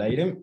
aire.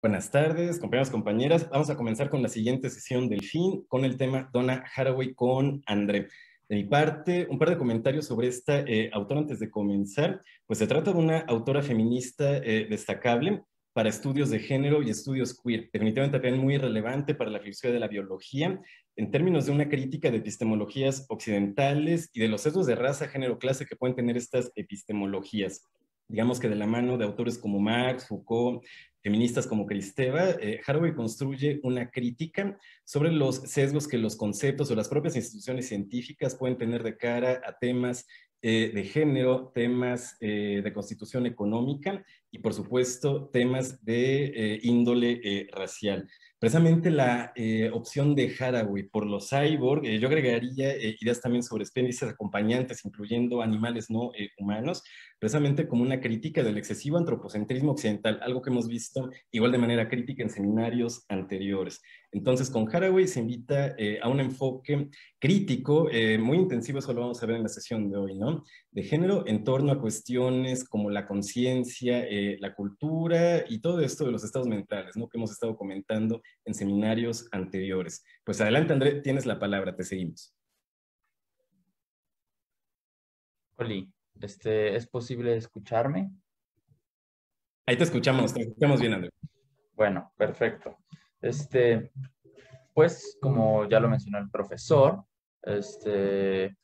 Buenas tardes, compañeros, compañeras. Vamos a comenzar con la siguiente sesión del fin con el tema Donna Haraway con André. De mi parte, un par de comentarios sobre esta eh, autora antes de comenzar. Pues se trata de una autora feminista eh, destacable para estudios de género y estudios queer. Definitivamente también muy relevante para la filosofía de la biología en términos de una crítica de epistemologías occidentales y de los sesgos de raza, género, clase que pueden tener estas epistemologías digamos que de la mano de autores como Marx, Foucault, feministas como Cristeva, eh, Haraway construye una crítica sobre los sesgos que los conceptos o las propias instituciones científicas pueden tener de cara a temas eh, de género, temas eh, de constitución económica y, por supuesto, temas de índole racial. Precisamente la eh, opción de Haraway por los cyborg, eh, yo agregaría eh, ideas también sobre especies acompañantes, incluyendo animales no humanos, precisamente como una crítica del excesivo antropocentrismo occidental, algo que hemos visto igual de manera crítica en seminarios anteriores. Entonces, con Haraway se invita a un enfoque crítico, muy intensivo, eso lo vamos a ver en la sesión de hoy, ¿no? De género en torno a cuestiones como la conciencia, la cultura y todo esto de los estados mentales, ¿no? Que hemos estado comentando en seminarios anteriores. Pues adelante, André, tienes la palabra, te seguimos. Oli, este, ¿es posible escucharme? Ahí te escuchamos, te escuchamos bien, André. Bueno, perfecto. Este, pues, como ya lo mencionó el profesor, este,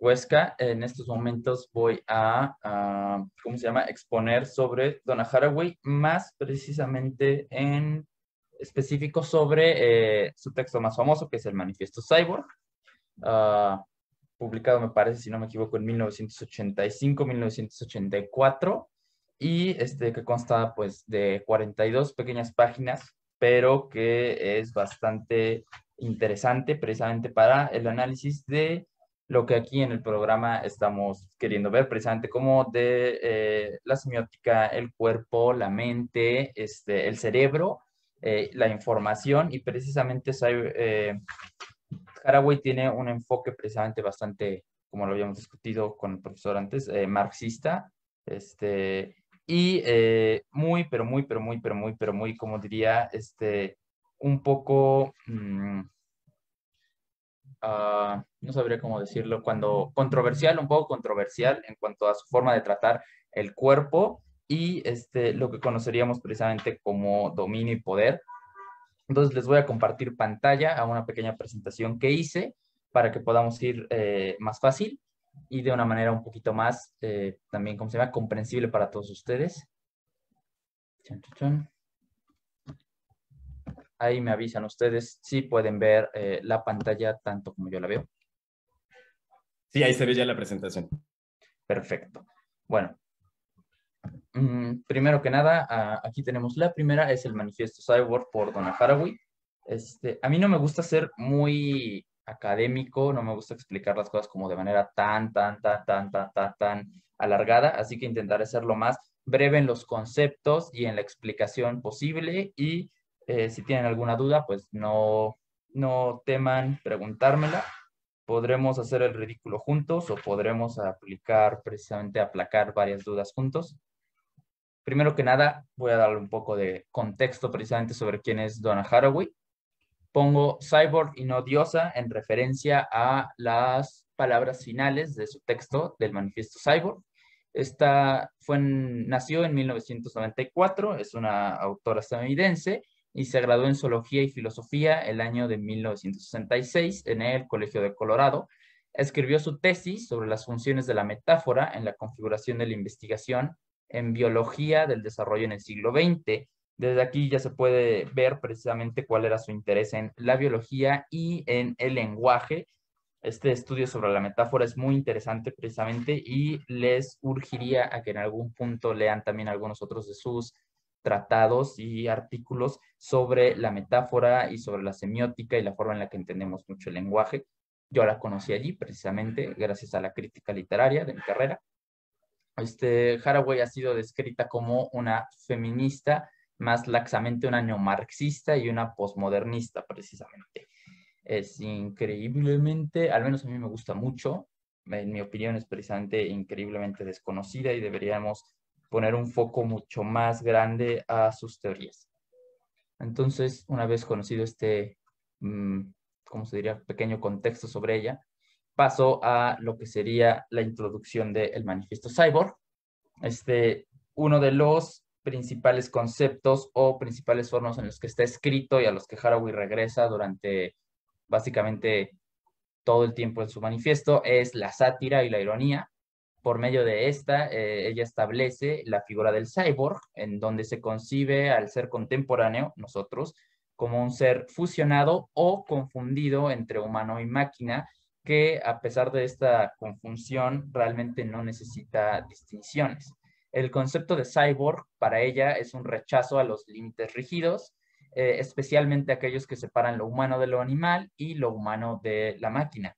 Huesca, en estos momentos voy a, a, ¿cómo se llama?, exponer sobre Donna Haraway, más precisamente en específico sobre eh, su texto más famoso, que es el Manifiesto Cyborg, ah, publicado, me parece, si no me equivoco, en 1985-1984, y este, que consta pues de 42 pequeñas páginas, pero que es bastante interesante precisamente para el análisis de lo que aquí en el programa estamos queriendo ver, precisamente como de eh, la semiótica, el cuerpo, la mente, este, el cerebro eh, la información y precisamente eh, tiene un enfoque precisamente bastante, como lo habíamos discutido con el profesor antes, eh, marxista, este, y muy, pero muy, pero muy, pero muy, pero muy, como diría, este, un poco, mm, ah, no sabría cómo decirlo, cuando controversial, un poco controversial en cuanto a su forma de tratar el cuerpo y este, lo que conoceríamos precisamente como dominio y poder. Entonces les voy a compartir pantalla a una pequeña presentación que hice para que podamos ir eh, más fácil y de una manera un poquito más, eh, también, como se llama, comprensible para todos ustedes. Ahí me avisan ustedes si pueden ver eh, la pantalla tanto como yo la veo. Sí, ahí se ve ya la presentación. Perfecto. Bueno, Mm, primero que nada, aquí tenemos la primera, es el manifiesto Cyborg por Donna Haraway. Este, a mí no me gusta ser muy académico, no me gusta explicar las cosas como de manera tan, tan, tan, tan, tan, tan, tan alargada, así que intentaré ser lo más breve en los conceptos y en la explicación posible y eh, si tienen alguna duda, pues no, no teman preguntármela. Podremos hacer el ridículo juntos o podremos aplicar precisamente aplacar varias dudas juntos. Primero que nada, voy a darle un poco de contexto precisamente sobre quién es Donna Haraway. Pongo cyborg y no diosa en referencia a las palabras finales de su texto del manifiesto cyborg. Esta fue nació en 1994, es una autora estadounidense y se graduó en Zoología y Filosofía el año de 1966 en el Colegio de Colorado. Escribió su tesis sobre las funciones de la metáfora en la configuración de la investigación en biología del desarrollo en el siglo XX. Desde aquí ya se puede ver precisamente cuál era su interés en la biología y en el lenguaje. Este estudio sobre la metáfora es muy interesante precisamente y les urgiría a que en algún punto lean también algunos otros de sus tratados y artículos sobre la metáfora y sobre la semiótica y la forma en la que entendemos mucho el lenguaje. Yo la conocí allí precisamente gracias a la crítica literaria de mi carrera este, Haraway ha sido descrita como una feminista, más laxamente una neomarxista y una posmodernista, precisamente. Es increíblemente, al menos a mí me gusta mucho, en mi opinión es precisamente increíblemente desconocida y deberíamos poner un foco mucho más grande a sus teorías. Entonces, una vez conocido este, mm, ¿cómo se diría?, pequeño contexto sobre ella, paso a lo que sería la introducción del manifiesto Cyborg. Este, uno de los principales conceptos o principales formas en los que está escrito y a los que Haraway regresa durante básicamente todo el tiempo en su manifiesto es la sátira y la ironía. Por medio de esta, eh, ella establece la figura del cyborg, en donde se concibe al ser contemporáneo, nosotros, como un ser fusionado o confundido entre humano y máquina, que a pesar de esta confusión realmente no necesita distinciones. El concepto de cyborg para ella es un rechazo a los límites rígidos, eh, especialmente aquellos que separan lo humano de lo animal y lo humano de la máquina.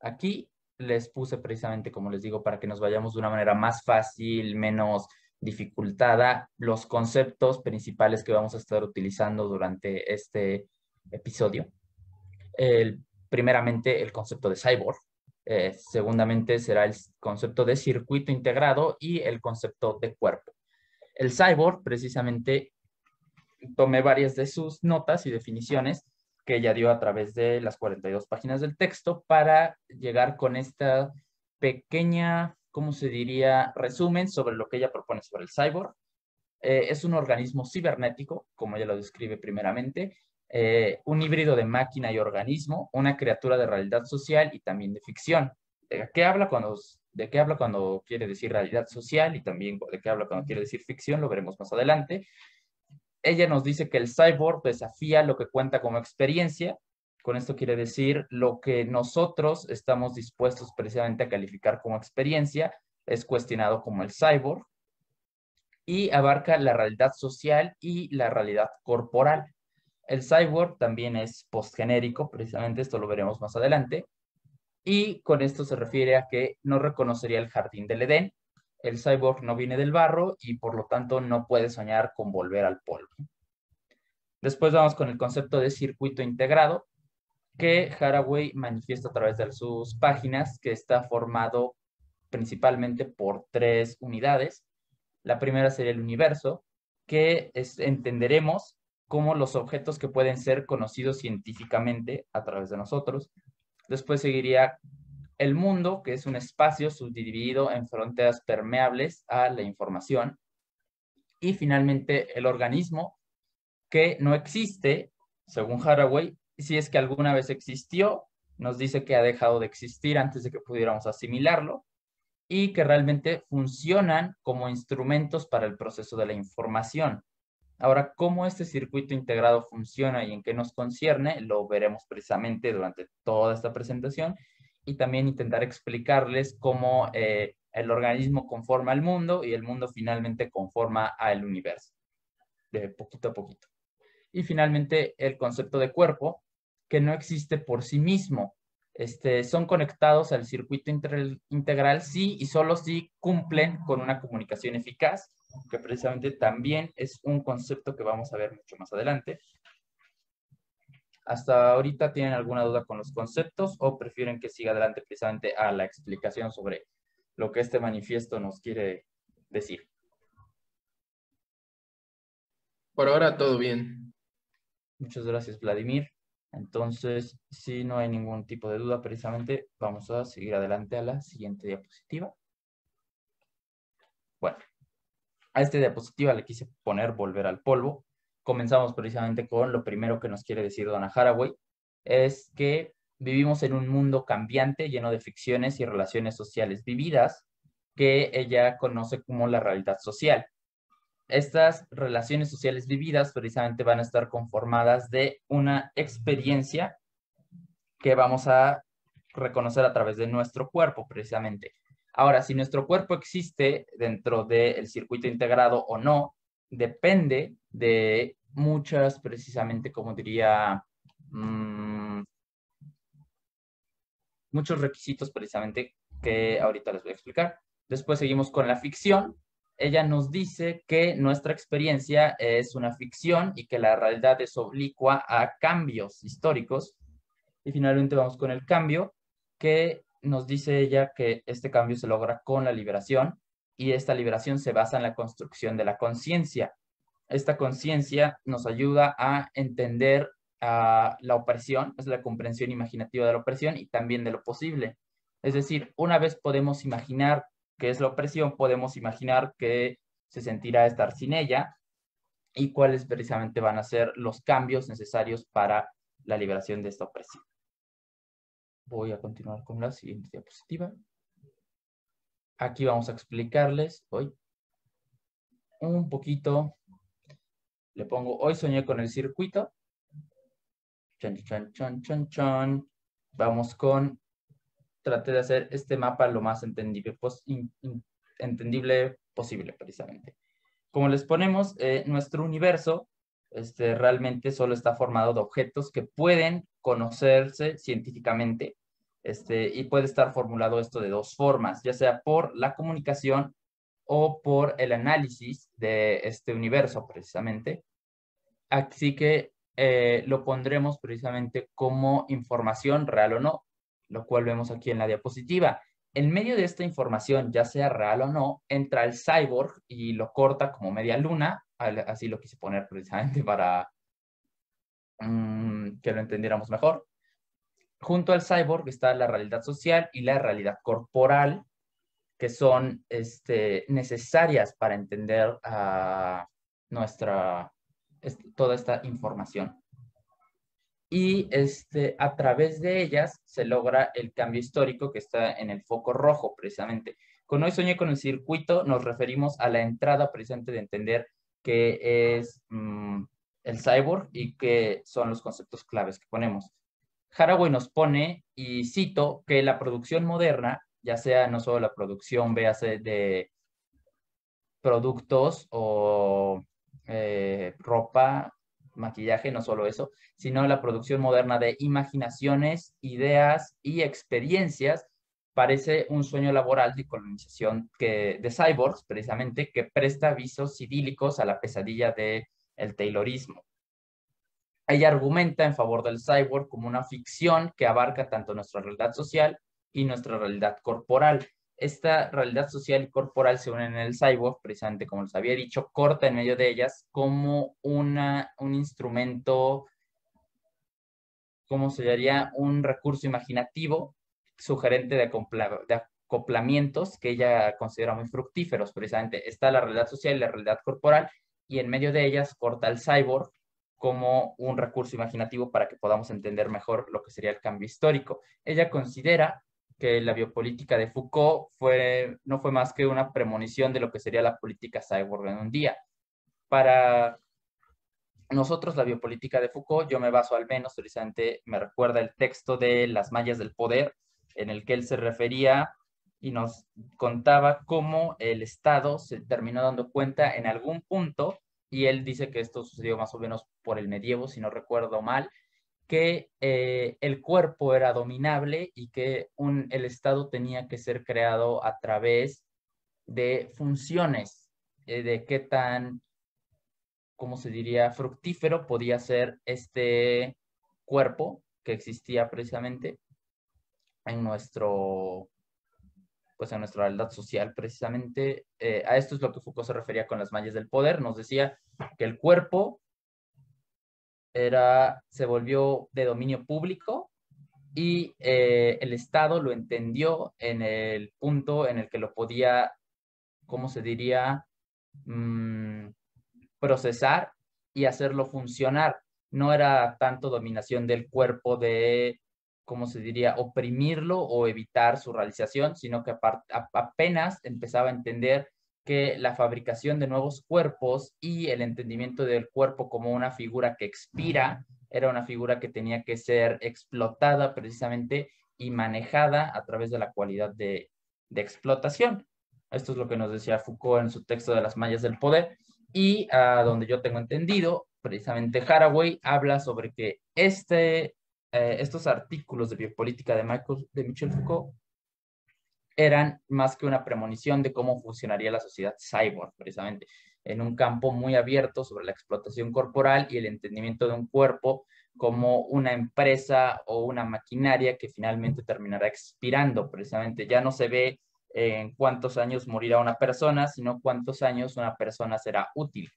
Aquí les puse precisamente, como les digo, para que nos vayamos de una manera más fácil, menos dificultada, los conceptos principales que vamos a estar utilizando durante este episodio. Primeramente, el concepto de cyborg. Eh, segundamente, será el concepto de circuito integrado y el concepto de cuerpo. El cyborg, precisamente, tomé varias de sus notas y definiciones que ella dio a través de las 42 páginas del texto para llegar con esta pequeña, ¿cómo se diría?, resumen sobre lo que ella propone sobre el cyborg. Eh, es un organismo cibernético, como ella lo describe primeramente, eh, un híbrido de máquina y organismo, una criatura de realidad social y también de ficción. ¿De qué habla cuando, de qué habla cuando quiere decir realidad social y también de qué habla cuando quiere decir ficción? Lo veremos más adelante ella nos dice que el cyborg desafía lo que cuenta como experiencia. Con esto quiere decir lo que nosotros estamos dispuestos precisamente a calificar como experiencia es cuestionado como el cyborg y abarca la realidad social y la realidad corporal. El cyborg también es postgenérico, precisamente esto lo veremos más adelante, y con esto se refiere a que no reconocería el jardín del Edén, el cyborg no viene del barro y por lo tanto no puede soñar con volver al polvo. Después vamos con el concepto de circuito integrado, que Haraway manifiesta a través de sus páginas, que está formado principalmente por tres unidades. La primera sería el universo, que entenderemos como los objetos que pueden ser conocidos científicamente a través de nosotros. Después seguiría el mundo, que es un espacio subdividido en fronteras permeables a la información. Y finalmente el organismo, que no existe, según Haraway, si es que alguna vez existió, nos dice que ha dejado de existir antes de que pudiéramos asimilarlo y que realmente funcionan como instrumentos para el proceso de la información. Ahora, cómo este circuito integrado funciona y en qué nos concierne, lo veremos precisamente durante toda esta presentación y también intentar explicarles cómo eh, el organismo conforma al mundo y el mundo finalmente conforma al universo, de poquito a poquito. Y finalmente el concepto de cuerpo, que no existe por sí mismo. Este, son conectados al circuito integral sí y solo si cumplen con una comunicación eficaz, que precisamente también es un concepto que vamos a ver mucho más adelante. ¿Hasta ahorita tienen alguna duda con los conceptos o prefieren que siga adelante precisamente a la explicación sobre lo que este manifiesto nos quiere decir? Por ahora todo bien. Muchas gracias, Vladimir. Entonces, si no hay ningún tipo de duda, precisamente vamos a seguir adelante a la siguiente diapositiva. Bueno, a esta diapositiva le quise poner volver al polvo comenzamos precisamente con lo primero que nos quiere decir Donna Haraway, es que vivimos en un mundo cambiante, lleno de ficciones y relaciones sociales vividas, que ella conoce como la realidad social. Estas relaciones sociales vividas precisamente van a estar conformadas de una experiencia que vamos a reconocer a través de nuestro cuerpo, precisamente. Ahora, si nuestro cuerpo existe dentro del circuito integrado o no, depende de muchas, precisamente, como diría, mm, muchos requisitos precisamente que ahorita les voy a explicar. Después seguimos con la ficción. Ella nos dice que nuestra experiencia es una ficción y que la realidad es oblicua a cambios históricos. Y finalmente vamos con el cambio, que nos dice ella que este cambio se logra con la liberación y esta liberación se basa en la construcción de la conciencia. Esta conciencia nos ayuda a entender uh, la opresión, es la comprensión imaginativa de la opresión y también de lo posible. Es decir, una vez podemos imaginar qué es la opresión, podemos imaginar que se sentirá estar sin ella y cuáles precisamente van a ser los cambios necesarios para la liberación de esta opresión. Voy a continuar con la siguiente diapositiva. Aquí vamos a explicarles hoy un poquito. Le pongo, hoy soñé con el circuito. Chan, chan, chan, chan, chan. Vamos con, traté de hacer este mapa lo más entendible, posible, precisamente. Como les ponemos, eh, nuestro universo este, realmente solo está formado de objetos que pueden conocerse científicamente este, y puede estar formulado esto de dos formas, ya sea por la comunicación o por el análisis de este universo precisamente. Así que eh, lo pondremos precisamente como información real o no, lo cual vemos aquí en la diapositiva. En medio de esta información, ya sea real o no, entra el cyborg y lo corta como media luna así lo quise poner precisamente para mm, que lo entendiéramos mejor. Junto al cyborg está la realidad social y la realidad corporal, que son este, necesarias para entender nuestra, toda esta información. Y este, a través de ellas se logra el cambio histórico que está en el foco rojo, precisamente. Con hoy soñé con el circuito, nos referimos a la entrada precisamente de entender que es mm, el cyborg y que son los conceptos claves que ponemos. Haraway nos pone, y cito, que la producción moderna, ya sea no solo la producción, véase, de productos o eh, ropa, maquillaje, no solo eso, sino la producción moderna de imaginaciones, ideas y experiencias parece un sueño laboral de colonización que, de cyborgs, precisamente, que presta avisos idílicos a la pesadilla del el Taylorismo. Ella argumenta en favor del cyborg como una ficción que abarca tanto nuestra realidad social y nuestra realidad corporal. Esta realidad social y corporal se unen en el cyborg, precisamente como les había dicho, corta en medio de ellas como una, un instrumento, ¿cómo se llamaría? Un recurso imaginativo sugerente de, acoplamientos que ella considera muy fructíferos, precisamente. Está la realidad social y la realidad corporal, y en medio de ellas corta el cyborg como un recurso imaginativo para que podamos entender mejor lo que sería el cambio histórico. Ella considera que la biopolítica de Foucault fue, no fue más que una premonición de lo que sería la política cyborg en un día. Para nosotros, la biopolítica de Foucault, yo me baso al menos, precisamente me recuerda el texto de Las mallas del poder, en el que él se refería y nos contaba cómo el Estado se terminó dando cuenta en algún punto, y él dice que esto sucedió más o menos por el medievo, si no recuerdo mal, que eh, el cuerpo era dominable y que un, el Estado tenía que ser creado a través de funciones, eh, de qué tan, ¿cómo se diría?, fructífero podía ser este cuerpo que existía precisamente en nuestro pues en nuestra realidad social precisamente. Eh, a esto es lo que Foucault se refería con las mallas del poder. Nos decía que el cuerpo era, se volvió de dominio público y eh, el Estado lo entendió en el punto en el que lo podía, ¿cómo se diría?, mm, procesar y hacerlo funcionar. No era tanto dominación del cuerpo de ¿cómo se diría?, oprimirlo o evitar su realización, sino que apenas empezaba a entender que la fabricación de nuevos cuerpos y el entendimiento del cuerpo como una figura que expira era una figura que tenía que ser explotada precisamente y manejada a través de la cualidad de, explotación. Esto es lo que nos decía Foucault en su texto de las mallas del poder y donde yo tengo entendido, precisamente Haraway habla sobre que este eh, estos artículos de biopolítica de, Michael, de Michel Foucault eran más que una premonición de cómo funcionaría la sociedad cyborg, precisamente, en un campo muy abierto sobre la explotación corporal y el entendimiento de un cuerpo como una empresa o una maquinaria que finalmente terminará expirando, precisamente. Ya no se ve en cuántos años morirá una persona, sino cuántos años una persona será útil.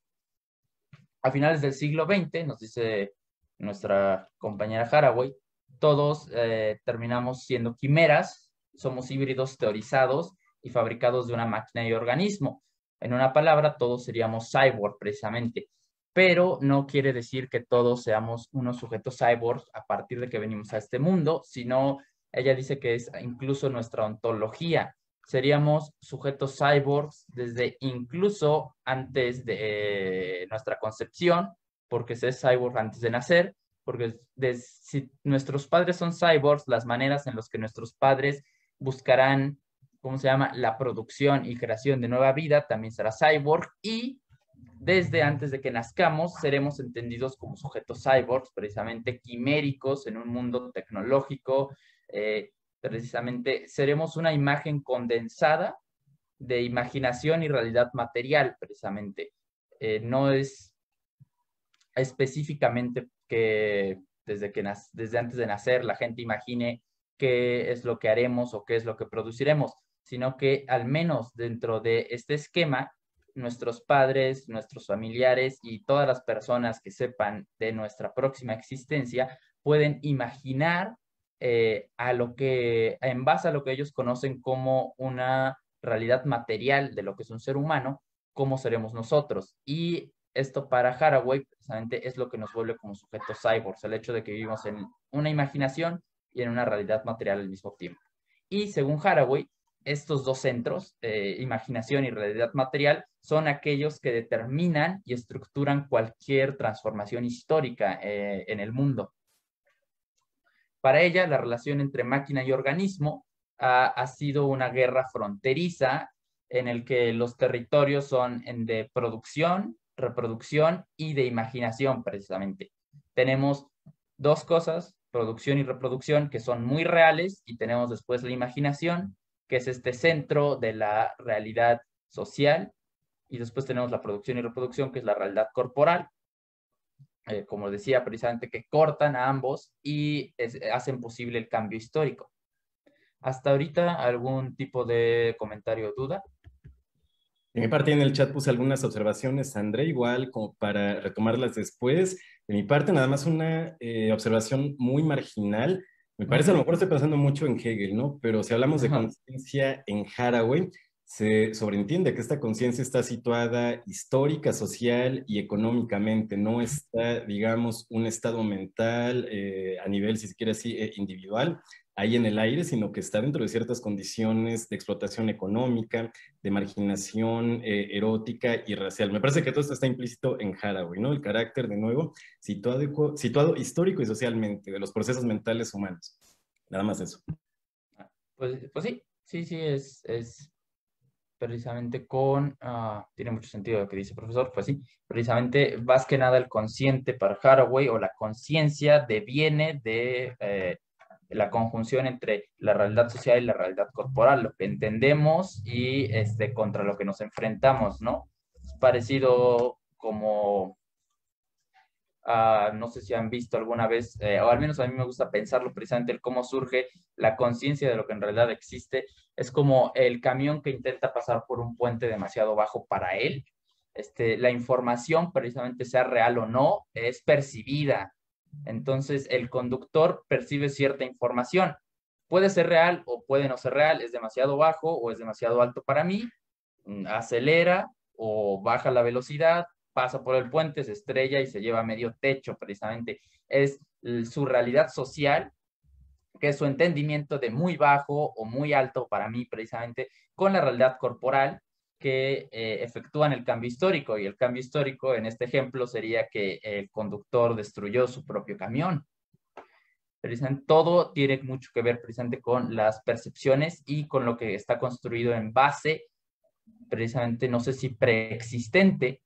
A finales del siglo XX, nos dice nuestra compañera Haraway, todos eh, terminamos siendo quimeras, somos híbridos teorizados y fabricados de una máquina y organismo. En una palabra, todos seríamos cyborg precisamente, pero no quiere decir que todos seamos unos sujetos cyborg a partir de que venimos a este mundo, sino ella dice que es incluso nuestra ontología. Seríamos sujetos cyborgs desde incluso antes de eh, nuestra concepción, porque se es cyborg antes de nacer, porque si nuestros padres son cyborgs, las maneras en las que nuestros padres buscarán ¿cómo se llama? La producción y creación de nueva vida también será cyborg y desde antes de que nazcamos seremos entendidos como sujetos cyborgs, precisamente quiméricos en un mundo tecnológico, eh, precisamente seremos una imagen condensada de imaginación y realidad material, precisamente. Eh, no es específicamente que desde, que desde antes de nacer la gente imagine qué es lo que haremos o qué es lo que produciremos, sino que al menos dentro de este esquema, nuestros padres, nuestros familiares y todas las personas que sepan de nuestra próxima existencia pueden imaginar eh, a lo que, en base a lo que ellos conocen como una realidad material de lo que es un ser humano, cómo seremos nosotros. Y esto para Haraway precisamente es lo que nos vuelve como sujetos cyborgs, el hecho de que vivimos en una imaginación y en una realidad material al mismo tiempo. Y según Haraway, estos dos centros, eh, imaginación y realidad material, son aquellos que determinan y estructuran cualquier transformación histórica eh, en el mundo. Para ella, la relación entre máquina y organismo ha, sido una guerra fronteriza en el que los territorios son de producción, reproducción y de imaginación, precisamente. Tenemos dos cosas, producción y reproducción, que son muy reales, y tenemos después la imaginación, que es este centro de la realidad social, y después tenemos la producción y reproducción, que es la realidad corporal, eh, como decía precisamente, que cortan a ambos y hacen posible el cambio histórico. Hasta ahorita, ¿algún tipo de comentario o duda? En mi parte en el chat puse algunas observaciones, André, igual como para retomarlas después. De mi parte, nada más una eh, observación muy marginal. Me parece, a lo mejor estoy pensando mucho en Hegel, ¿no? Pero si hablamos de conciencia en Haraway, se sobreentiende que esta conciencia está situada histórica, social y económicamente, no está, digamos, un estado mental eh, a nivel, si se quiere así, eh, individual, ahí en el aire, sino que está dentro de ciertas condiciones de explotación económica, de marginación eh, erótica y racial. Me parece que todo esto está implícito en Haraway, ¿no? El carácter, de nuevo, situado, situado histórico y socialmente de los procesos mentales humanos. Nada más eso. Pues, pues sí, sí, sí, es, es precisamente con, ah, tiene mucho sentido lo que dice el profesor, pues sí, precisamente más que nada el consciente para Haraway o la conciencia deviene de eh, la conjunción entre la realidad social y la realidad corporal, lo que entendemos y este, contra lo que nos enfrentamos, ¿no? Es parecido como, uh, no sé si han visto alguna vez, eh, o al menos a mí me gusta pensarlo precisamente, el cómo surge la conciencia de lo que en realidad existe. Es como el camión que intenta pasar por un puente demasiado bajo para él. Este, la información, precisamente sea real o no, es percibida entonces, el conductor percibe cierta información. Puede ser real o puede no ser real, es demasiado bajo o es demasiado alto para mí, mm, acelera o baja la velocidad, pasa por el puente, se estrella y se lleva a medio techo, precisamente. Es su realidad social, que es su entendimiento de muy bajo o muy alto para mí, precisamente, con la realidad corporal, que eh, efectúan el cambio histórico y el cambio histórico en este ejemplo sería que el conductor destruyó su propio camión. Precisamente, todo tiene mucho que ver precisamente con las percepciones y con lo que está construido en base, precisamente, no sé si preexistente,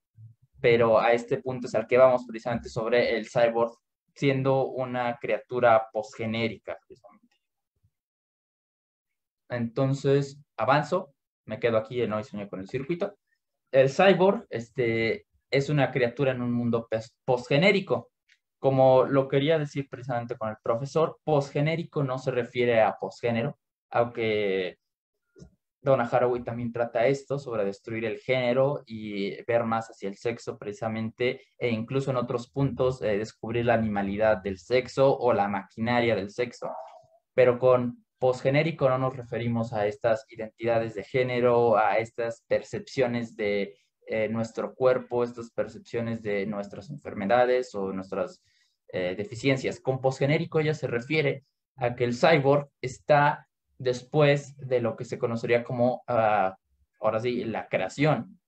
pero a este punto es al que vamos precisamente sobre el cyborg siendo una criatura posgenérica. Entonces, avanzo me quedo aquí en hoy sueño con el circuito. El cyborg este, es una criatura en un mundo postgenérico. como lo quería decir precisamente con el profesor, posgenérico no se refiere a posgénero, aunque Donna Haraway también trata esto sobre destruir el género y ver más hacia el sexo precisamente, e incluso en otros puntos eh, descubrir la animalidad del sexo o la maquinaria del sexo. Pero con posgenérico no nos referimos a estas identidades de género, a estas percepciones de eh, nuestro cuerpo, estas percepciones de nuestras enfermedades o nuestras eh, deficiencias. Con posgenérico ella se refiere a que el cyborg está después de lo que se conocería como, ah, ahora sí, la creación.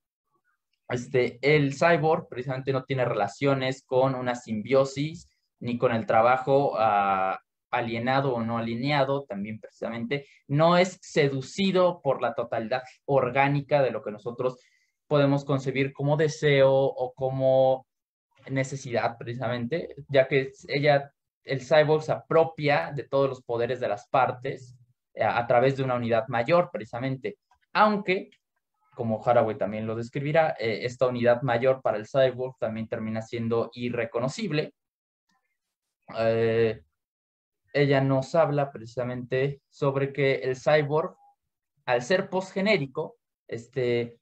Este, el cyborg precisamente no tiene relaciones con una simbiosis ni con el trabajo ah, alienado o no alineado, también precisamente, no es seducido por la totalidad orgánica de lo que nosotros podemos concebir como deseo o como necesidad precisamente, ya que ella, el cyborg se apropia de todos los poderes de las partes a, través de una unidad mayor, precisamente. Aunque, como Haraway también lo describirá, eh, esta unidad mayor para el cyborg también termina siendo irreconocible. Eh, ella nos habla precisamente sobre que el cyborg, al ser postgenérico, este,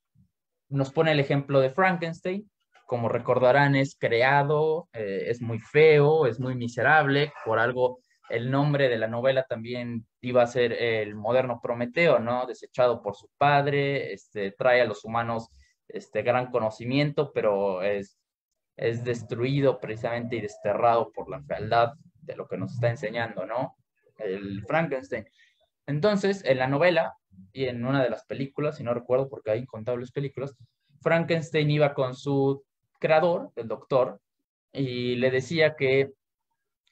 nos pone el ejemplo de Frankenstein, como recordarán, es creado, eh, es muy feo, es muy miserable, por algo el nombre de la novela también iba a ser el moderno Prometeo, ¿no? Desechado por su padre, este, trae a los humanos este gran conocimiento, pero es, es destruido precisamente y desterrado por la fealdad de lo que nos está enseñando, ¿no? El Frankenstein. Entonces, en la novela y en una de las películas, si no recuerdo porque hay incontables películas, Frankenstein iba con su creador, el doctor, y le decía que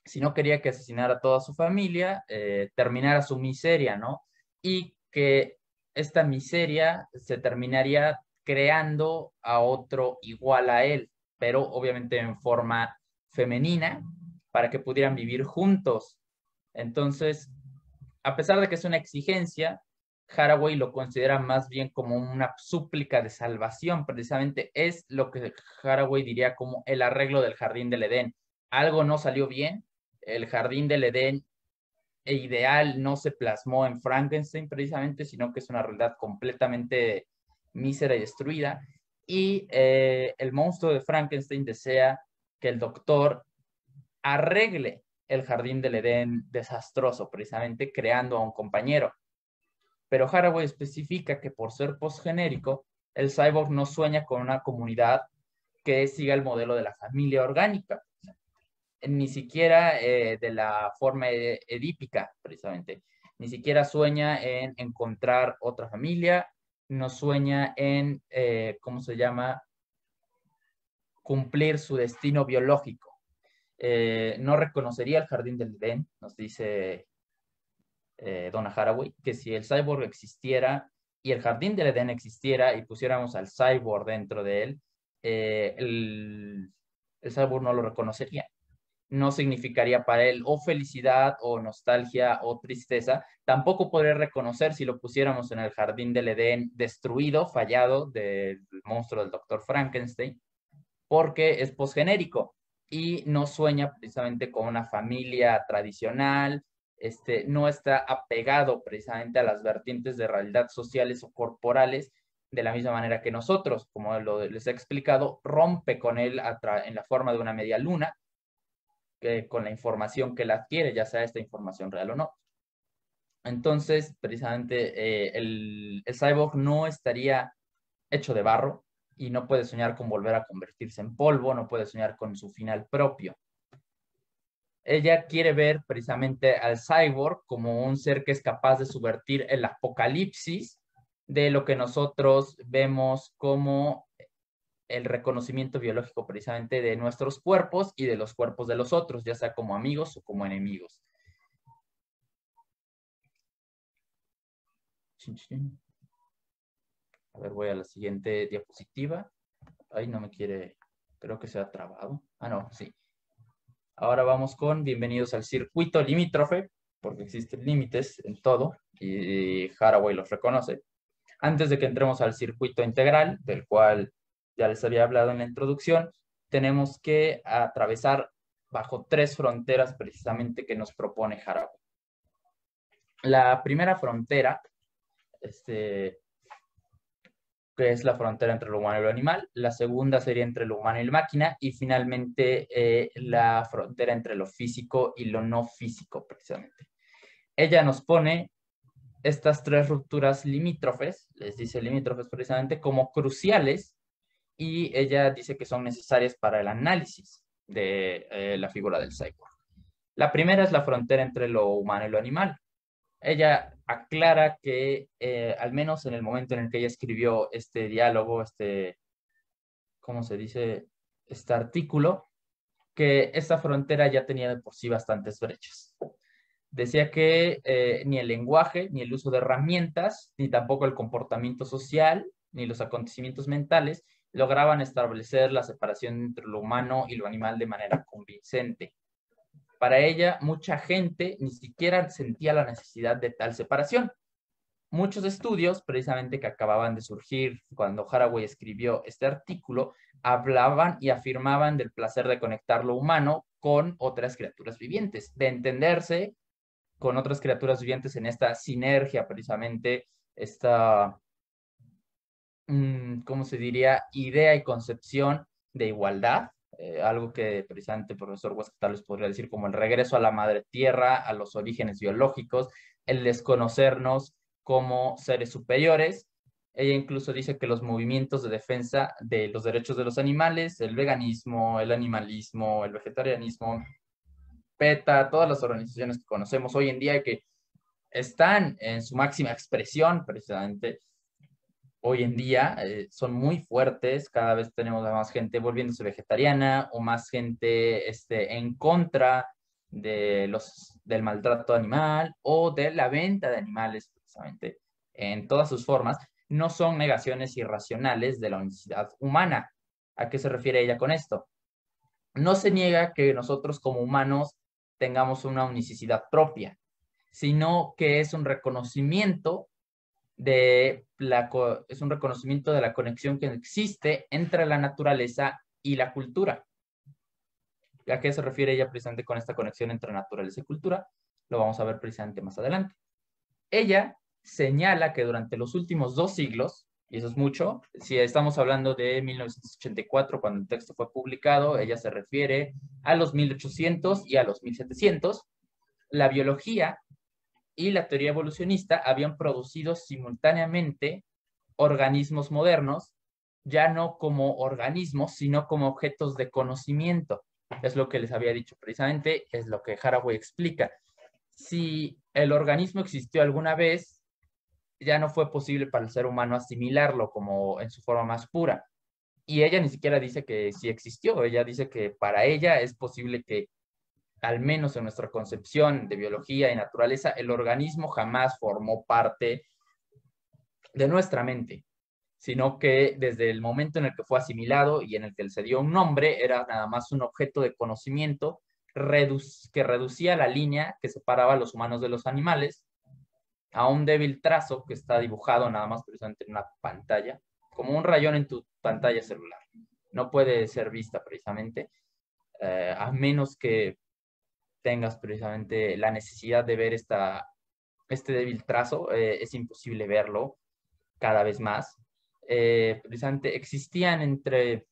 si no quería que asesinara a toda su familia, eh, terminara su miseria, ¿no? Y que esta miseria se terminaría creando a otro igual a él, pero obviamente en forma femenina, para que pudieran vivir juntos. Entonces, a pesar de que es una exigencia, Haraway lo considera más bien como una súplica de salvación, precisamente es lo que Haraway diría como el arreglo del jardín del Edén. Algo no salió bien, el jardín del Edén ideal no se plasmó en Frankenstein precisamente, sino que es una realidad completamente mísera y destruida. Y eh, el monstruo de Frankenstein desea que el doctor arregle el jardín del Edén desastroso, precisamente creando a un compañero. Pero Haraway especifica que por ser postgenérico, el cyborg no sueña con una comunidad que siga el modelo de la familia orgánica, ni siquiera eh, de la forma edípica, precisamente. Ni siquiera sueña en encontrar otra familia, no sueña en, eh, ¿cómo se llama?, cumplir su destino biológico. Eh, no reconocería el jardín del Edén, nos dice Donna Haraway, que si el cyborg existiera y el jardín del Edén existiera y pusiéramos al cyborg dentro de él, el, el cyborg no lo reconocería no significaría para él o felicidad o nostalgia o tristeza. Tampoco podría reconocer si lo pusiéramos en el jardín del Edén destruido, fallado del monstruo del doctor Frankenstein, porque es posgenérico y no sueña precisamente con una familia tradicional, este, no está apegado precisamente a las vertientes de realidad sociales o corporales de la misma manera que nosotros, como lo, les he explicado, rompe con él en la forma de una media luna con la información que la adquiere, ya sea esta información real o no. Entonces, precisamente, eh, el cyborg no estaría hecho de barro y no puede soñar con volver a convertirse en polvo, no puede soñar con su final propio. Ella quiere ver precisamente al cyborg como un ser que es capaz de subvertir el apocalipsis de lo que nosotros vemos como el reconocimiento biológico precisamente de nuestros cuerpos y de los cuerpos de los otros, ya sea como amigos o como enemigos. Ver, voy a la siguiente diapositiva. Ahí no me quiere, creo que se ha trabado. Ah, no, sí. Ahora vamos con bienvenidos al circuito limítrofe, porque existen límites en todo y Haraway los reconoce. Antes de que entremos al circuito integral, del cual ya les había hablado en la introducción, tenemos que atravesar bajo tres fronteras precisamente que nos propone Haraway. La primera frontera, este, que es la frontera entre lo humano y lo animal, la segunda sería entre lo humano y la máquina, y finalmente eh, la frontera entre lo físico y lo no físico, precisamente. Ella nos pone estas tres rupturas limítrofes, les dice limítrofes precisamente, como cruciales, y ella dice que son necesarias para el análisis de eh, la figura del cyborg. La primera es la frontera entre lo humano y lo animal. Ella aclara que, eh, al menos en el momento en el que ella escribió este diálogo, este, ¿cómo se dice? Este artículo, que esta frontera ya tenía de por sí bastantes brechas. Decía que eh, ni el lenguaje, ni el uso de herramientas, ni tampoco el comportamiento social, ni los acontecimientos mentales lograban establecer la separación entre lo humano y lo animal de manera convincente. Para ella, mucha gente ni siquiera sentía la necesidad de tal separación. Muchos estudios, precisamente que acababan de surgir cuando Haraway escribió este artículo, hablaban y afirmaban del placer de conectar lo humano con otras criaturas vivientes, de entenderse con otras criaturas vivientes en esta sinergia, precisamente, esta Mm, ¿cómo se diría? Idea y concepción de igualdad, eh, algo que precisamente el profesor Huesca les podría decir como el regreso a la madre tierra, a los orígenes biológicos, el desconocernos como seres superiores. Ella incluso dice que los movimientos de defensa de los derechos de los animales, el veganismo, el animalismo, el vegetarianismo, PETA, todas las organizaciones que conocemos hoy en día que están en su máxima expresión precisamente hoy en día eh, son muy fuertes, cada vez tenemos más gente volviéndose vegetariana o más gente este, en contra de los, del maltrato animal o de la venta de animales, precisamente, en todas sus formas, no son negaciones irracionales de la unicidad humana. ¿A qué se refiere ella con esto? No se niega que nosotros como humanos tengamos una unicidad propia, sino que es un reconocimiento de la, es un reconocimiento de la conexión que existe entre la naturaleza y la cultura. ¿A qué se refiere ella precisamente con esta conexión entre naturaleza y cultura? Lo vamos a ver precisamente más adelante. Ella señala que durante los últimos dos siglos, y eso es mucho, si estamos hablando de 1984, cuando el texto fue publicado, ella se refiere a los 1800 y a los 1700, la biología y la teoría evolucionista habían producido simultáneamente organismos modernos, ya no como organismos, sino como objetos de conocimiento. Es lo que les había dicho precisamente, es lo que Haraway explica. Si el organismo existió alguna vez, ya no fue posible para el ser humano asimilarlo como en su forma más pura. Y ella ni siquiera dice que sí existió, ella dice que para ella es posible que al menos en nuestra concepción de biología y naturaleza, el organismo jamás formó parte de nuestra mente, sino que desde el momento en el que fue asimilado y en el que se dio un nombre, era nada más un objeto de conocimiento que reducía la línea que separaba a los humanos de los animales a un débil trazo que está dibujado nada más precisamente en una pantalla, como un rayón en tu pantalla celular. No puede ser vista precisamente, eh, a menos que tengas precisamente la necesidad de ver esta, este débil trazo, eh, es imposible verlo cada vez más. Eh, precisamente existían entre,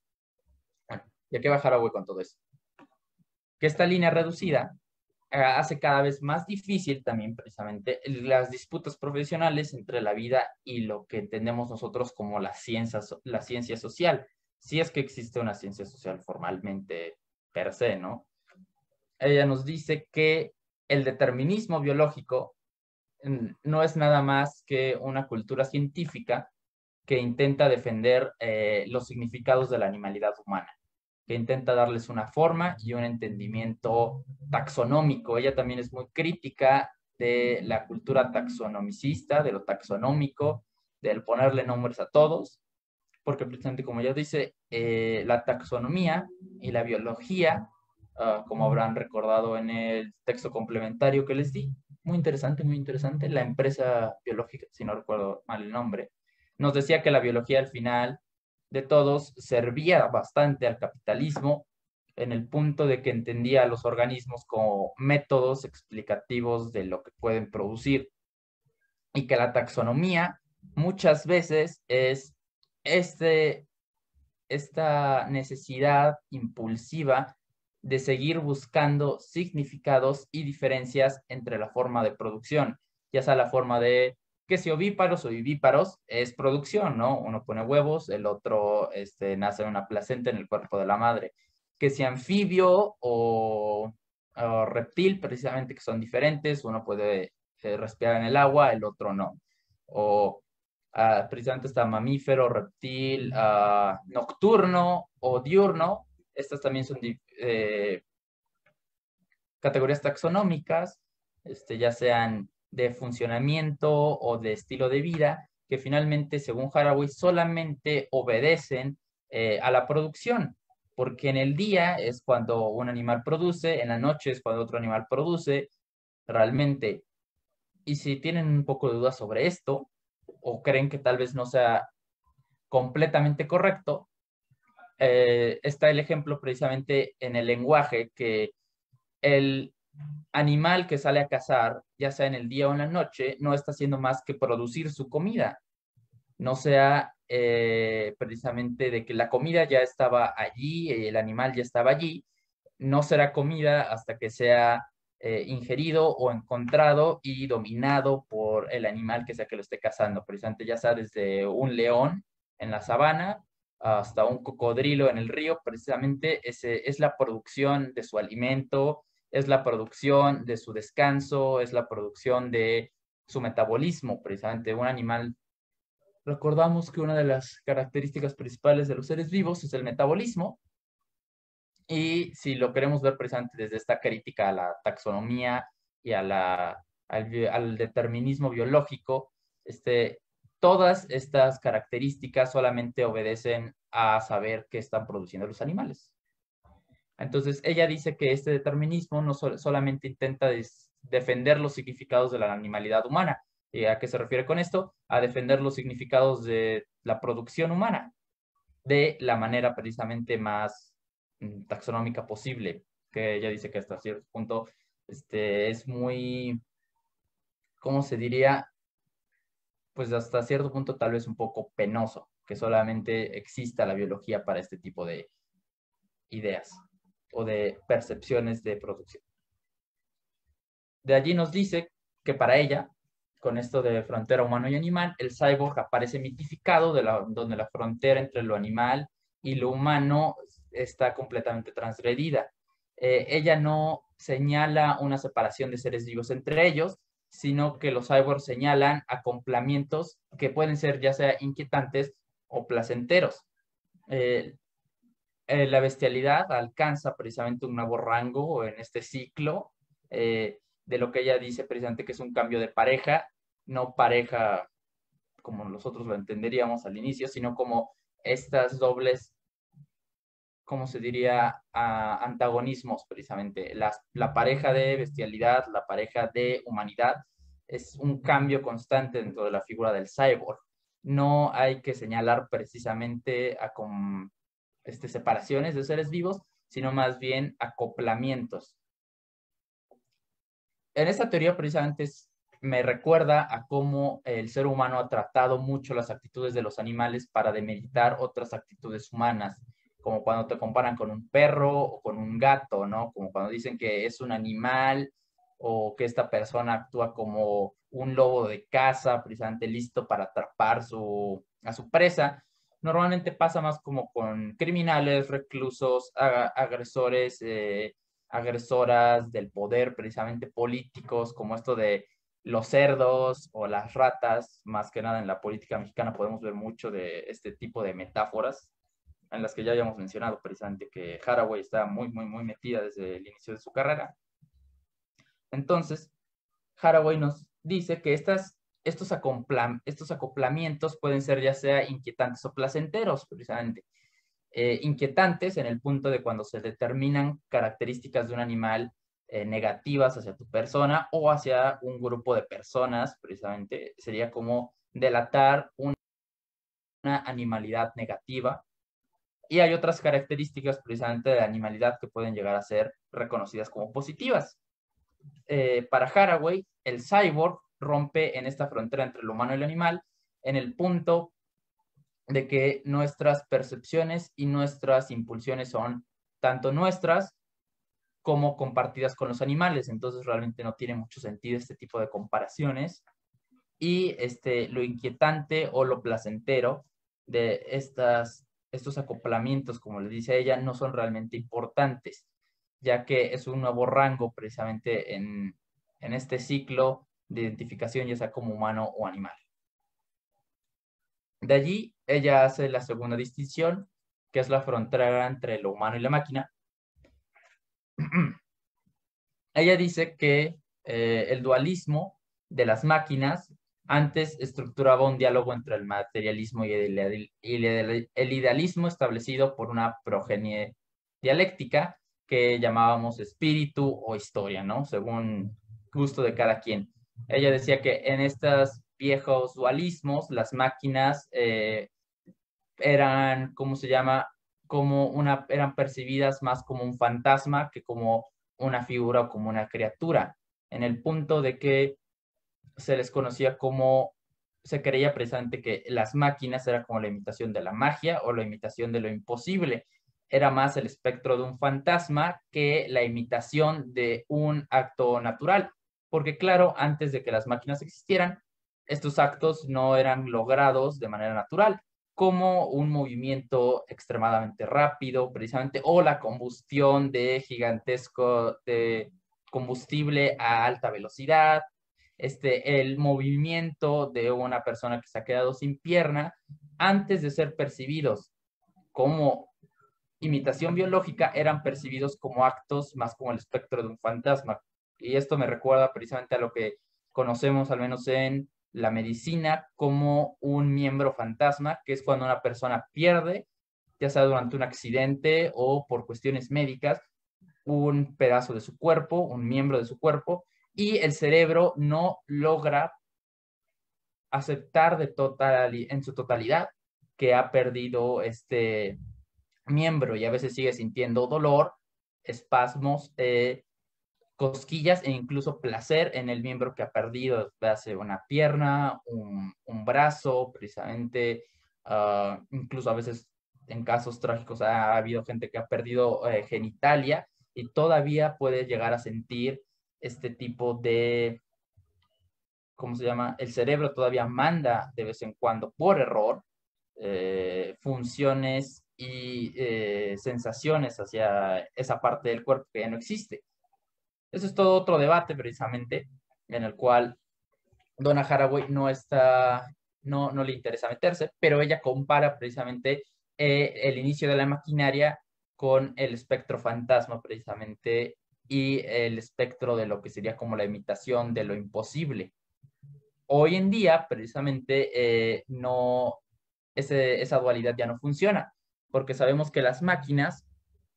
bueno, ya que bajar agua con todo eso, que esta línea reducida eh, hace cada vez más difícil también precisamente las disputas profesionales entre la vida y lo que entendemos nosotros como la ciencia, la ciencia social, si es que existe una ciencia social formalmente per se, ¿no? Ella nos dice que el determinismo biológico no es nada más que una cultura científica que intenta defender eh, los significados de la animalidad humana, que intenta darles una forma y un entendimiento taxonómico. Ella también es muy crítica de la cultura taxonomicista, de lo taxonómico, del ponerle nombres a todos, porque precisamente como ella dice, eh, la taxonomía y la biología Ah, como habrán recordado en el texto complementario que les di. Muy interesante, muy interesante. La empresa biológica, si no recuerdo mal el nombre, nos decía que la biología al final de todos servía bastante al capitalismo en el punto de que entendía a los organismos como métodos explicativos de lo que pueden producir y que la taxonomía muchas veces es este, esta necesidad impulsiva de seguir buscando significados y diferencias entre la forma de producción, ya sea la forma de que si ovíparos o vivíparos es producción, ¿no? Uno pone huevos, el otro este, nace en una placenta en el cuerpo de la madre. Que si anfibio o, reptil, precisamente que son diferentes, uno puede eh, respirar en el agua, el otro no. O ah, precisamente está mamífero, reptil, ah, nocturno o diurno, estas también son eh, categorías taxonómicas, este, ya sean de funcionamiento o de estilo de vida, que finalmente, según Haraway, solamente obedecen eh, a la producción, porque en el día es cuando un animal produce, en la noche es cuando otro animal produce, realmente. Y si tienen un poco de duda sobre esto, o creen que tal vez no sea completamente correcto, eh, está el ejemplo precisamente en el lenguaje que el animal que sale a cazar, ya sea en el día o en la noche, no está haciendo más que producir su comida. No sea eh, precisamente de que la comida ya estaba allí, el animal ya estaba allí, no será comida hasta que sea eh, ingerido o encontrado y dominado por el animal que sea que lo esté cazando. Precisamente ya sea desde un león en la sabana hasta un cocodrilo en el río, precisamente ese es la producción de su alimento, es la producción de su descanso, es la producción de su metabolismo, precisamente un animal. Recordamos que una de las características principales de los seres vivos es el metabolismo, y si lo queremos ver precisamente desde esta crítica a la taxonomía y a la, al, al determinismo biológico, este, todas estas características solamente obedecen a saber qué están produciendo los animales. Entonces, ella dice que este determinismo no solamente intenta defender los significados de la animalidad humana. ¿Y a qué se refiere con esto? A defender los significados de la producción humana de la manera precisamente más mm, taxonómica posible, que ella dice que hasta cierto punto este, es muy, ¿cómo se diría? Pues hasta cierto punto tal vez un poco penoso que solamente exista la biología para este tipo de ideas o de percepciones de producción. De allí nos dice que para ella, con esto de frontera humano y animal, el cyborg aparece mitificado de la, donde la frontera entre lo animal y lo humano está completamente transgredida. Eh, ella no señala una separación de seres vivos entre ellos, sino que los cyborgs señalan acoplamientos que pueden ser ya sea inquietantes o placenteros. Eh, eh, la bestialidad alcanza precisamente un nuevo rango en este ciclo eh, de lo que ella dice precisamente que es un cambio de pareja, no pareja como nosotros lo entenderíamos al inicio, sino como estas dobles ¿cómo se diría?, antagonismos precisamente. La, pareja de bestialidad, la pareja de humanidad, es un cambio constante dentro de la figura del cyborg. No hay que señalar precisamente a con, este, separaciones de seres vivos, sino más bien acoplamientos. En esta teoría precisamente me recuerda a cómo el ser humano ha tratado mucho las actitudes de los animales para demeritar otras actitudes humanas como cuando te comparan con un perro o con un gato, ¿no? Como cuando dicen que es un animal o que esta persona actúa como un lobo de caza, precisamente listo para atrapar su, a su presa. Normalmente pasa más como con criminales, reclusos, agresores, eh, agresoras del poder, precisamente políticos, como esto de los cerdos o las ratas, más que nada en la política mexicana podemos ver mucho de este tipo de metáforas en las que ya habíamos mencionado precisamente que Haraway está muy, muy, muy metida desde el inicio de su carrera. Entonces, Haraway nos dice que estas, estos, estos acoplamientos pueden ser ya sea inquietantes o placenteros, precisamente. Eh, inquietantes en el punto de cuando se determinan características de un animal eh, negativas hacia tu persona o hacia un grupo de personas, precisamente, sería como delatar una animalidad negativa y hay otras características precisamente de la animalidad que pueden llegar a ser reconocidas como positivas. Eh, para Haraway, el cyborg rompe en esta frontera entre el humano y el animal en el punto de que nuestras percepciones y nuestras impulsiones son tanto nuestras como compartidas con los animales. Entonces realmente no tiene mucho sentido este tipo de comparaciones. Y este, lo inquietante o lo placentero de estas, estos acoplamientos, como le dice ella, no son realmente importantes, ya que es un nuevo rango precisamente en, en este ciclo de identificación, ya sea como humano o animal. De allí, ella hace la segunda distinción, que es la frontera entre lo humano y la máquina. ella dice que eh, el dualismo de las máquinas antes estructuraba un diálogo entre el materialismo y el, idealismo establecido por una progenie dialéctica que llamábamos espíritu o historia, ¿no? Según gusto de cada quien. Ella decía que en estos viejos dualismos las máquinas eh, eran, ¿cómo se llama? Como una, eran percibidas más como un fantasma que como una figura o como una criatura, en el punto de que se les conocía como, se creía precisamente que las máquinas era como la imitación de la magia o la imitación de lo imposible. Era más el espectro de un fantasma que la imitación de un acto natural porque claro, antes de que las máquinas existieran, estos actos no eran logrados de manera natural, como un movimiento extremadamente rápido, precisamente, o la combustión de gigantesco de combustible a alta velocidad, este, el movimiento de una persona que se ha quedado sin pierna, antes de ser percibidos como imitación biológica, eran percibidos como actos más como el espectro de un fantasma, y esto me recuerda precisamente a lo que conocemos, al menos en la medicina, como un miembro fantasma, que es cuando una persona pierde, ya sea durante un accidente o por cuestiones médicas, un pedazo de su cuerpo, un miembro de su cuerpo, y el cerebro no logra aceptar de total, en su totalidad que ha perdido este miembro y a veces sigue sintiendo dolor, espasmos, eh, cosquillas e incluso placer en el miembro que ha perdido, hace una pierna, un, brazo, precisamente, ah, incluso a veces en casos trágicos ha, habido gente que ha perdido eh, genitalia y todavía puede llegar a sentir este tipo de, ¿cómo se llama? El cerebro todavía manda de vez en cuando por error eh, funciones y eh, sensaciones hacia esa parte del cuerpo que ya no existe. Eso es todo otro debate precisamente en el cual Donna Haraway no está, no, no le interesa meterse, pero ella compara precisamente eh, el inicio de la maquinaria con el espectro fantasma precisamente y el espectro de lo que sería como la imitación de lo imposible. Hoy en día, precisamente, eh, no, esa dualidad ya no funciona, porque sabemos que las máquinas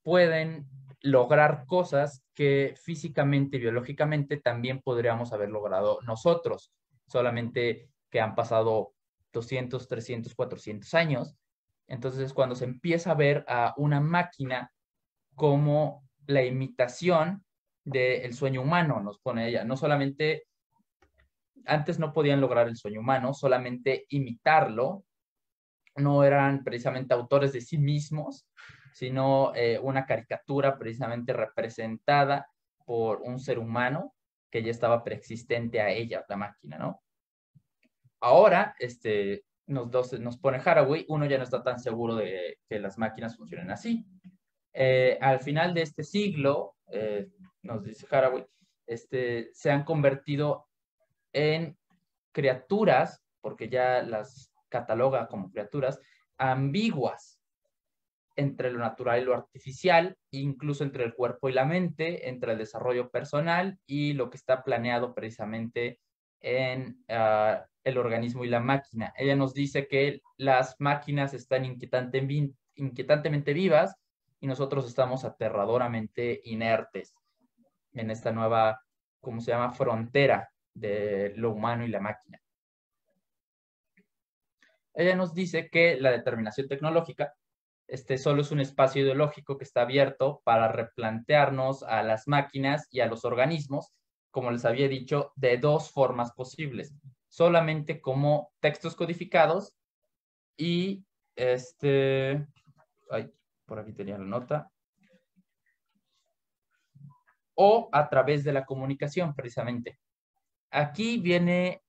pueden lograr cosas que físicamente, biológicamente también podríamos haber logrado nosotros, solamente que han pasado 200, 300, 400 años. Entonces es cuando se empieza a ver a una máquina como la imitación del sueño humano, nos pone ella. No solamente, antes no podían lograr el sueño humano, solamente imitarlo, no eran precisamente autores de sí mismos, sino eh, una caricatura precisamente representada por un ser humano que ya estaba preexistente a ella, la máquina, ¿no? Ahora, este, nos, nos pone Haraway, uno ya no está tan seguro de que las máquinas funcionen así. Eh, al final de este siglo, eh, nos dice Haraway, este, se han convertido en criaturas, porque ya las cataloga como criaturas, ambiguas, entre lo natural y lo artificial, incluso entre el cuerpo y la mente, entre el desarrollo personal y lo que está planeado precisamente en ah, el organismo y la máquina. Ella nos dice que las máquinas están inquietantemente vivas y nosotros estamos aterradoramente inertes en esta nueva, ¿cómo se llama?, frontera de lo humano y la máquina. Ella nos dice que la determinación tecnológica este solo es un espacio ideológico que está abierto para replantearnos a las máquinas y a los organismos, como les había dicho, de dos formas posibles, solamente como textos codificados y este, por aquí tenía la nota, o a través de la comunicación, precisamente. Aquí viene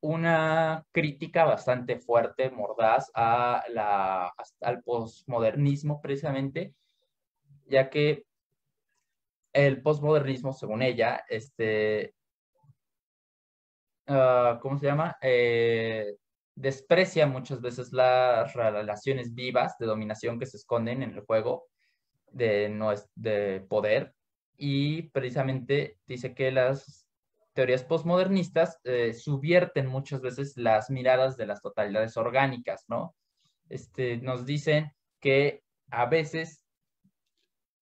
una crítica bastante fuerte, mordaz, a la, al posmodernismo, precisamente, ya que el posmodernismo, según ella, este, ah, ¿cómo se llama? Eh, desprecia muchas veces las relaciones vivas de dominación que se esconden en el juego de, no de poder y precisamente dice que las teorías postmodernistas eh, subvierten muchas veces las miradas de las totalidades orgánicas, ¿no? Este, nos dicen que a veces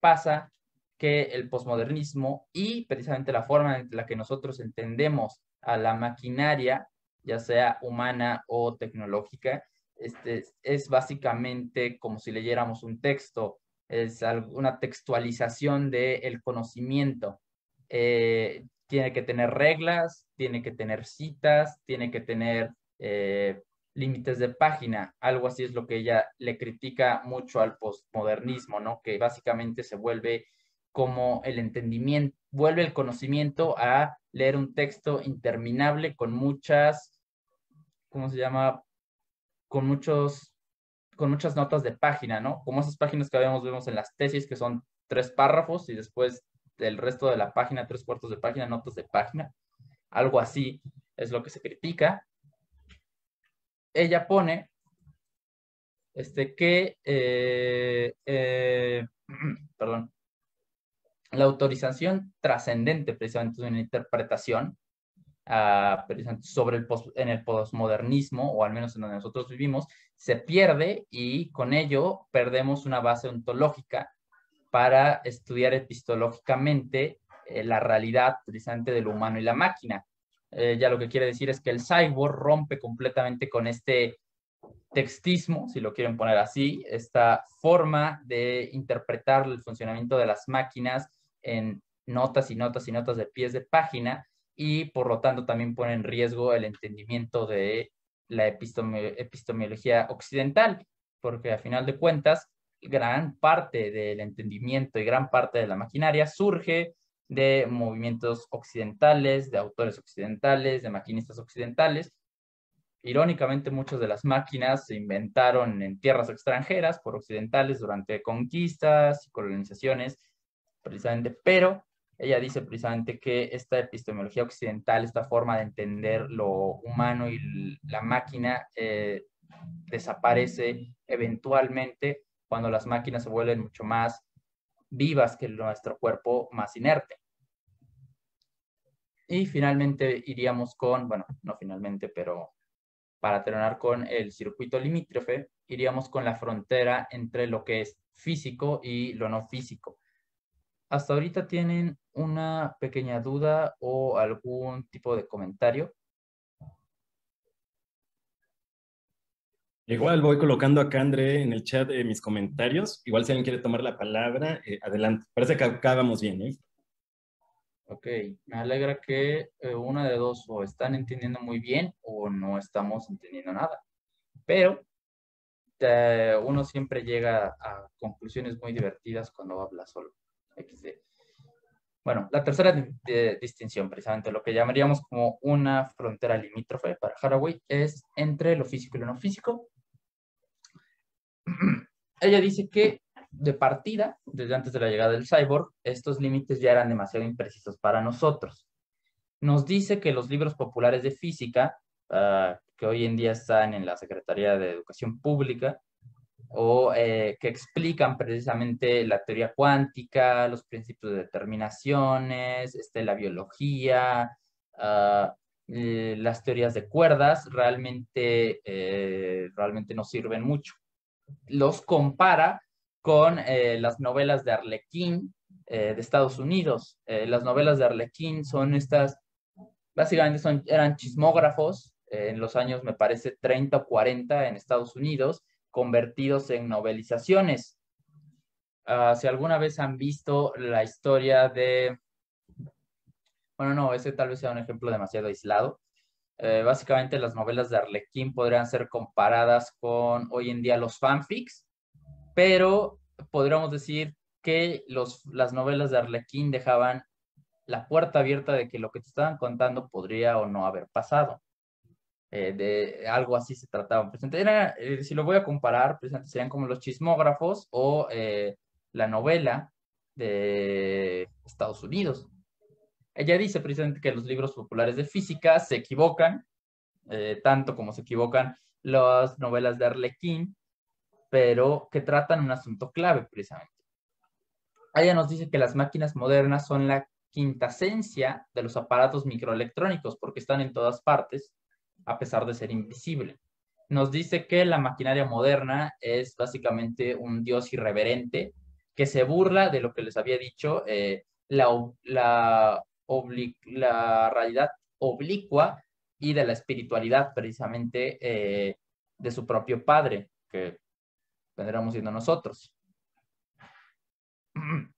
pasa que el posmodernismo y precisamente la forma en la que nosotros entendemos a la maquinaria, ya sea humana o tecnológica, este, es básicamente como si leyéramos un texto es una textualización del conocimiento. Eh, tiene que tener reglas, tiene que tener citas, tiene que tener eh, límites de página. Algo así es lo que ella le critica mucho al postmodernismo, ¿no? Que básicamente se vuelve como el entendimiento, vuelve el conocimiento a leer un texto interminable con muchas, ¿cómo se llama? Con muchos con muchas notas de página, ¿no? Como esas páginas que habíamos vemos en las tesis, que son tres párrafos y después del resto de la página, tres cuartos de página, notas de página. Algo así es lo que se critica. Ella pone este, que, eh, eh, perdón, la autorización trascendente precisamente de una interpretación sobre el en el posmodernismo, o al menos en donde nosotros vivimos, se pierde y con ello perdemos una base ontológica para estudiar epistológicamente eh, la realidad precisamente de lo humano y la máquina. Eh, ya lo que quiere decir es que el cyborg rompe completamente con este textismo, si lo quieren poner así, esta forma de interpretar el funcionamiento de las máquinas en notas y notas y notas de pies de página, y por lo tanto también pone en riesgo el entendimiento de la epistemología occidental, porque a final de cuentas, gran parte del entendimiento y gran parte de la maquinaria surge de movimientos occidentales, de autores occidentales, de maquinistas occidentales. Irónicamente, muchas de las máquinas se inventaron en tierras extranjeras por occidentales durante conquistas y colonizaciones, precisamente, pero ella dice precisamente que esta epistemología occidental, esta forma de entender lo humano y la máquina, eh, desaparece eventualmente cuando las máquinas se vuelven mucho más vivas que nuestro cuerpo más inerte. Y finalmente iríamos con, bueno, no finalmente, pero para terminar con el circuito limítrofe, iríamos con la frontera entre lo que es físico y lo no físico. ¿Hasta ahorita tienen una pequeña duda o algún tipo de comentario? Igual voy colocando acá, André, en el chat eh, mis comentarios. Igual si alguien quiere tomar la palabra, eh, adelante. Parece que acá vamos bien, ¿eh? Ok, me alegra que eh, una de dos o están entendiendo muy bien o no estamos entendiendo nada. Pero uno siempre llega a conclusiones muy divertidas cuando habla solo. Bueno, la tercera distinción, precisamente lo que llamaríamos como una frontera limítrofe para Haraway, es entre lo físico y lo no físico. Ella dice que de partida, desde antes de la llegada del cyborg, estos límites ya eran demasiado imprecisos para nosotros. Nos dice que los libros populares de física, ah, que hoy en día están en la Secretaría de Educación Pública, o eh, que explican precisamente la teoría cuántica, los principios de determinaciones, este, la biología, eh, las teorías de cuerdas, realmente, eh, realmente no sirven mucho. Los compara con las novelas de Arlequín de Estados Unidos. las novelas de Arlequín son estas, básicamente son, eran chismógrafos en los años, me parece, 30 o 40 en Estados Unidos, convertidos en novelizaciones. Ah, si alguna vez han visto la historia de... Bueno, no, ese tal vez sea un ejemplo demasiado aislado. Eh, básicamente las novelas de Arlequín podrían ser comparadas con hoy en día los fanfics, pero podríamos decir que los, las novelas de Arlequín dejaban la puerta abierta de que lo que te estaban contando podría o no haber pasado. Eh, de algo así se trataba. Era, eh, si lo voy a comparar, presente serían como los chismógrafos o eh, la novela de Estados Unidos. Ella dice precisamente que los libros populares de física se equivocan, tanto como se equivocan las novelas de Arlequín, pero que tratan un asunto clave precisamente. Ella nos dice que las máquinas modernas son la quintasencia de los aparatos microelectrónicos porque están en todas partes a pesar de ser invisible. Nos dice que la maquinaria moderna es básicamente un dios irreverente que se burla de lo que les había dicho, eh, la, la, realidad oblicua y de la espiritualidad precisamente eh, de su propio padre, que vendremos siendo nosotros.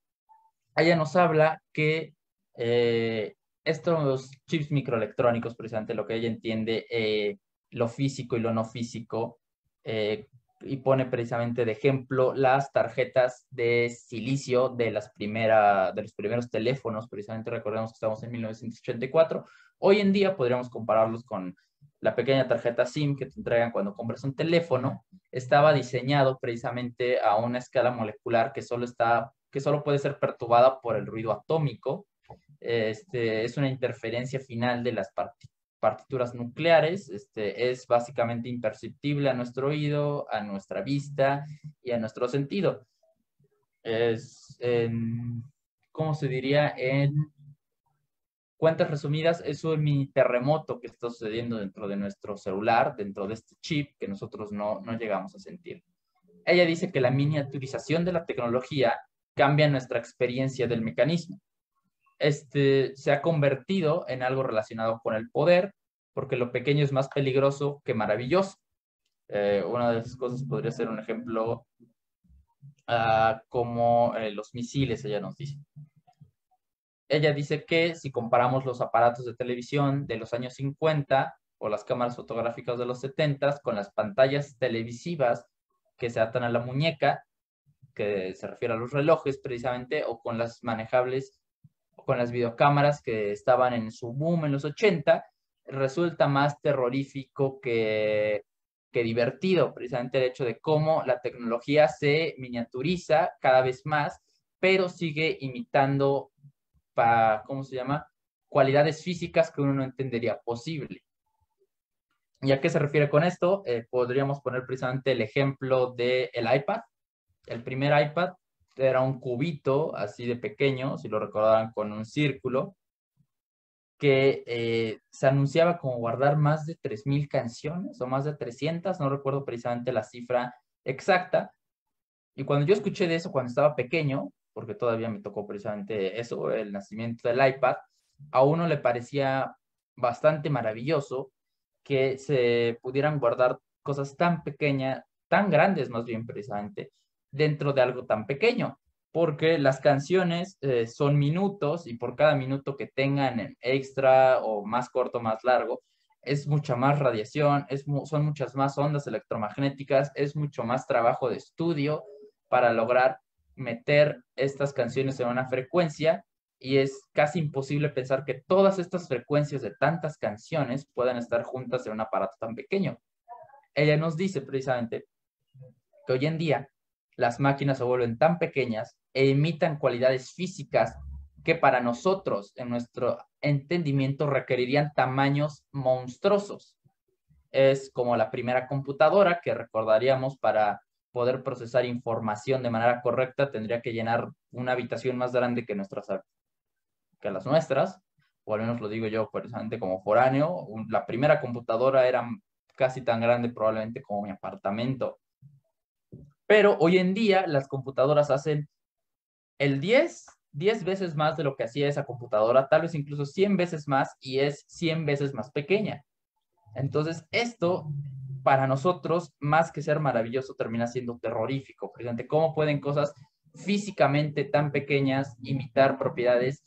Ella nos habla que eh, estos chips microelectrónicos, precisamente lo que ella entiende, eh, lo físico y lo no físico, eh, y pone precisamente de ejemplo las tarjetas de silicio de, las primera, de los primeros teléfonos, precisamente recordemos que estamos en 1984. Hoy en día podríamos compararlos con la pequeña tarjeta SIM que te entregan cuando compras un teléfono. Estaba diseñado precisamente a una escala molecular que solo, está, que solo puede ser perturbada por el ruido atómico este, es una interferencia final de las partituras nucleares, este, es básicamente imperceptible a nuestro oído, a nuestra vista y a nuestro sentido. Es, en, ¿cómo se diría? En cuentas resumidas, es un mini terremoto que está sucediendo dentro de nuestro celular, dentro de este chip que nosotros no, no llegamos a sentir. Ella dice que la miniaturización de la tecnología cambia nuestra experiencia del mecanismo este, se ha convertido en algo relacionado con el poder, porque lo pequeño es más peligroso que maravilloso. Eh, una de esas cosas podría ser un ejemplo ah, como eh, los misiles, ella nos dice. Ella dice que si comparamos los aparatos de televisión de los años 50 o las cámaras fotográficas de los 70 con las pantallas televisivas que se atan a la muñeca, que se refiere a los relojes precisamente, o con las manejables con las videocámaras que estaban en su boom en los 80, resulta más terrorífico que, que divertido, precisamente el hecho de cómo la tecnología se miniaturiza cada vez más, pero sigue imitando, pa, ¿cómo se llama? Cualidades físicas que uno no entendería posible. ¿Y a qué se refiere con esto? Eh, podríamos poner precisamente el ejemplo del el iPad. El primer iPad era un cubito así de pequeño, si lo recordaban, con un círculo, que eh, se anunciaba como guardar más de 3.000 canciones o más de 300, no recuerdo precisamente la cifra exacta. Y cuando yo escuché de eso cuando estaba pequeño, porque todavía me tocó precisamente eso, el nacimiento del iPad, a uno le parecía bastante maravilloso que se pudieran guardar cosas tan pequeñas, tan grandes más bien precisamente, dentro de algo tan pequeño, porque las canciones eh, son minutos y por cada minuto que tengan extra o más corto, más largo, es mucha más radiación, es son muchas más ondas electromagnéticas, es mucho más trabajo de estudio para lograr meter estas canciones en una frecuencia y es casi imposible pensar que todas estas frecuencias de tantas canciones puedan estar juntas en un aparato tan pequeño. Ella nos dice precisamente que hoy en día las máquinas se vuelven tan pequeñas e imitan cualidades físicas que para nosotros, en nuestro entendimiento, requerirían tamaños monstruosos. Es como la primera computadora que recordaríamos para poder procesar información de manera correcta, tendría que llenar una habitación más grande que, nuestras, que las nuestras, o al menos lo digo yo precisamente como foráneo. La primera computadora era casi tan grande probablemente como mi apartamento. Pero hoy en día las computadoras hacen el 10, 10 veces más de lo que hacía esa computadora, tal vez incluso 100 veces más y es 100 veces más pequeña. Entonces, esto para nosotros, más que ser maravilloso, termina siendo terrorífico. Precisamente, ¿cómo pueden cosas físicamente tan pequeñas imitar propiedades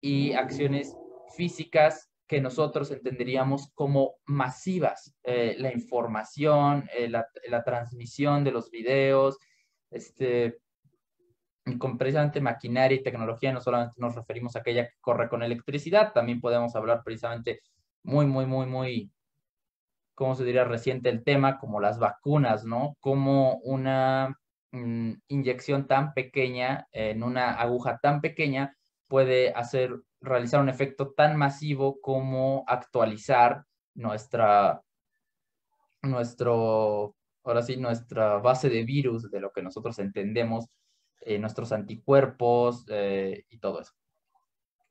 y acciones físicas que nosotros entenderíamos como masivas? Eh, la información, eh, la, la, transmisión de los videos, este, con precisamente maquinaria y tecnología, no solamente nos referimos a aquella que corre con electricidad, también podemos hablar precisamente muy, muy, muy, muy, ¿cómo se diría? Reciente el tema, como las vacunas, ¿no? Como una mm, inyección tan pequeña, en una aguja tan pequeña, puede hacer, realizar un efecto tan masivo como actualizar nuestra, nuestro, ahora sí, nuestra base de virus, de lo que nosotros entendemos, eh, nuestros anticuerpos eh, y todo eso.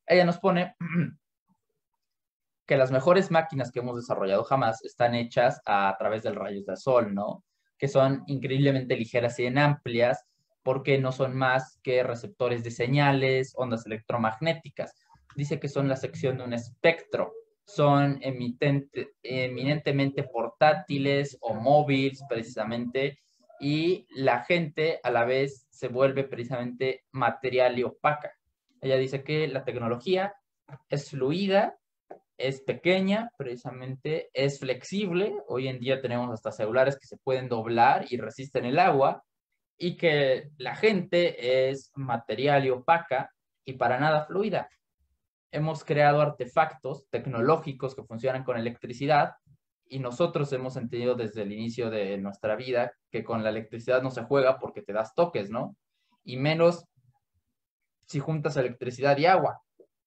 Ella nos pone que las mejores máquinas que hemos desarrollado jamás están hechas a, través del rayos del sol, ¿no? Que son increíblemente ligeras y en amplias porque no son más que receptores de señales, ondas electromagnéticas. Dice que son la sección de un espectro. Son eminentemente portátiles o móviles, precisamente, y la gente a la vez se vuelve precisamente material y opaca. Ella dice que la tecnología es fluida es pequeña, precisamente, es flexible. Hoy en día tenemos hasta celulares que se pueden doblar y resisten el agua y que la gente es material y opaca y para nada fluida. Hemos creado artefactos tecnológicos que funcionan con electricidad y nosotros hemos entendido desde el inicio de nuestra vida que con la electricidad no se juega porque te das toques, ¿no? Y menos si juntas electricidad y agua.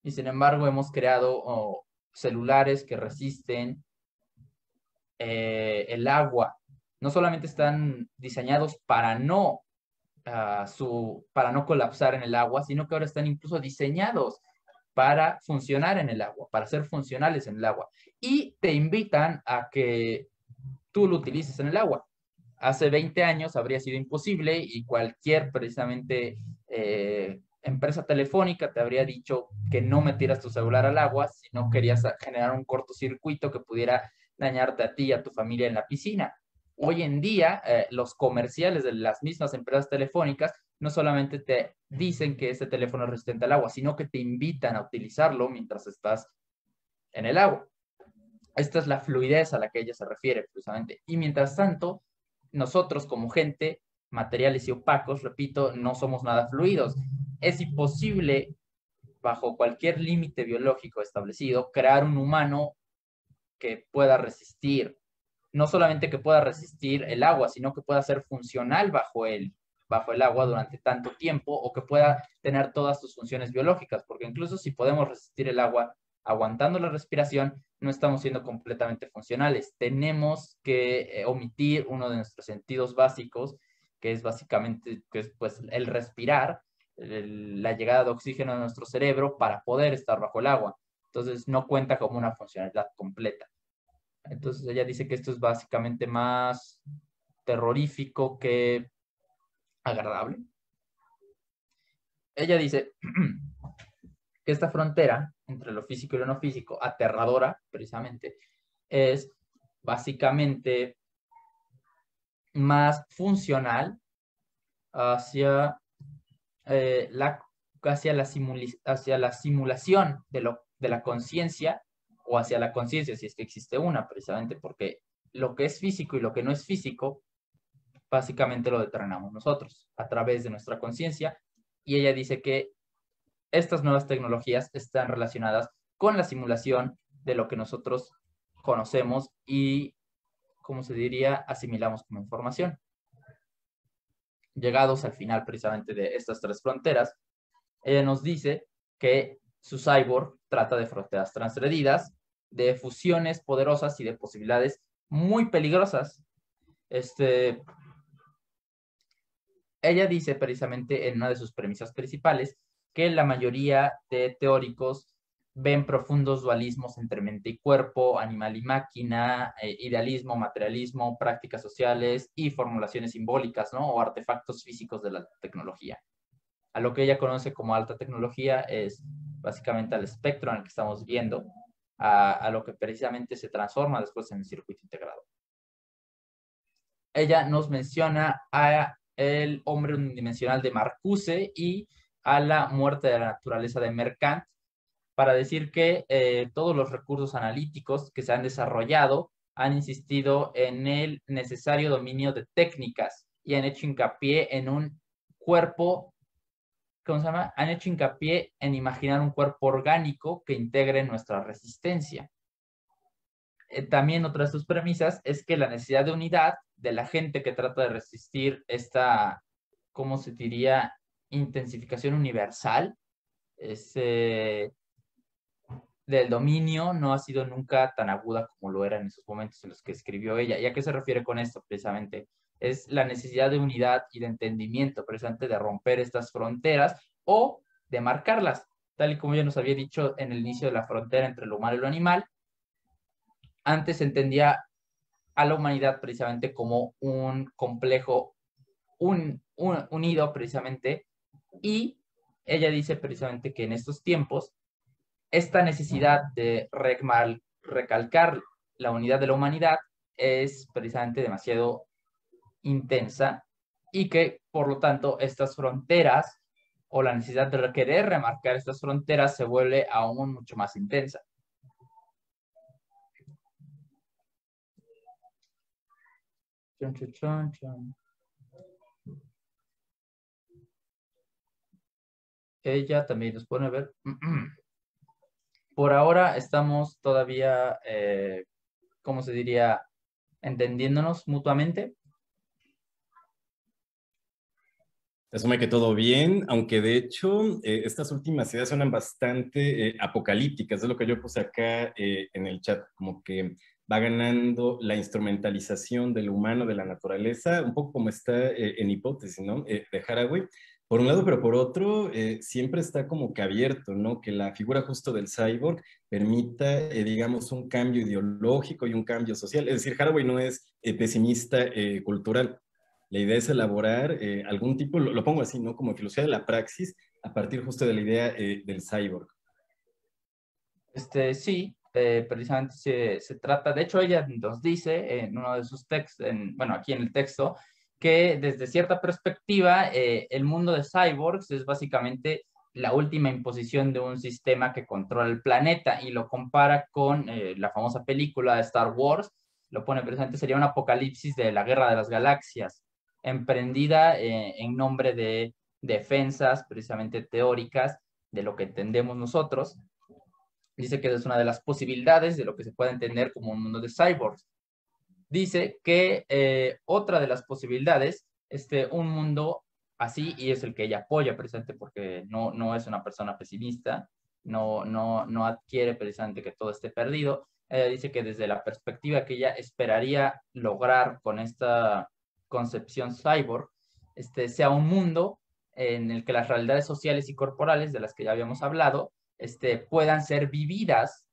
Y sin embargo hemos creado celulares que resisten eh, el agua. No solamente están diseñados para no, ah, su, para no colapsar en el agua, sino que ahora están incluso diseñados para funcionar en el agua, para ser funcionales en el agua. Y te invitan a que tú lo utilices en el agua. Hace 20 años habría sido imposible y cualquier precisamente eh, empresa telefónica te habría dicho que no metieras tu celular al agua si no querías generar un cortocircuito que pudiera dañarte a ti y a tu familia en la piscina. Hoy en día, eh, los comerciales de las mismas empresas telefónicas no solamente te dicen que ese teléfono es resistente al agua, sino que te invitan a utilizarlo mientras estás en el agua. Esta es la fluidez a la que ella se refiere, precisamente. Y mientras tanto, nosotros como gente, materiales y opacos, repito, no somos nada fluidos es imposible, bajo cualquier límite biológico establecido, crear un humano que pueda resistir, no solamente que pueda resistir el agua, sino que pueda ser funcional bajo el, bajo el agua durante tanto tiempo o que pueda tener todas sus funciones biológicas, porque incluso si podemos resistir el agua aguantando la respiración, no estamos siendo completamente funcionales. Tenemos que eh, omitir uno de nuestros sentidos básicos, que es básicamente que es, pues, el respirar, la llegada de oxígeno a nuestro cerebro para poder estar bajo el agua. Entonces no cuenta como una funcionalidad completa. Entonces ella dice que esto es básicamente más terrorífico que agradable. Ella dice que esta frontera entre lo físico y lo no físico, aterradora precisamente, es básicamente más funcional hacia eh, la, hacia, la hacia la simulación de, lo, de la conciencia o hacia la conciencia, si es que existe una, precisamente porque lo que es físico y lo que no es físico, básicamente lo determinamos nosotros a través de nuestra conciencia. Y ella dice que estas nuevas tecnologías están relacionadas con la simulación de lo que nosotros conocemos y, como se diría, asimilamos como información llegados al final precisamente de estas tres fronteras, ella nos dice que su cyborg trata de fronteras transgredidas, de fusiones poderosas y de posibilidades muy peligrosas. Este, ella dice precisamente en una de sus premisas principales que la mayoría de teóricos ven profundos dualismos entre mente y cuerpo, animal y máquina, eh, idealismo, materialismo, prácticas sociales y formulaciones simbólicas, ¿no? O artefactos físicos de la tecnología. A lo que ella conoce como alta tecnología es básicamente al espectro en el que estamos viendo, a, a lo que precisamente se transforma después en el circuito integrado. ella nos menciona a el hombre unidimensional de Marcuse y a la muerte de la naturaleza de Mercant para decir que eh, todos los recursos analíticos que se han desarrollado han insistido en el necesario dominio de técnicas y han hecho hincapié en un cuerpo, ¿cómo se llama? Han hecho hincapié en imaginar un cuerpo orgánico que integre nuestra resistencia. Eh, también otra de sus premisas es que la necesidad de unidad de la gente que trata de resistir esta, ¿cómo se diría? Intensificación universal, ese, del dominio no ha sido nunca tan aguda como lo era en esos momentos en los que escribió ella. ¿Y a qué se refiere con esto precisamente? Es la necesidad de unidad y de entendimiento, precisamente de romper estas fronteras o de marcarlas, tal y como ya nos había dicho en el inicio de la frontera entre lo humano y lo animal. Antes se entendía a la humanidad precisamente como un complejo un, unido precisamente y ella dice precisamente que en estos tiempos esta necesidad de recalcar la unidad de la humanidad es precisamente demasiado intensa y que por lo tanto estas fronteras o la necesidad de querer remarcar estas fronteras se vuelve aún mucho más intensa. Ella también nos pone a ver. Por ahora estamos todavía, eh, ¿cómo se diría? Entendiéndonos mutuamente. Asume que todo bien, aunque de hecho eh, estas últimas ideas suenan bastante eh, apocalípticas, es lo que yo puse acá en el chat, como que va ganando la instrumentalización del humano, de la naturaleza, un poco como está en hipótesis, ¿no? de Haraway, por un lado, pero por otro, eh, siempre está como que abierto, ¿no? Que la figura justo del cyborg permita, eh, digamos, un cambio ideológico y un cambio social. Es decir, Haraway no es eh, pesimista cultural. La idea es elaborar algún tipo, lo, pongo así, ¿no? Como filosofía de la praxis a partir justo de la idea del cyborg. Este, sí, precisamente se, se, trata, de hecho ella nos dice en uno de sus textos, bueno, aquí en el texto, que desde cierta perspectiva eh, el mundo de cyborgs es básicamente la última imposición de un sistema que controla el planeta y lo compara con eh, la famosa película de Star Wars, lo pone presente, sería un apocalipsis de la guerra de las galaxias, emprendida eh, en nombre de defensas precisamente teóricas de lo que entendemos nosotros. Dice que es una de las posibilidades de lo que se puede entender como un mundo de cyborgs dice que eh, otra de las posibilidades, este, un mundo así, y es el que ella apoya precisamente porque no, no es una persona pesimista, no, no, no adquiere precisamente que todo esté perdido. Ella dice que desde la perspectiva que ella esperaría lograr con esta concepción cyborg, este, sea un mundo en el que las realidades sociales y corporales de las que ya habíamos hablado este, puedan ser vividas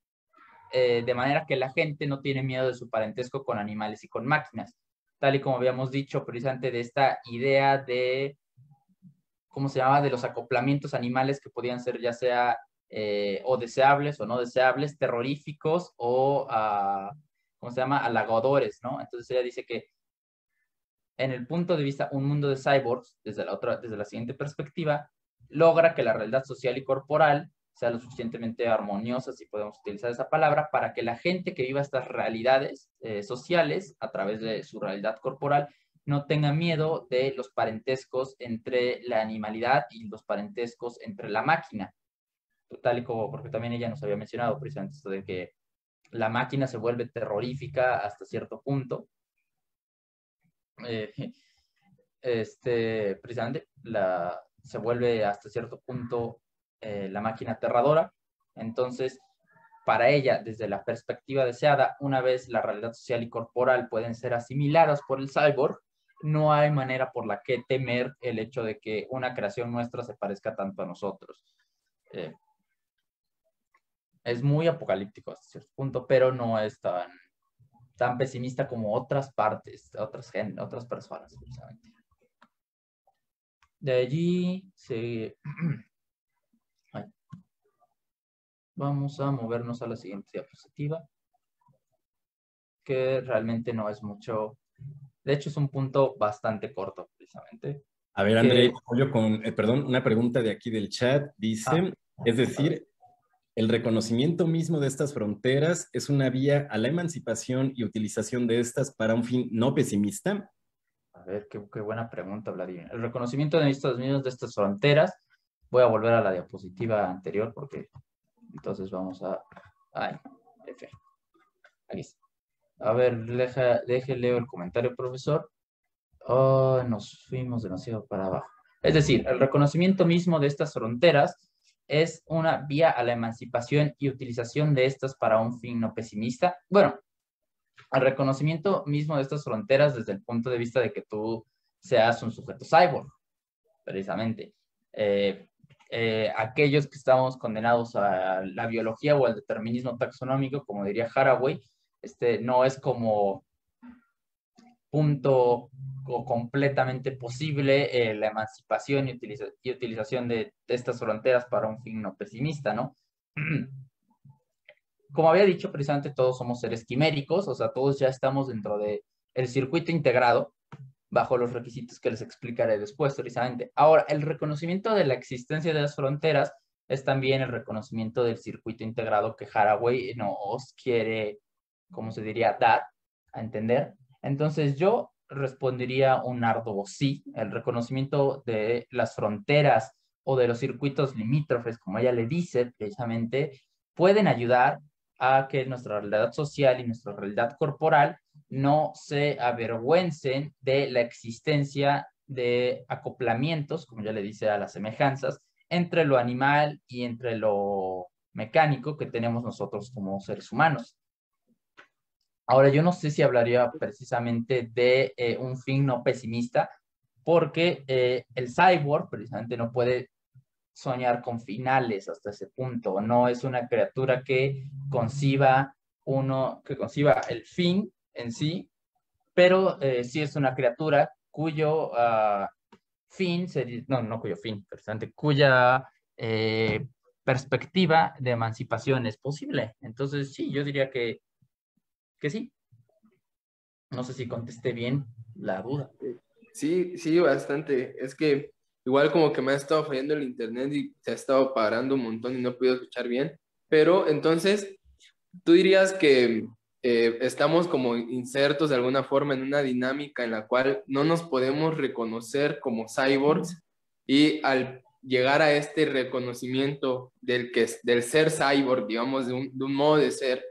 eh, de manera que la gente no tiene miedo de su parentesco con animales y con máquinas, tal y como habíamos dicho precisamente de esta idea de, ¿cómo se llama?, de los acoplamientos animales que podían ser ya sea eh, o deseables o no deseables, terroríficos o, uh, ¿cómo se llama?, halagadores, ¿no? Entonces ella dice que en el punto de vista un mundo de cyborgs, desde la, otra, desde la siguiente perspectiva, logra que la realidad social y corporal sea lo suficientemente armoniosa, si podemos utilizar esa palabra, para que la gente que viva estas realidades eh, sociales a través de su realidad corporal no tenga miedo de los parentescos entre la animalidad y los parentescos entre la máquina. Tal y como, porque también ella nos había mencionado precisamente esto de que la máquina se vuelve terrorífica hasta cierto punto. Eh, este, precisamente la, se vuelve hasta cierto punto eh, la máquina aterradora. Entonces, para ella, desde la perspectiva deseada, una vez la realidad social y corporal pueden ser asimiladas por el cyborg, no hay manera por la que temer el hecho de que una creación nuestra se parezca tanto a nosotros. Eh, es muy apocalíptico hasta cierto punto, pero no es tan, tan pesimista como otras partes, otras, otras personas. De allí se Vamos a movernos a la siguiente diapositiva, que realmente no es mucho De hecho, es un punto bastante corto, precisamente. A ver, André, con, eh, perdón, una pregunta de aquí del chat. Dice, ah, es decir, el reconocimiento mismo de estas fronteras es una vía a la emancipación y utilización de estas para un fin no pesimista. A ver, qué, buena pregunta, Vladimir. El reconocimiento de estos mismos de estas fronteras, voy a volver a la diapositiva anterior porque entonces vamos a... Ay, F. Aquí está. A ver, deja, deje leo el comentario, profesor. Oh, nos fuimos demasiado para abajo. Es decir, el reconocimiento mismo de estas fronteras es una vía a la emancipación y utilización de estas para un fin no pesimista. Bueno, el reconocimiento mismo de estas fronteras desde el punto de vista de que tú seas un sujeto cyborg, precisamente. Eh, eh, aquellos que estamos condenados a la biología o al determinismo taxonómico, como diría Haraway, este, no es como punto completamente posible eh, la emancipación y, y utilización de, estas fronteras para un fin no pesimista, ¿no? Como había dicho, precisamente todos somos seres quiméricos, o sea, todos ya estamos dentro del el circuito integrado bajo los requisitos que les explicaré después, precisamente. Ahora, el reconocimiento de la existencia de las fronteras es también el reconocimiento del circuito integrado que Haraway nos quiere, como se diría, dar a entender. Entonces, yo respondería un arduo sí. El reconocimiento de las fronteras o de los circuitos limítrofes, como ella le dice precisamente, pueden ayudar a que nuestra realidad social y nuestra realidad corporal no se avergüencen de la existencia de acoplamientos, como ya le dice a las semejanzas, entre lo animal y entre lo mecánico que tenemos nosotros como seres humanos. Ahora, yo no sé si hablaría precisamente de eh, un fin no pesimista, porque eh, el cyborg precisamente no puede soñar con finales hasta ese punto. No es una criatura que conciba uno, que conciba el fin en sí, pero eh, sí es una criatura cuyo ah, fin sería, no, no cuyo fin, precisamente, cuya perspectiva de emancipación es posible. Entonces, sí, yo diría que que sí. No sé si contesté bien la duda. Sí, sí, bastante. Es que igual como que me ha estado fallando el internet y se ha estado parando un montón y no he podido escuchar bien. Pero entonces, tú dirías que eh, estamos como insertos de alguna forma en una dinámica en la cual no nos podemos reconocer como cyborgs y al llegar a este reconocimiento del, que, del ser cyborg, digamos, de un, de un modo de ser,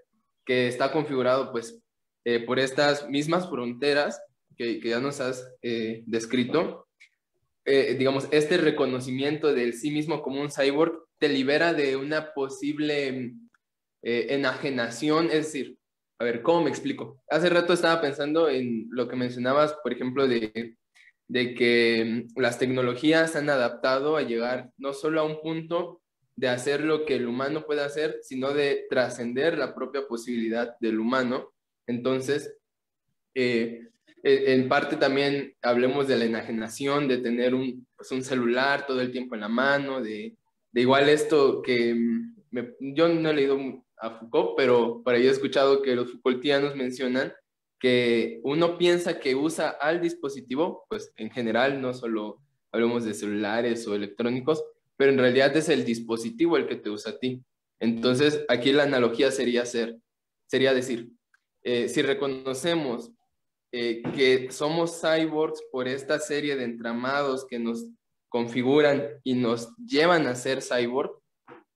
que está configurado pues eh, por estas mismas fronteras que, que ya nos has eh, descrito. Eh, digamos, este reconocimiento del sí mismo como un cyborg te libera de una posible enajenación, es decir, a ver, ¿cómo me explico? Hace rato estaba pensando en lo que mencionabas, por ejemplo, de, de que mm, las tecnologías han adaptado a llegar no solo a un punto de hacer lo que el humano puede hacer, sino de trascender la propia posibilidad del humano. Entonces, eh, e, en parte también hablemos de la enajenación, de tener un, pues, un celular todo el tiempo en la mano, de, de igual esto que mm, yo no he leído a Foucault, pero para ello he escuchado que los Foucaultianos mencionan que uno piensa que usa al dispositivo, pues en general, no solo hablemos de celulares o electrónicos, pero en realidad es el dispositivo el que te usa a ti. Entonces, aquí la analogía sería, ser, sería decir, eh, si reconocemos eh, que somos cyborgs por esta serie de entramados que nos configuran y nos llevan a ser cyborg,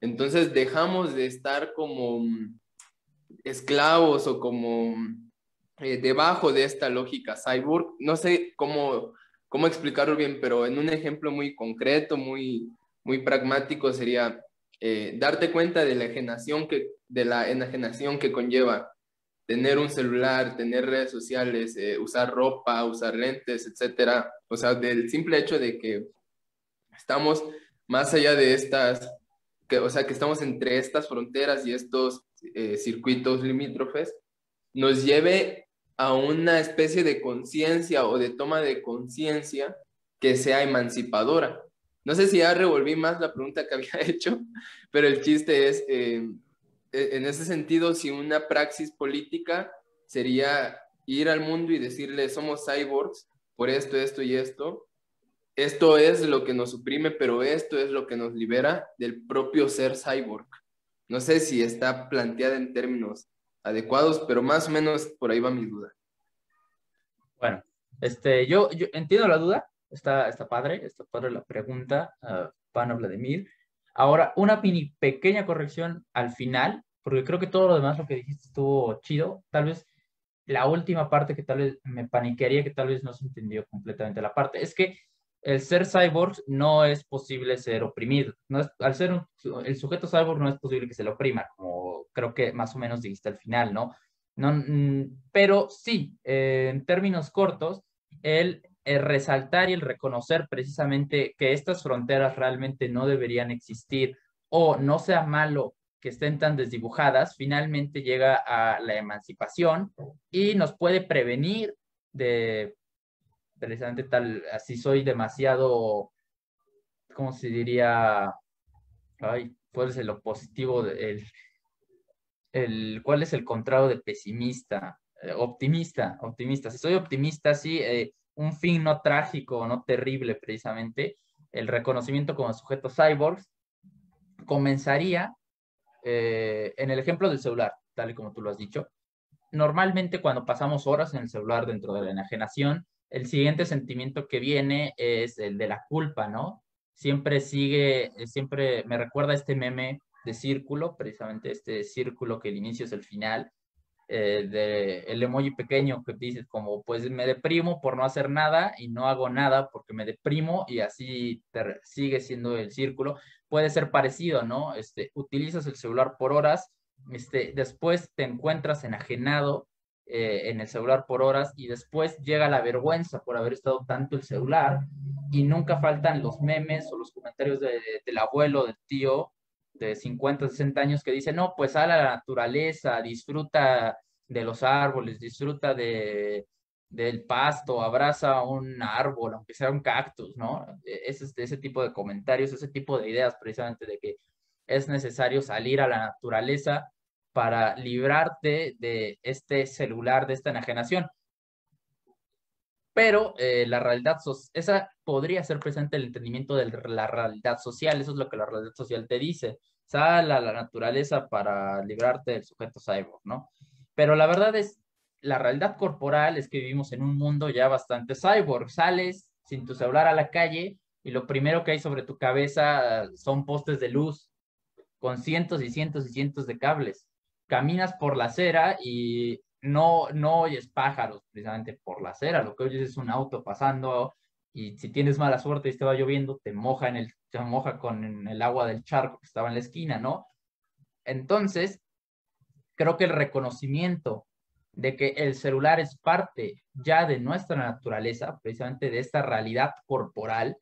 entonces dejamos de estar como mm, esclavos o como eh, debajo de esta lógica cyborg. No sé cómo, cómo explicarlo bien, pero en un ejemplo muy concreto, muy, muy pragmático sería eh, darte cuenta de la enajenación que, de la enajenación que conlleva tener un celular, tener redes sociales, eh, usar ropa, usar lentes, etcétera. O sea, del simple hecho de que estamos más allá de estas, que, o sea, que estamos entre estas fronteras y estos eh, circuitos limítrofes, nos lleve a una especie de conciencia o de toma de conciencia que sea emancipadora. No sé si ya revolví más la pregunta que había hecho, pero el chiste es, eh, e, en ese sentido, si una praxis política sería ir al mundo y decirle, somos cyborgs por esto, esto y esto. Esto es lo que nos suprime, pero esto es lo que nos libera del propio ser cyborg. No sé si está planteada en términos adecuados, pero más o menos por ahí va mi duda. Bueno, este, yo, yo entiendo la duda, está, está padre, está padre la pregunta, uh, Pano Vladimir. Ahora, una mini pequeña corrección al final, porque creo que todo lo demás, lo que dijiste, estuvo chido. Tal vez la última parte que tal vez me paniquearía, que tal vez no se entendió completamente la parte, es que el ser cyborg no es posible ser oprimido. No es, al ser un, el sujeto cyborg no es posible que se lo oprima, como creo que más o menos dijiste al final, ¿no? no mm, pero sí, eh, en términos cortos, el, el, resaltar y el reconocer precisamente que estas fronteras realmente no deberían existir o no sea malo que estén tan desdibujadas, finalmente llega a la emancipación y nos puede prevenir de precisamente tal, así soy demasiado, ¿cómo se diría? Ay, ¿cuál es lo positivo? El, el, ¿Cuál es el contrario de pesimista? Eh, optimista, optimista. Si soy optimista, sí, eh, un fin no trágico, no terrible precisamente, el reconocimiento como sujeto cyborgs comenzaría eh, en el ejemplo del celular, tal y como tú lo has dicho. Normalmente cuando pasamos horas en el celular dentro de la enajenación, el siguiente sentimiento que viene es el de la culpa, ¿no? Siempre sigue, eh, siempre me recuerda este meme de círculo, precisamente este círculo que el inicio es el final, eh, de el emoji pequeño que dices como, pues me deprimo por no hacer nada y no hago nada porque me deprimo y así sigue siendo el círculo. Puede ser parecido, ¿no? Este, utilizas el celular por horas, este, después te encuentras enajenado eh, en el celular por horas y después llega la vergüenza por haber estado tanto el celular y nunca faltan los memes o los comentarios de, del abuelo, del tío de 50, 60 años que dice, no, pues a la naturaleza, disfruta de los árboles, disfruta de, del pasto, abraza un árbol, aunque sea un cactus, ¿no? E, ese, ese tipo de comentarios, ese tipo de ideas precisamente de que es necesario salir a la naturaleza para librarte de este celular, de esta enajenación. Pero eh, la realidad, esa podría ser presente el entendimiento de la realidad social, eso es lo que la realidad social te dice. Sal a la naturaleza para librarte del sujeto cyborg, ¿no? Pero la verdad es, la realidad corporal es que vivimos en un mundo ya bastante cyborg. Sales sin tu celular a la calle y lo primero que hay sobre tu cabeza son postes de luz con cientos y cientos y cientos de cables caminas por la acera y no, no oyes pájaros precisamente por la acera, lo que oyes es un auto pasando y si tienes mala suerte y va lloviendo, te moja, en el, te moja con el agua del charco que estaba en la esquina, ¿no? Entonces, creo que el reconocimiento de que el celular es parte ya de nuestra naturaleza, precisamente de esta realidad corporal,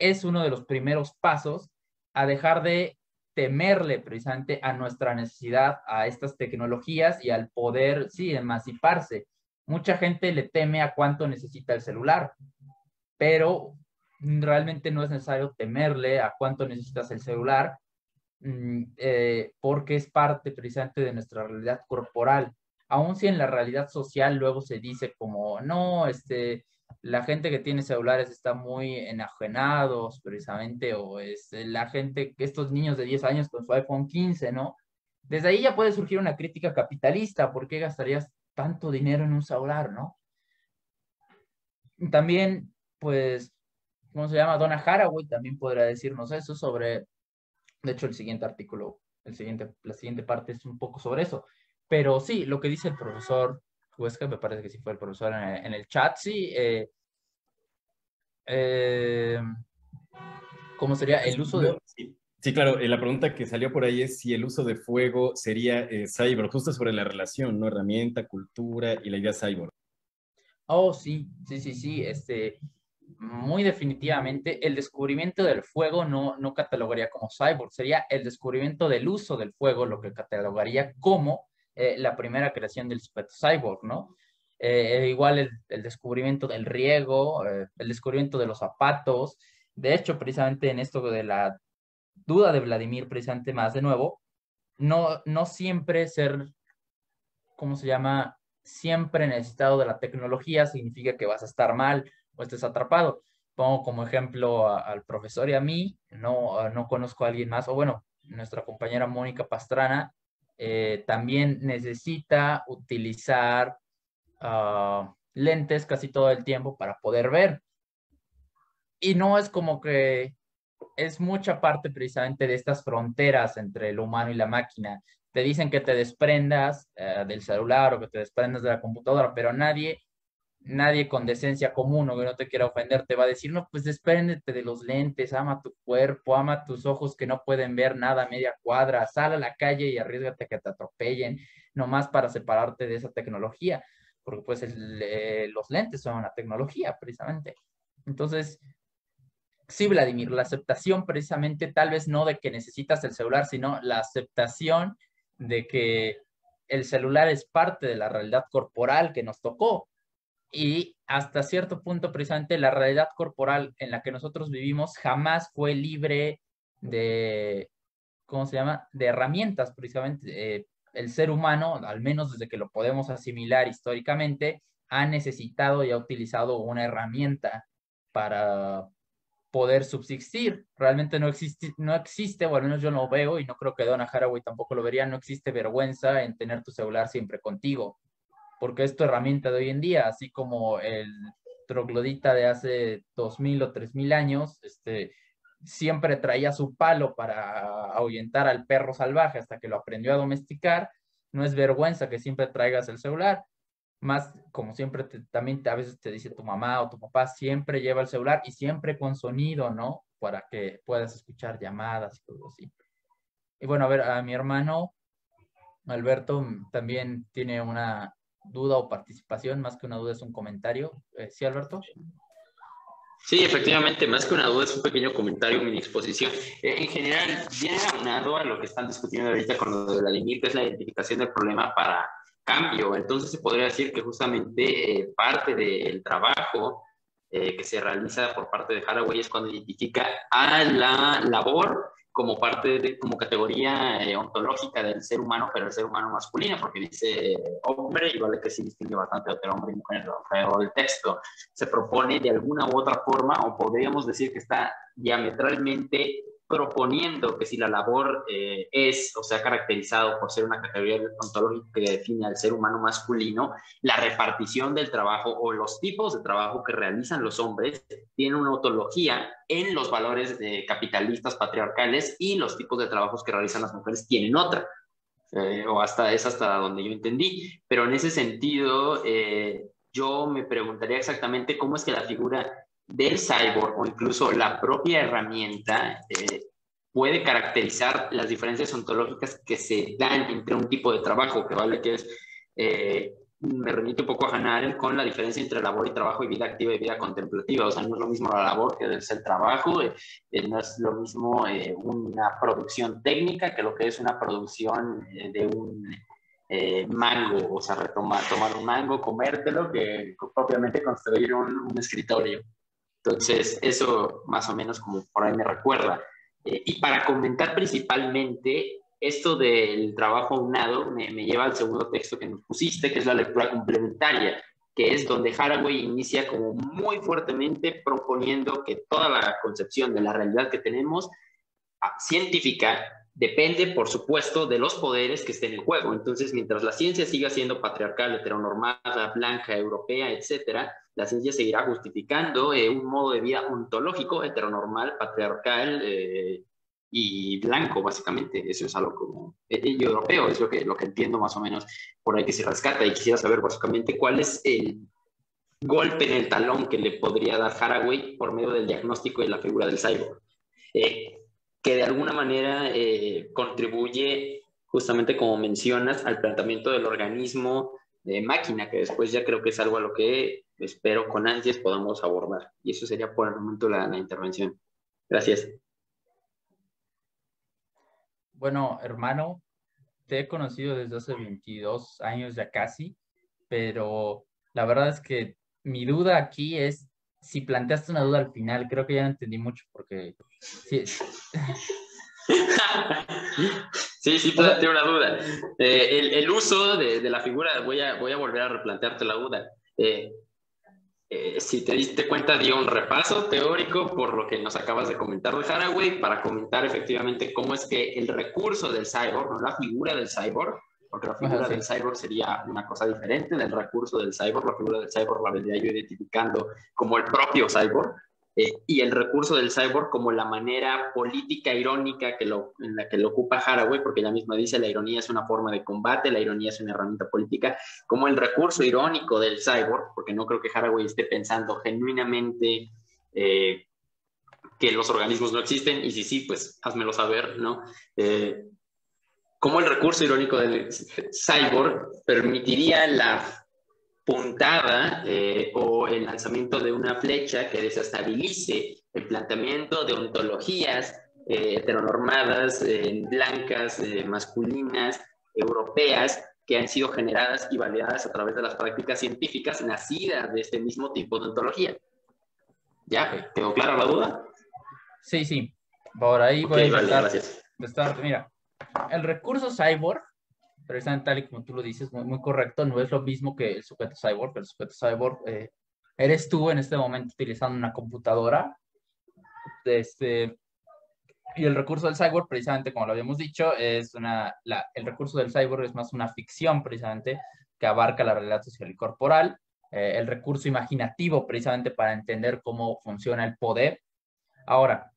es uno de los primeros pasos a dejar de temerle precisamente a nuestra necesidad a estas tecnologías y al poder, sí, emanciparse. Mucha gente le teme a cuánto necesita el celular, pero realmente no es necesario temerle a cuánto necesitas el celular, mm, eh, porque es parte precisamente de nuestra realidad corporal. Aun si en la realidad social luego se dice como, no, este, la gente que tiene celulares está muy enajenados precisamente, o es la gente, estos niños de 10 años con su iPhone 15, ¿no? Desde ahí ya puede surgir una crítica capitalista, ¿por qué gastarías tanto dinero en un celular, ¿no? También, pues, ¿cómo se llama? Donna Haraway también podrá decirnos eso sobre, de hecho, el siguiente artículo, el siguiente, la siguiente parte es un poco sobre eso. Pero sí, lo que dice el profesor Huesca, me parece que sí fue el profesor en el, chat, sí. Eh, eh, ¿Cómo sería el uso de...? Sí. claro, eh, la pregunta que salió por ahí es si el uso de fuego sería cyber, justo sobre la relación, ¿no? Herramienta, cultura y la idea cyber. Oh, sí, sí, sí, sí, este, muy definitivamente el descubrimiento del fuego no, no catalogaría como cyborg, sería el descubrimiento del uso del fuego lo que catalogaría como eh, la primera creación del sujeto cyborg, ¿no? Eh, igual el, descubrimiento del riego, eh, el descubrimiento de los zapatos. De hecho, precisamente en esto de la duda de Vladimir, precisamente más de nuevo, no, no siempre ser, ¿cómo se llama? siempre necesitado de la tecnología significa que vas a estar mal o estés atrapado. Pongo como ejemplo al profesor y a mí, no, no conozco a alguien más, o bueno, nuestra compañera Mónica Pastrana eh, también necesita utilizar ah, lentes casi todo el tiempo para poder ver. Y no es como que es mucha parte precisamente de estas fronteras entre el humano y la máquina. Te dicen que te desprendas eh, del celular o que te desprendas de la computadora, pero nadie, nadie con decencia común o que no te quiera ofender te va a decir, no, pues despréndete de los lentes, ama tu cuerpo, ama tus ojos que no pueden ver nada a media cuadra, sal a la calle y arriesgate a que te atropellen, nomás para separarte de esa tecnología, porque pues eh, los lentes son una tecnología precisamente. Entonces, sí, Vladimir, la aceptación precisamente tal vez no de que necesitas el celular, sino la aceptación de que el celular es parte de la realidad corporal que nos tocó. Y hasta cierto punto, precisamente, la realidad corporal en la que nosotros vivimos jamás fue libre de, ¿cómo se llama?, de herramientas, precisamente. Eh, el ser humano, al menos desde que lo podemos asimilar históricamente, ha necesitado y ha utilizado una herramienta para, poder subsistir. Realmente no existe, no existe, o al menos yo no veo, y no creo que Donna Haraway tampoco lo vería, no existe vergüenza en tener tu celular siempre contigo, porque es tu herramienta de hoy en día, así como el troglodita de hace dos mil o tres mil años, este, siempre traía su palo para ahuyentar al perro salvaje hasta que lo aprendió a domesticar, no es vergüenza que siempre traigas el celular más como siempre también a veces te dice tu mamá o tu papá, siempre lleva el celular y siempre con sonido, ¿no? Para que puedas escuchar llamadas y todo así. Y bueno, a ver, a mi hermano Alberto también tiene una duda o participación, más que una duda es un comentario. Eh, ¿Sí, Alberto? Sí, efectivamente, más que una duda es un pequeño comentario, mi exposición. Eh, en general, viene aunado a lo que están discutiendo ahorita con lo de la que es la identificación del problema para cambio. Entonces se podría decir que justamente eh, parte del trabajo que se realiza por parte de Haraway es cuando identifica a la labor como parte de, como categoría eh, ontológica del ser humano, pero el ser humano masculino, porque dice hombre, igual que se distingue bastante entre hombre y mujer, pero el texto. Se propone de alguna u otra forma, o podríamos decir que está diametralmente proponiendo que si la labor eh, es o sea caracterizado por ser una categoría ontológica que define al ser humano masculino, la repartición del trabajo o los tipos de trabajo que realizan los hombres tienen una ontología en los valores de capitalistas patriarcales y los tipos de trabajos que realizan las mujeres tienen otra. Eh, o hasta es hasta donde yo entendí. Pero en ese sentido, eh, yo me preguntaría exactamente cómo es que la figura del cyborg o incluso la propia herramienta eh, puede caracterizar las diferencias ontológicas que se dan entre un tipo de trabajo, que vale que es, eh, me remite un poco a Hannah con la diferencia entre labor y trabajo y vida activa y vida contemplativa. O sea, no es lo mismo la labor que es el trabajo, eh, no es lo mismo una producción técnica que lo que es una producción de un mango, o sea, retomar, tomar un mango, comértelo, que propiamente construir un escritorio. Entonces, eso más o menos como por ahí me recuerda. Eh, y para comentar principalmente esto del trabajo unado, me, me, lleva al segundo texto que nos pusiste, que es la lectura complementaria, que es donde Haraway inicia como muy fuertemente proponiendo que toda la concepción de la realidad que tenemos ah, científica depende, por supuesto, de los poderes que estén en juego. Entonces, mientras la ciencia siga siendo patriarcal, heteronormada, blanca, europea, etcétera, la ciencia seguirá justificando eh, un modo de vida ontológico, heteronormal, patriarcal eh, y blanco, básicamente. Eso es algo como eh, y europeo, es lo que, lo que entiendo más o menos por ahí que se rescata. Y quisiera saber básicamente cuál es el golpe en el talón que le podría dar Haraway por medio del diagnóstico y la figura del cyborg. que de alguna manera contribuye justamente como mencionas al planteamiento del organismo de máquina, que después ya creo que es algo a lo que espero con ansias podamos abordar. Y eso sería por el momento la, la intervención. Gracias. Bueno, hermano, te he conocido desde hace 22 años ya casi, pero la verdad es que mi duda aquí es si planteaste una duda al final, creo que ya no entendí mucho porque... Sí, Sí, sí, planteé una duda. Eh, el, el, uso de, de, la figura, voy a, voy a volver a replantearte la duda. Eh, eh, si te diste cuenta, dio un repaso teórico por lo que nos acabas de comentar de Haraway para comentar efectivamente cómo es que el recurso del cyborg, no la figura del cyborg, porque la figura del cyborg sería una cosa diferente del recurso del cyborg, la figura del cyborg la vendría yo identificando como el propio cyborg, eh, y el recurso del cyborg como la manera política irónica que lo, en la que lo ocupa Haraway, porque ella misma dice la ironía es una forma de combate, la ironía es una herramienta política, como el recurso irónico del cyborg, porque no creo que Haraway esté pensando genuinamente eh, que los organismos no existen, y si sí, pues házmelo saber, ¿no? Eh, como el recurso irónico del cyborg permitiría la puntada eh, o el lanzamiento de una flecha que desestabilice el planteamiento de ontologías eh, heteronormadas, eh, blancas, masculinas, europeas, que han sido generadas y validadas a través de las prácticas científicas nacidas de este mismo tipo de ontología. ¿Ya? ¿Quedó clara la duda? Sí, sí. Por ahí voy a estar, Mira, el recurso cyborg precisamente tal y como tú lo dices, muy, muy correcto, no es lo mismo que el sujeto cyborg, el sujeto cyborg eh, eres tú en este momento utilizando una computadora, este, y el recurso del cyborg, precisamente como lo habíamos dicho, es una, la, el recurso del cyborg es más una ficción, precisamente, que abarca la realidad social y corporal, eh, el recurso imaginativo, precisamente para entender cómo funciona el poder. Ahora,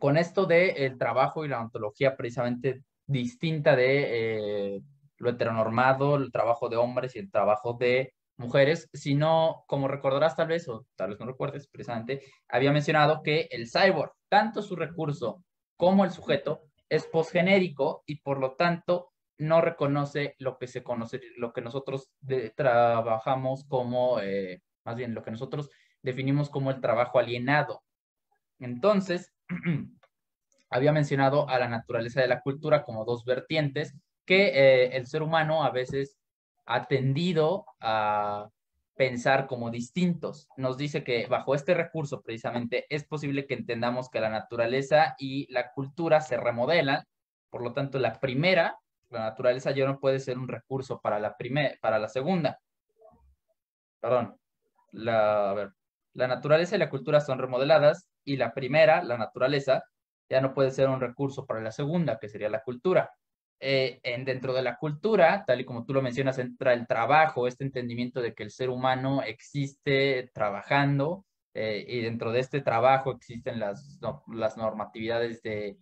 con esto de el trabajo y la ontología precisamente distinta de eh, lo heteronormado, el trabajo de hombres y el trabajo de mujeres, sino, como recordarás tal vez, o tal vez no recuerdes precisamente, había mencionado que el cyborg, tanto su recurso como el sujeto, es posgenérico y por lo tanto no reconoce lo que se conoce, lo que nosotros trabajamos como, eh, más bien lo que nosotros definimos como el trabajo alienado. Entonces, había mencionado a la naturaleza de la cultura como dos vertientes que eh, el ser humano a veces ha tendido a pensar como distintos. Nos dice que bajo este recurso precisamente es posible que entendamos que la naturaleza y la cultura se remodelan, por lo tanto la primera, la naturaleza ya no puede ser un recurso para la primera, para la segunda. Perdón. La, la naturaleza y la cultura son remodeladas y la primera, la naturaleza, ya no puede ser un recurso para la segunda, que sería la cultura. Eh, en, dentro de la cultura, tal y como tú lo mencionas, entra el trabajo, este entendimiento de que el ser humano existe trabajando eh, y dentro de este trabajo existen las, las normatividades de,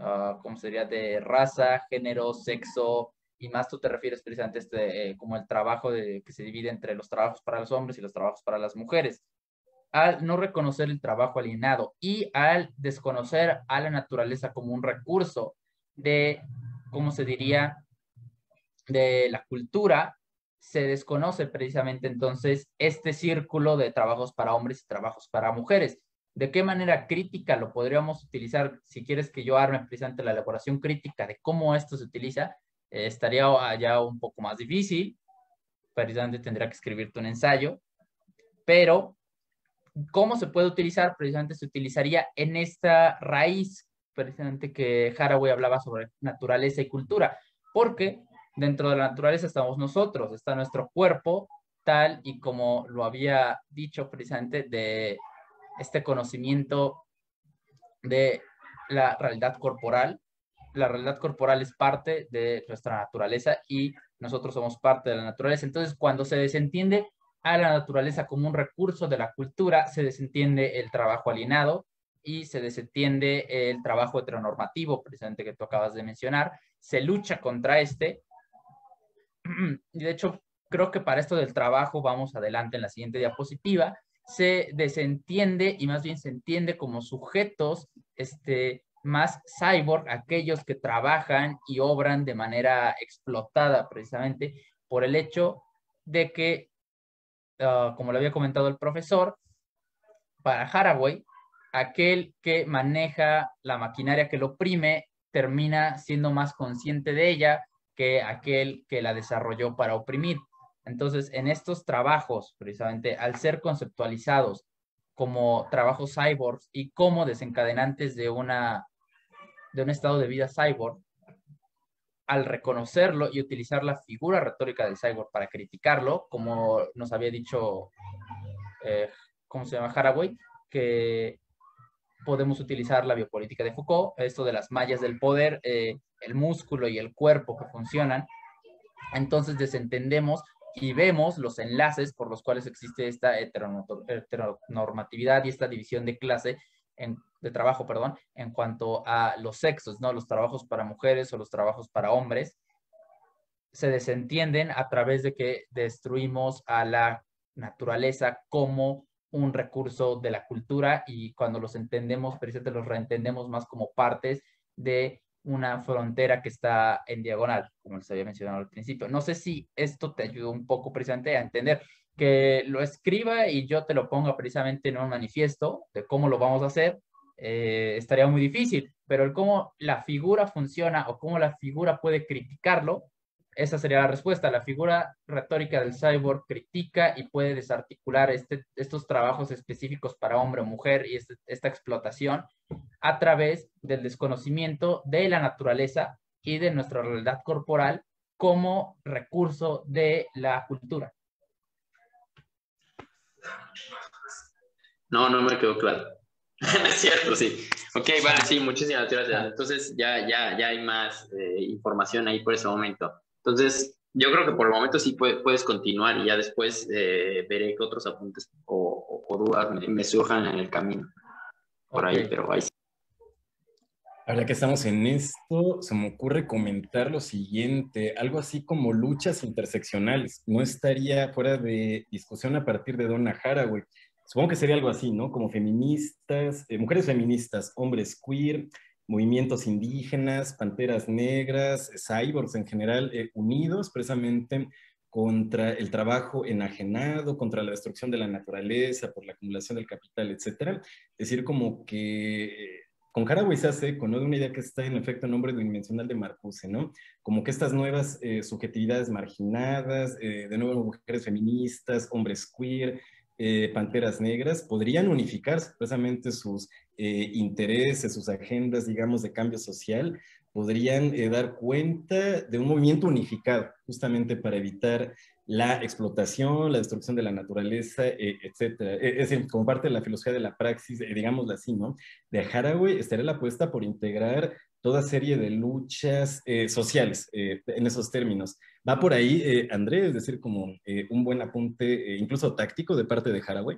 uh, ¿cómo sería?, de raza, género, sexo, y más tú te refieres precisamente a este, eh, como el trabajo de, que se divide entre los trabajos para los hombres y los trabajos para las mujeres al no reconocer el trabajo alienado y al desconocer a la naturaleza como un recurso de, ¿cómo se diría?, de la cultura, se desconoce precisamente entonces este círculo de trabajos para hombres y trabajos para mujeres. ¿De qué manera crítica lo podríamos utilizar? Si quieres que yo arme precisamente la elaboración crítica de cómo esto se utiliza, eh, estaría ya un poco más difícil. Precisamente tendría que escribirte un ensayo, pero ¿Cómo se puede utilizar? Precisamente se utilizaría en esta raíz, precisamente que Haraway hablaba sobre naturaleza y cultura, porque dentro de la naturaleza estamos nosotros, está nuestro cuerpo, tal y como lo había dicho precisamente de este conocimiento de la realidad corporal. La realidad corporal es parte de nuestra naturaleza y nosotros somos parte de la naturaleza. Entonces, cuando se desentiende a la naturaleza como un recurso de la cultura, se desentiende el trabajo alienado y se desentiende el trabajo heteronormativo, precisamente que tú acabas de mencionar, se lucha contra este. Y de hecho, creo que para esto del trabajo, vamos adelante en la siguiente diapositiva, se desentiende y más bien se entiende como sujetos este, más cyborg, aquellos que trabajan y obran de manera explotada precisamente por el hecho de que Ah, como le había comentado el profesor, para Haraway, aquel que maneja la maquinaria que lo oprime termina siendo más consciente de ella que aquel que la desarrolló para oprimir. Entonces, en estos trabajos, precisamente, al ser conceptualizados como trabajos cyborgs y como desencadenantes de, una, de un estado de vida cyborg, al reconocerlo y utilizar la figura retórica del cyborg para criticarlo, como nos había dicho, eh, ¿cómo se que podemos utilizar la biopolítica de Foucault, esto de las mallas del poder, eh, el músculo y el cuerpo que funcionan. Entonces desentendemos y vemos los enlaces por los cuales existe esta heteronormatividad y esta división de clase de trabajo, perdón, en cuanto a los sexos, ¿no? Los trabajos para mujeres o los trabajos para hombres se desentienden a través de que destruimos a la naturaleza como un recurso de la cultura y cuando los entendemos, precisamente los reentendemos más como partes de una frontera que está en diagonal, como les había mencionado al principio. No sé si esto te ayudó un poco precisamente a entender que lo escriba y yo te lo ponga precisamente en un manifiesto de cómo lo vamos a hacer, eh, estaría muy difícil, pero el cómo la figura funciona o cómo la figura puede criticarlo, esa sería la respuesta. La figura retórica del cyborg critica y puede desarticular este, estos trabajos específicos para hombre o mujer y este, esta explotación a través del desconocimiento de la naturaleza y de nuestra realidad corporal como recurso de la cultura. No, no me quedó claro. es cierto, sí. Ok, vale, sí, muchísimas gracias. Entonces ya, ya, ya hay más eh, información ahí por ese momento. Entonces, yo creo que por el momento sí puedes continuar y ya después eh, veré que otros apuntes o, dudas me, surjan en el camino. Por ahí, pero ahí sí. Ahora que estamos en esto, se me ocurre comentar lo siguiente, algo así como luchas interseccionales. No estaría fuera de discusión a partir de Donna Haraway. Supongo que sería algo así, ¿no? Como feministas, eh, mujeres feministas, hombres queer, movimientos indígenas, panteras negras, cyborgs en general, eh, unidos precisamente contra el trabajo enajenado, contra la destrucción de la naturaleza, por la acumulación del capital, etcétera. Es decir, como que con Haraway se hace. De una idea que está en efecto en nombre dimensional de Marcuse, ¿no? Como que estas nuevas eh, subjetividades marginadas, eh, de nuevo mujeres feministas, hombres queer, eh, panteras negras, podrían unificar precisamente sus intereses, sus agendas, digamos, de cambio social, podrían dar cuenta de un movimiento unificado, justamente para evitar la explotación, la destrucción de la naturaleza, eh, etcétera. E, es decir, como parte de la filosofía de la praxis, eh, digámoslo así, ¿no? De Haraway estaría la apuesta por integrar toda serie de luchas eh, sociales en esos términos. Va por ahí, André, es decir, como un buen apunte, incluso táctico, de parte de Haraway.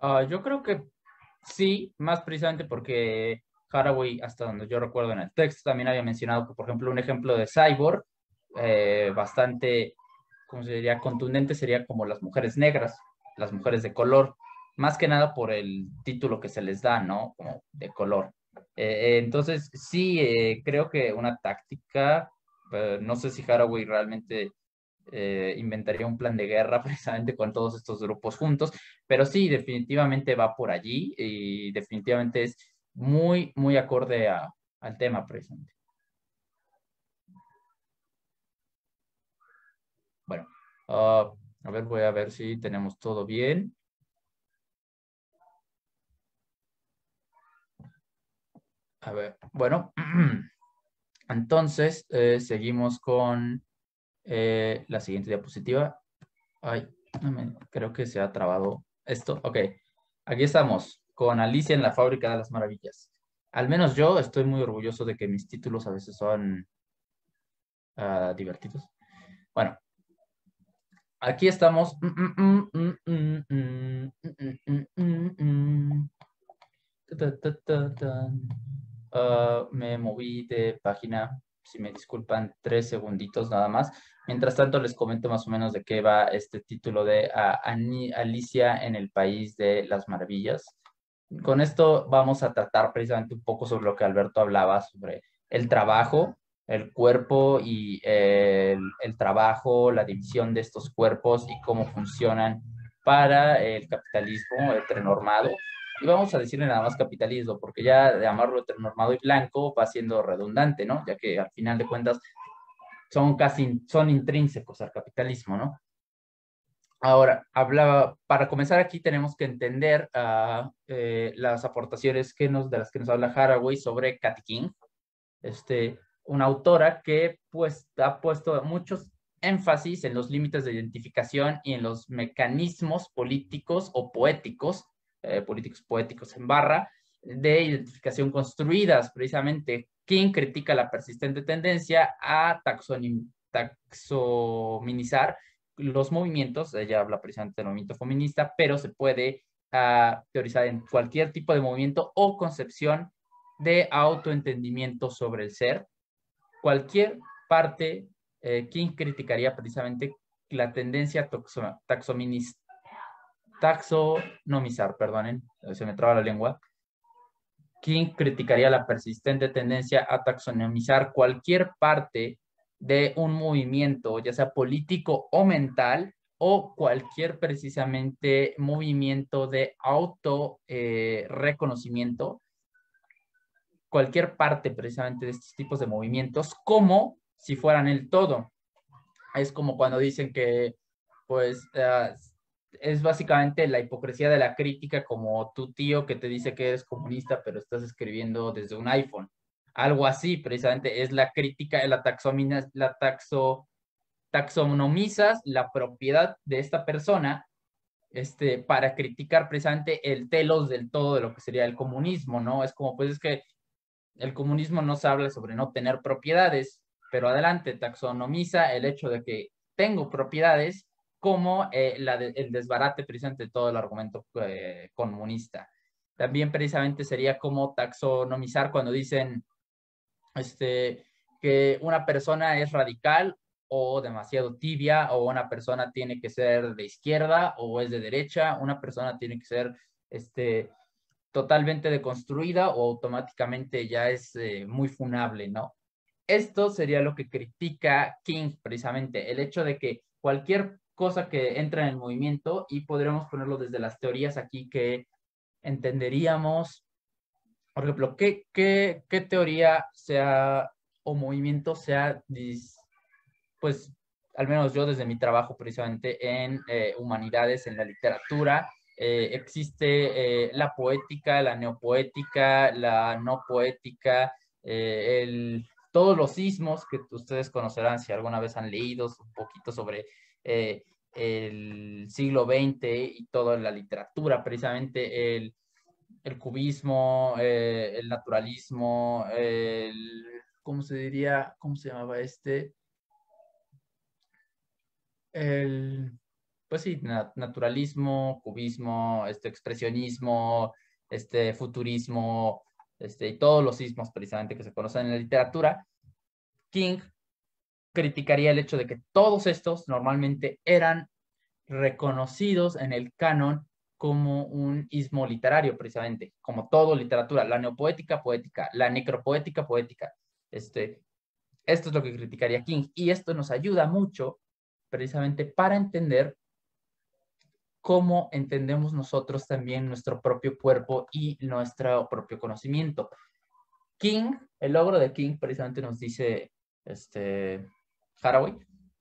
Ah, yo creo que sí, más precisamente porque Haraway, hasta donde yo recuerdo en el texto, también había mencionado por ejemplo, un ejemplo de cyborg bastante como se diría, contundente sería como las mujeres negras, las mujeres de color, más que nada por el título que se les da, ¿no? Como de color. Eh, eh, entonces, sí, eh, creo que una táctica, no sé si Haraway realmente inventaría un plan de guerra precisamente con todos estos grupos juntos, pero sí, definitivamente va por allí y definitivamente es muy, muy acorde al tema precisamente. Ah, a ver, voy a ver si tenemos todo bien. A ver, bueno, entonces eh, seguimos con eh, la siguiente diapositiva. Ay, creo que se ha trabado esto. Ok, aquí estamos con Alicia en la fábrica de las maravillas. Al menos yo estoy muy orgulloso de que mis títulos a veces son ah, divertidos. Bueno, Aquí estamos. me moví de página, si me disculpan, tres segunditos nada más. Mientras tanto, les comento más o menos de qué va este título de Alicia en el País de las Maravillas. Con esto vamos a tratar precisamente un poco sobre lo que Alberto hablaba, sobre el trabajo el cuerpo y el, trabajo, la división de estos cuerpos y cómo funcionan para el capitalismo heteronormado. Y vamos a decirle nada más capitalismo, porque ya llamarlo heteronormado y blanco va siendo redundante, ¿no? Ya que al final de cuentas son casi, son intrínsecos al capitalismo, ¿no? Ahora, hablaba, para comenzar aquí tenemos que entender uh, eh, las aportaciones que nos, de las que nos habla Haraway sobre Cat King. Este, una autora que pues ha puesto muchos énfasis en los límites de identificación y en los mecanismos políticos o poéticos, eh, políticos poéticos en barra, de identificación construidas. Precisamente, King critica la persistente tendencia a taxonomizar los movimientos, ella habla precisamente del movimiento feminista, pero se puede uh, teorizar en cualquier tipo de movimiento o concepción de autoentendimiento sobre el ser. Cualquier parte, eh, King criticaría precisamente la tendencia a taxonomizar, perdonen, se me traba la lengua. King criticaría la persistente tendencia a taxonomizar cualquier parte de un movimiento, ya sea político o mental, o cualquier precisamente movimiento de auto eh, reconocimiento, cualquier parte precisamente de estos tipos de movimientos, como si fueran el todo. Es como cuando dicen que, pues, uh, es básicamente la hipocresía de la crítica, como tu tío que te dice que eres comunista, pero estás escribiendo desde un iPhone. Algo así, precisamente, es la crítica, la taxomina, la taxo, taxonomizas la propiedad de esta persona este, para criticar precisamente el telos del todo de lo que sería el comunismo, ¿no? Es como, pues es que el comunismo no se habla sobre no tener propiedades, pero adelante, taxonomiza el hecho de que tengo propiedades como eh, la el desbarate precisamente de todo el argumento eh, comunista. También precisamente sería como taxonomizar cuando dicen este, que una persona es radical o demasiado tibia, o una persona tiene que ser de izquierda o es de derecha, una persona tiene que ser este, totalmente deconstruida o automáticamente ya es eh, muy funable, ¿no? Esto sería lo que critica King precisamente, el hecho de que cualquier cosa que entra en el movimiento, y podríamos ponerlo desde las teorías aquí que entenderíamos, por ejemplo, ¿qué, qué, qué teoría sea o movimiento sea pues al menos yo desde mi trabajo precisamente en eh, humanidades, en la literatura, eh, existe eh, la poética, la neopoética, la no poética, el, todos los sismos que ustedes conocerán si alguna vez han leído un poquito sobre el siglo XX y toda la literatura, precisamente el, el cubismo, el naturalismo, el, ¿cómo se diría? ¿Cómo se llamaba este? el, pues sí, naturalismo, cubismo, este expresionismo, este futurismo, este, y todos los sismos precisamente que se conocen en la literatura, King criticaría el hecho de que todos estos normalmente eran reconocidos en el canon como un ismo literario, precisamente, como todo literatura, la neopoética poética, la necropoética poética. Este, esto es lo que criticaría King y esto nos ayuda mucho precisamente para entender cómo entendemos nosotros también nuestro propio cuerpo y nuestro propio conocimiento. King, el logro de King precisamente nos dice este Haraway,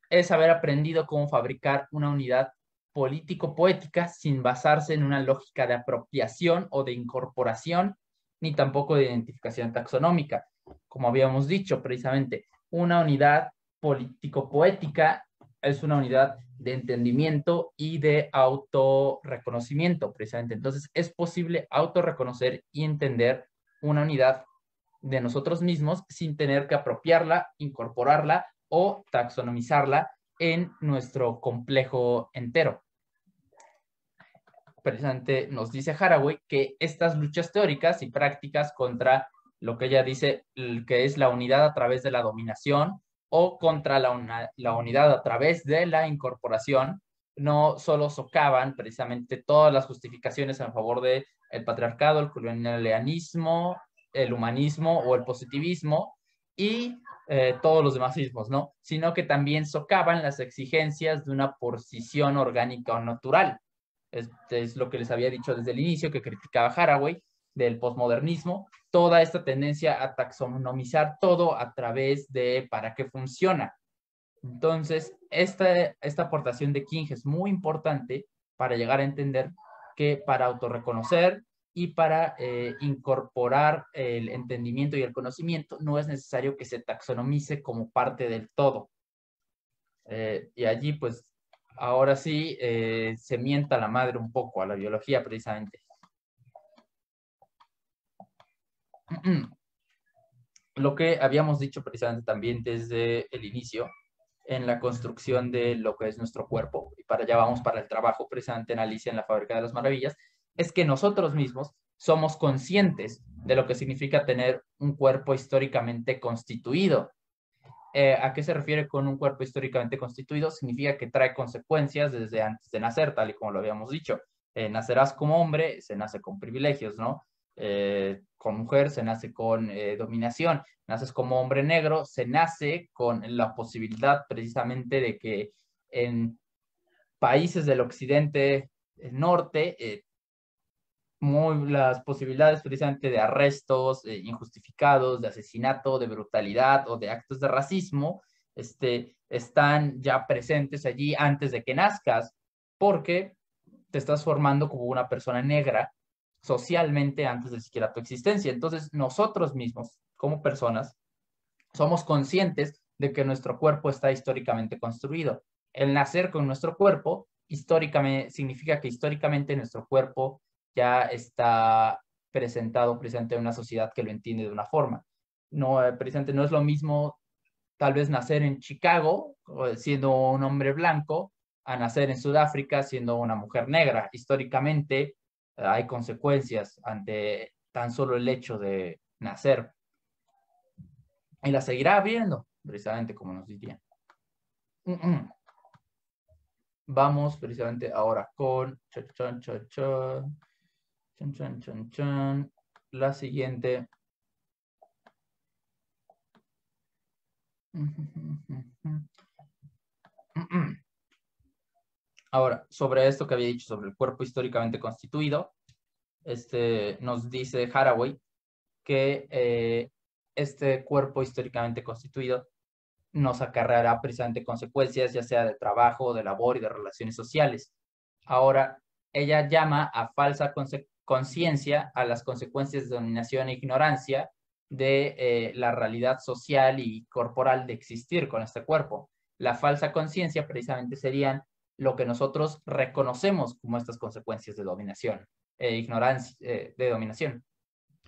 es haber aprendido cómo fabricar una unidad político-poética sin basarse en una lógica de apropiación o de incorporación, ni tampoco de identificación taxonómica. Como habíamos dicho precisamente, una unidad político-poética es una unidad de entendimiento y de autorreconocimiento, precisamente. Entonces, es posible autorreconocer y entender una unidad de nosotros mismos sin tener que apropiarla, incorporarla o taxonomizarla en nuestro complejo entero. Precisamente nos dice Haraway que estas luchas teóricas y prácticas contra lo que ella dice que es la unidad a través de la dominación, o contra la, unidad a través de la incorporación, no solo socavan precisamente todas las justificaciones en favor del el patriarcado, el colonialismo, el humanismo o el positivismo y eh, todos los demás ismos, ¿no? Sino que también socavan las exigencias de una posición orgánica o natural. Este es lo que les había dicho desde el inicio, que criticaba Haraway del posmodernismo, toda esta tendencia a taxonomizar todo a través de para qué funciona. Entonces, esta, esta aportación de King es muy importante para llegar a entender que para autorreconocer y para eh, incorporar el entendimiento y el conocimiento no es necesario que se taxonomice como parte del todo. Eh, y allí, pues, ahora sí eh, se mienta la madre un poco a la biología precisamente. Lo que habíamos dicho precisamente también desde el inicio en la construcción de lo que es nuestro cuerpo, y para allá vamos para el trabajo precisamente en Alicia en la Fábrica de las Maravillas, es que nosotros mismos somos conscientes de lo que significa tener un cuerpo históricamente constituido. Eh, ¿A qué se refiere con un cuerpo históricamente constituido? Significa que trae consecuencias desde antes de nacer, tal y como lo habíamos dicho. Eh, nacerás como hombre, se nace con privilegios, ¿no? Eh, con mujer se nace con dominación, naces como hombre negro, se nace con la posibilidad precisamente de que en países del occidente norte muy, las posibilidades precisamente de arrestos eh, injustificados, de asesinato, de brutalidad o de actos de racismo, este, están ya presentes allí antes de que nazcas, porque te estás formando como una persona negra socialmente antes de siquiera tu existencia. Entonces, nosotros mismos, como personas, somos conscientes de que nuestro cuerpo está históricamente construido. El nacer con nuestro cuerpo históricamente significa que históricamente nuestro cuerpo ya está presentado presente en una sociedad que lo entiende de una forma. No, eh, presente no es lo mismo tal vez nacer en Chicago siendo un hombre blanco a nacer en Sudáfrica siendo una mujer negra. Históricamente hay consecuencias ante tan solo el hecho de nacer. Y la seguirá habiendo, precisamente como nos dirían. Vamos precisamente ahora con... Chan, chan, chan, La siguiente. Ahora, sobre esto que había dicho sobre el cuerpo históricamente constituido, este, nos dice Haraway que eh, este cuerpo históricamente constituido nos acarreará precisamente consecuencias, ya sea de trabajo, de labor y de relaciones sociales. Ahora, ella llama a falsa conciencia a las consecuencias de dominación e ignorancia de eh, la realidad social y corporal de existir con este cuerpo. La falsa conciencia precisamente serían lo que nosotros reconocemos como estas consecuencias de dominación, e ignorancia, eh, de dominación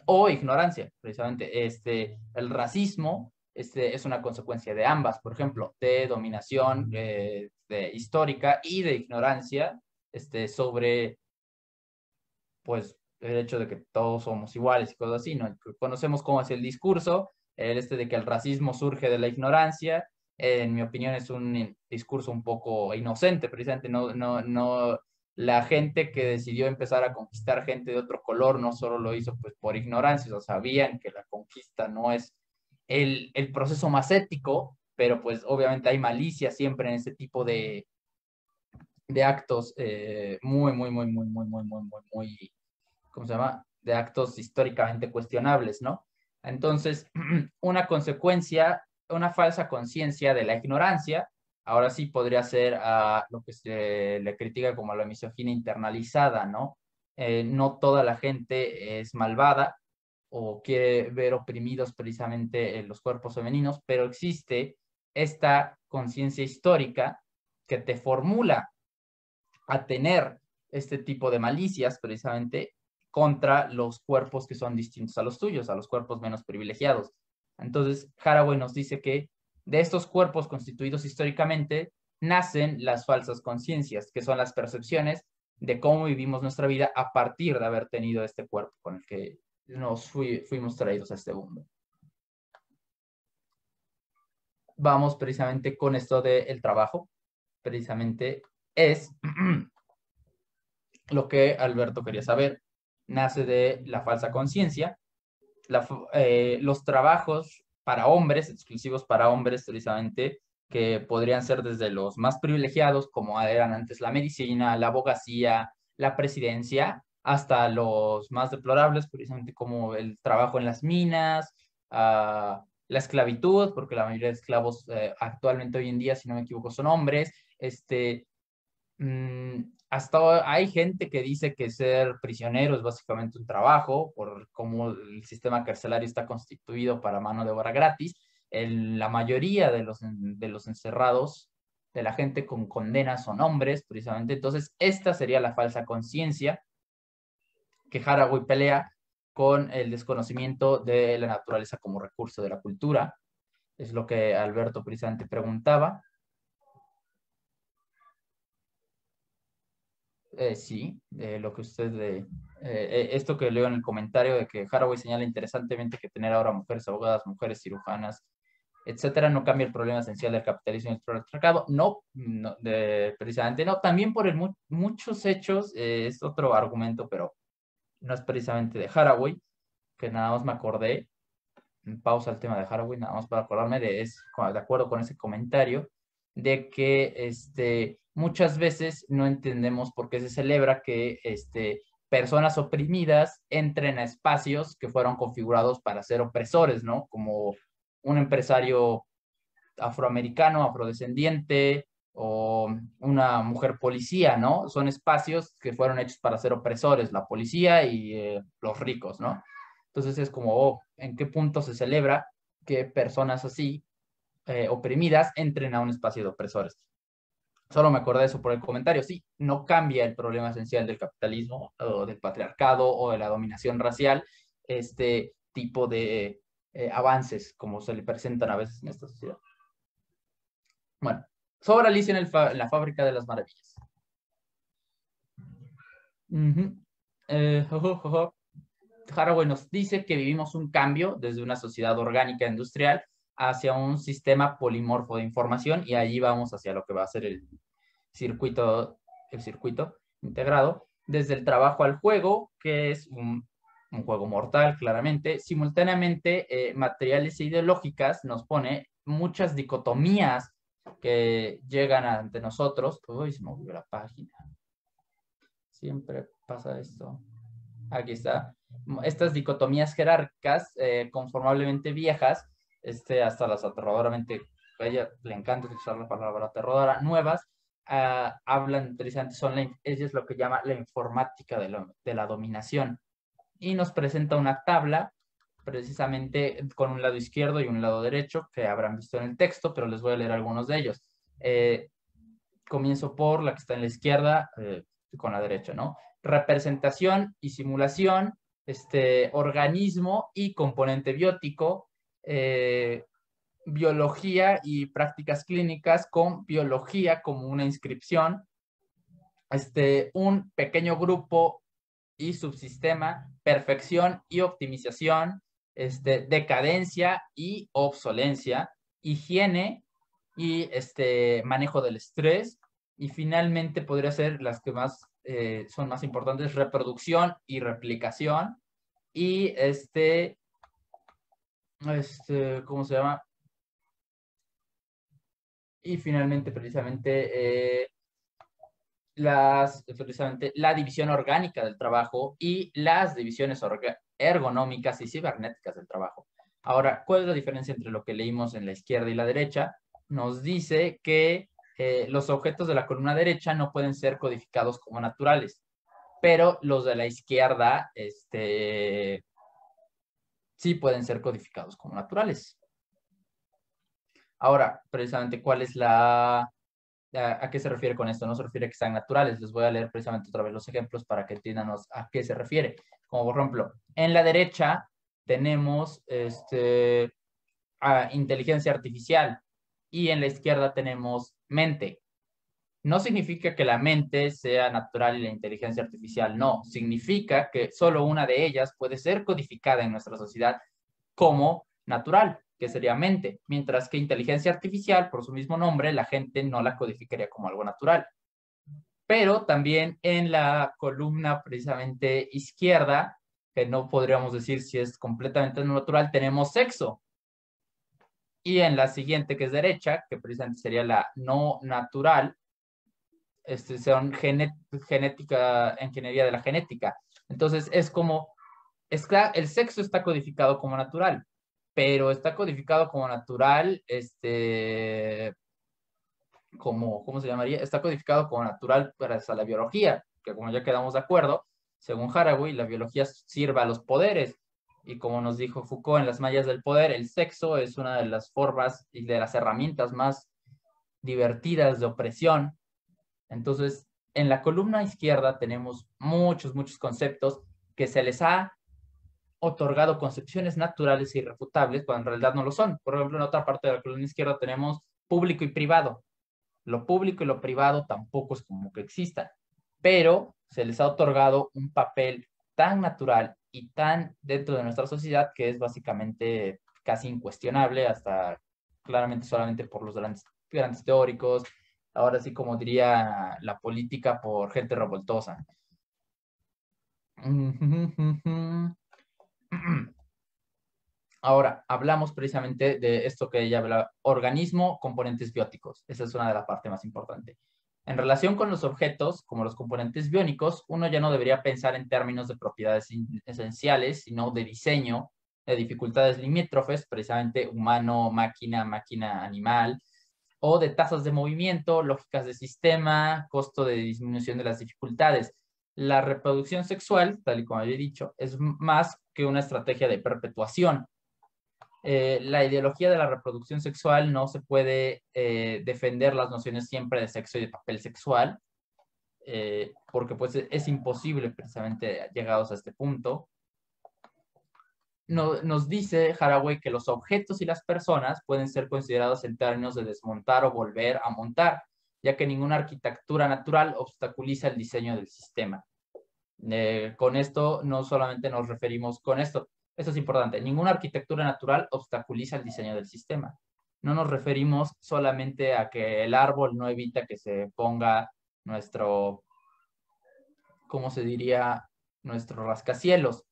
o ignorancia, precisamente. Este, el racismo este, es una consecuencia de ambas, por ejemplo, de dominación de histórica y de ignorancia este, sobre pues el hecho de que todos somos iguales y cosas así, ¿no? Conocemos cómo es el discurso, el este de que el racismo surge de la ignorancia, en mi opinión es un discurso un poco inocente, precisamente, no, no, no, la gente que decidió empezar a conquistar gente de otro color no solo lo hizo pues por ignorancia, o sabían que la conquista no es el, el proceso más ético, pero pues obviamente hay malicia siempre en ese tipo de, de actos eh, muy, muy, muy, muy, muy, muy, muy, muy, ¿cómo se llama? De actos históricamente cuestionables, ¿no? Entonces, una consecuencia, una falsa conciencia de la ignorancia, ahora sí podría ser lo que se le critica como la misoginia internalizada, ¿no? Eh, no toda la gente es malvada o quiere ver oprimidos precisamente en los cuerpos femeninos, pero existe esta conciencia histórica que te formula a tener este tipo de malicias precisamente contra los cuerpos que son distintos a los tuyos, a los cuerpos menos privilegiados. Entonces, Haraway nos dice que de estos cuerpos constituidos históricamente nacen las falsas conciencias, que son las percepciones de cómo vivimos nuestra vida a partir de haber tenido este cuerpo con el que nos fuimos traídos a este mundo. Vamos precisamente con esto del trabajo. Precisamente es lo que Alberto quería saber. Nace de la falsa conciencia. Eh, los trabajos para hombres, exclusivos para hombres, precisamente, que podrían ser desde los más privilegiados, como eran antes la medicina, la abogacía, la presidencia, hasta los más deplorables, precisamente como el trabajo en las minas, ah, la esclavitud, porque la mayoría de esclavos eh, actualmente hoy en día, si no me equivoco, son hombres, este, Mm, hasta hay gente que dice que ser prisionero es básicamente un trabajo, por cómo el sistema carcelario está constituido para mano de obra gratis. la mayoría de los, de los encerrados, de la gente con condenas son hombres, precisamente. Entonces, esta sería la falsa conciencia que Haraway pelea con el desconocimiento de la naturaleza como recurso de la cultura. Es lo que Alberto precisamente preguntaba. Eh, sí, lo que usted, eh, eh, esto que leo en el comentario de que Haraway señala interesantemente que tener ahora mujeres abogadas, mujeres cirujanas, etcétera, no cambia el problema esencial del capitalismo y el patriarcado. No, no precisamente no. También por el, muchos hechos, es otro argumento, pero no es precisamente de Haraway, que nada más me acordé, pausa el tema de Haraway, nada más para acordarme de, es, de acuerdo con ese comentario, de que este, muchas veces no entendemos por qué se celebra que este, personas oprimidas entren a espacios que fueron configurados para ser opresores, ¿no? Como un empresario afroamericano, afrodescendiente o una mujer policía, ¿no? Son espacios que fueron hechos para ser opresores, la policía y eh, los ricos, ¿no? Entonces es como, oh, ¿en qué punto se celebra que personas así, eh, oprimidas, entren a un espacio de opresores? Solo me acordé de eso por el comentario. Sí, no cambia el problema esencial del capitalismo o del patriarcado o de la dominación racial, este tipo de eh, avances como se le presentan a veces en esta sociedad. Bueno, sobre Alicia en, la fábrica de las maravillas. Eh, Haraway nos dice que vivimos un cambio desde una sociedad orgánica industrial hacia un sistema polimorfo de información y allí vamos hacia lo que va a ser el circuito, el circuito integrado, desde el trabajo al juego, que es un, juego mortal, claramente, simultáneamente eh, materiales e ideológicas nos pone muchas dicotomías que llegan ante nosotros. Uy, se movió la página. Siempre pasa esto. Aquí está. Estas dicotomías jerárquicas, eh, conformablemente viejas, este, hasta las aterradoramente, a ella le encanta usar la palabra aterradora, nuevas, uh, hablan precisamente, son es lo que llama la informática de, de la dominación. Y nos presenta una tabla precisamente con un lado izquierdo y un lado derecho que habrán visto en el texto, pero les voy a leer algunos de ellos. Eh, comienzo por la que está en la izquierda eh, con la derecha, ¿no? Representación y simulación, este, organismo y componente biótico, eh, biología y prácticas clínicas con biología como una inscripción, este, un pequeño grupo y subsistema, perfección y optimización, este, decadencia y obsolencia, higiene y este, manejo del estrés, y finalmente podría ser las que más eh, son más importantes, reproducción y replicación, y este, este, ¿cómo se llama? Y finalmente, precisamente, eh, las, precisamente, la división orgánica del trabajo y las divisiones ergonómicas y cibernéticas del trabajo. Ahora, ¿cuál es la diferencia entre lo que leímos en la izquierda y la derecha? Nos dice que eh, los objetos de la columna derecha no pueden ser codificados como naturales, pero los de la izquierda este, sí pueden ser codificados como naturales. Ahora, precisamente, ¿cuál es la... A, qué se refiere con esto? No se refiere a que sean naturales. Les voy a leer precisamente otra vez los ejemplos para que entiendan a qué se refiere. Como por ejemplo, en la derecha tenemos este, inteligencia artificial y en la izquierda tenemos mente. No significa que la mente sea natural y la inteligencia artificial no. Significa que solo una de ellas puede ser codificada en nuestra sociedad como natural que sería mente, mientras que inteligencia artificial, por su mismo nombre, la gente no la codificaría como algo natural. Pero también en la columna precisamente izquierda, que no podríamos decir si es completamente natural, tenemos sexo. Y en la siguiente, que es derecha, que precisamente sería la no natural, este, genética, ingeniería de la genética. Entonces es como, es el sexo está codificado como natural, pero está codificado como natural, este, como, ¿cómo se llamaría? Está codificado como natural para la biología, que como ya quedamos de acuerdo, según Haraway, la biología sirve a los poderes. Y como nos dijo Foucault en las mallas del poder, el sexo es una de las formas y de las herramientas más divertidas de opresión. Entonces, en la columna izquierda tenemos muchos, muchos conceptos que se les ha otorgado concepciones naturales e irrefutables cuando en realidad no lo son. Por ejemplo, en otra parte de la columna izquierda tenemos público y privado. Lo público y lo privado tampoco es como que existan, pero se les ha otorgado un papel tan natural y tan dentro de nuestra sociedad que es básicamente casi incuestionable hasta claramente solamente por los grandes, grandes teóricos, ahora sí como diría la política por gente revoltosa. Ahora, hablamos precisamente de esto que ella habla, organismo, componentes bióticos. Esa es una de las partes más importantes. En relación con los objetos, como los componentes biónicos, uno ya no debería pensar en términos de propiedades esenciales, sino de diseño, de dificultades limítrofes, precisamente humano, máquina, máquina, animal, o de tasas de movimiento, lógicas de sistema, costo de disminución de las dificultades. La reproducción sexual, tal y como había dicho, es más que una estrategia de perpetuación. Eh, la ideología de la reproducción sexual no se puede eh, defender las nociones siempre de sexo y de papel sexual, eh, porque pues es imposible precisamente llegados a este punto. Nos dice Haraway que los objetos y las personas pueden ser considerados en términos de desmontar o volver a montar, ya que ninguna arquitectura natural obstaculiza el diseño del sistema. con esto no solamente nos referimos con esto, eso es importante. Ninguna arquitectura natural obstaculiza el diseño del sistema. No nos referimos solamente a que el árbol no evita que se ponga nuestro, ¿cómo se diría? Nuestro rascacielos.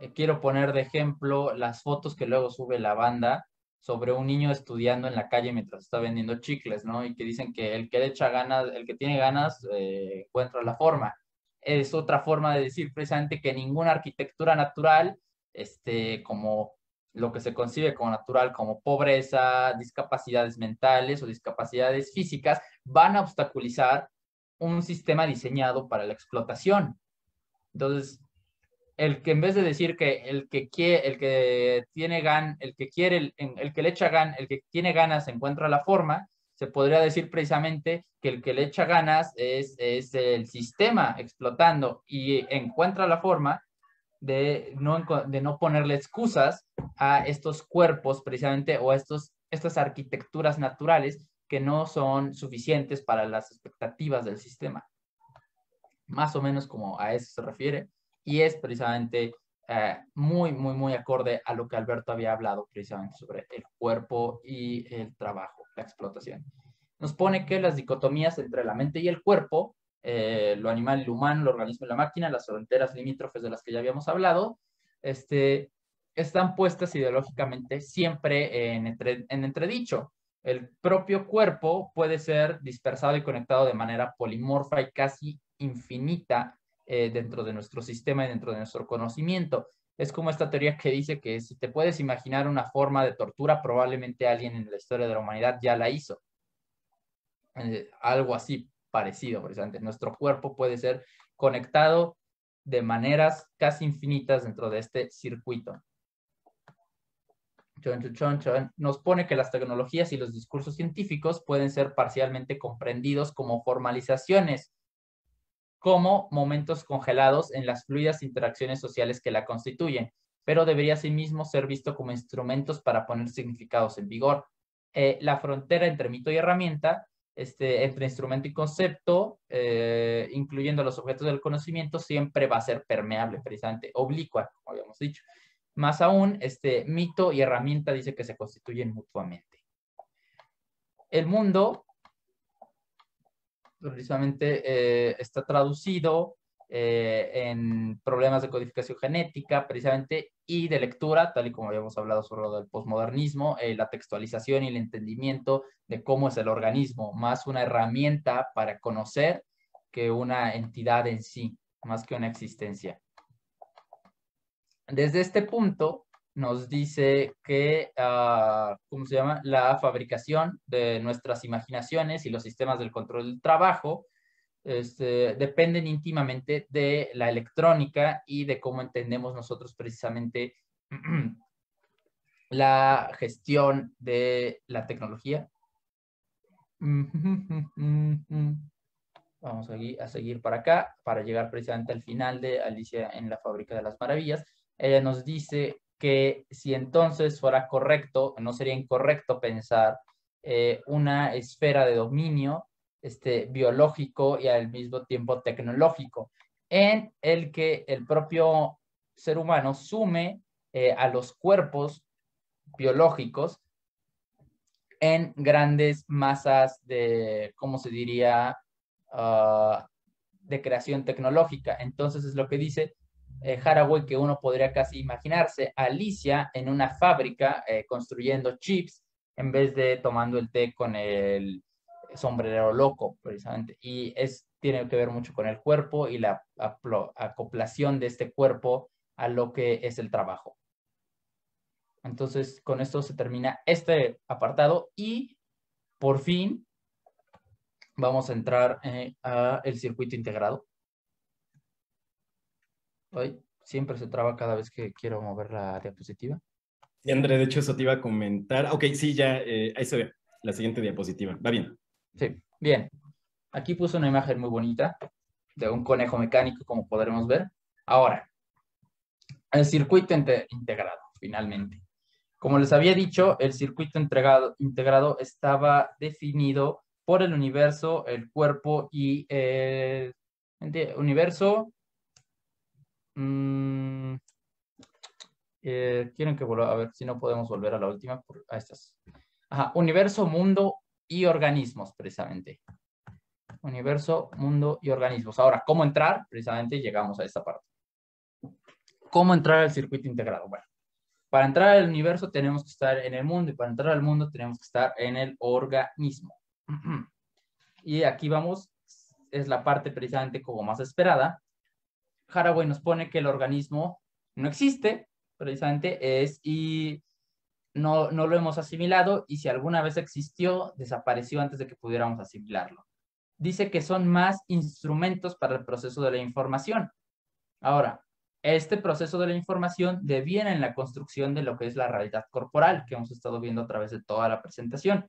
Eh, quiero poner de ejemplo las fotos que luego sube la banda sobre un niño estudiando en la calle mientras está vendiendo chicles, ¿no? Y que dicen que el que le echa ganas, el que tiene ganas, eh, encuentra la forma. Es otra forma de decir precisamente que ninguna arquitectura natural este, como lo que se concibe como natural, como pobreza, discapacidades mentales o discapacidades físicas, van a obstaculizar un sistema diseñado para la explotación. Entonces, el que en vez de decir que el que quiere, el que tiene gan, el que quiere, el, el, que le echa gan, el que tiene ganas encuentra la forma, se podría decir precisamente que el que le echa ganas es, es el sistema explotando y encuentra la forma de no, de no ponerle excusas a estos cuerpos precisamente o a estos, estas arquitecturas naturales que no son suficientes para las expectativas del sistema. Más o menos como a eso se refiere y es precisamente eh, muy, muy, muy acorde a lo que Alberto había hablado precisamente sobre el cuerpo y el trabajo, la explotación. Nos pone que las dicotomías entre la mente y el cuerpo eh, lo animal y lo humano, el organismo y la máquina, las fronteras limítrofes de las que ya habíamos hablado, este, están puestas ideológicamente siempre en, en entredicho. El propio cuerpo puede ser dispersado y conectado de manera polimorfa y casi infinita eh, dentro de nuestro sistema y dentro de nuestro conocimiento. Es como esta teoría que dice que si te puedes imaginar una forma de tortura, probablemente alguien en la historia de la humanidad ya la hizo. Eh, algo así parecido, precisamente. Nuestro cuerpo puede ser conectado de maneras casi infinitas dentro de este circuito. Nos pone que las tecnologías y los discursos científicos pueden ser parcialmente comprendidos como formalizaciones, como momentos congelados en las fluidas interacciones sociales que la constituyen, pero debería asimismo ser visto como instrumentos para poner significados en vigor. Eh, la frontera entre mito y herramienta este, entre instrumento y concepto, eh, incluyendo los objetos del conocimiento, siempre va a ser permeable, precisamente, oblicua, como habíamos dicho. Más aún, este mito y herramienta dice que se constituyen mutuamente. El mundo, precisamente, eh, está traducido eh, en problemas de codificación genética, precisamente, y de lectura, tal y como habíamos hablado sobre lo del posmodernismo, eh, la textualización y el entendimiento de cómo es el organismo, más una herramienta para conocer que una entidad en sí, más que una existencia. Desde este punto, nos dice que, ah, ¿cómo se llama? La fabricación de nuestras imaginaciones y los sistemas del control del trabajo este, dependen íntimamente de la electrónica y de cómo entendemos nosotros precisamente la gestión de la tecnología. Vamos a, a seguir para acá para llegar precisamente al final de Alicia en la Fábrica de las Maravillas. Ella nos dice que si entonces fuera correcto, no sería incorrecto pensar eh, una esfera de dominio este, biológico y al mismo tiempo tecnológico, en el que el propio ser humano sume eh, a los cuerpos biológicos en grandes masas de, ¿cómo se diría?, ah, de creación tecnológica. Entonces es lo que dice eh, Haraway, que uno podría casi imaginarse Alicia en una fábrica eh, construyendo chips en vez de tomando el té con el sombrero loco, precisamente. Y es, tiene que ver mucho con el cuerpo y la acoplación de este cuerpo a lo que es el trabajo. Entonces, con esto se termina este apartado y por fin vamos a entrar eh, a el circuito integrado. Hoy siempre se traba cada vez que quiero mover la diapositiva. Y André, de hecho, eso te iba a comentar. Ok, sí, ya, eh, ahí se ve la siguiente diapositiva. Va bien. Sí, bien. Aquí puse una imagen muy bonita de un conejo mecánico, como podremos ver. Ahora, el circuito integrado, finalmente. Como les había dicho, el circuito integrado estaba definido por el universo, el cuerpo y el universo. Mm, eh, que vuelva a ver si no podemos volver a la última, a estas. Ajá, universo, mundo y organismos, precisamente. Universo, mundo y organismos. Ahora, ¿cómo entrar? Precisamente llegamos a esta parte. ¿Cómo entrar al circuito integrado? Bueno, para entrar al universo tenemos que estar en el mundo y para entrar al mundo tenemos que estar en el organismo. Y aquí vamos, es la parte precisamente como más esperada. Haraway nos pone que el organismo no existe, precisamente es y no, no lo hemos asimilado y si alguna vez existió, desapareció antes de que pudiéramos asimilarlo. Dice que son más instrumentos para el proceso de la información. Ahora, este proceso de la información deviene en la construcción de lo que es la realidad corporal, que hemos estado viendo a través de toda la presentación.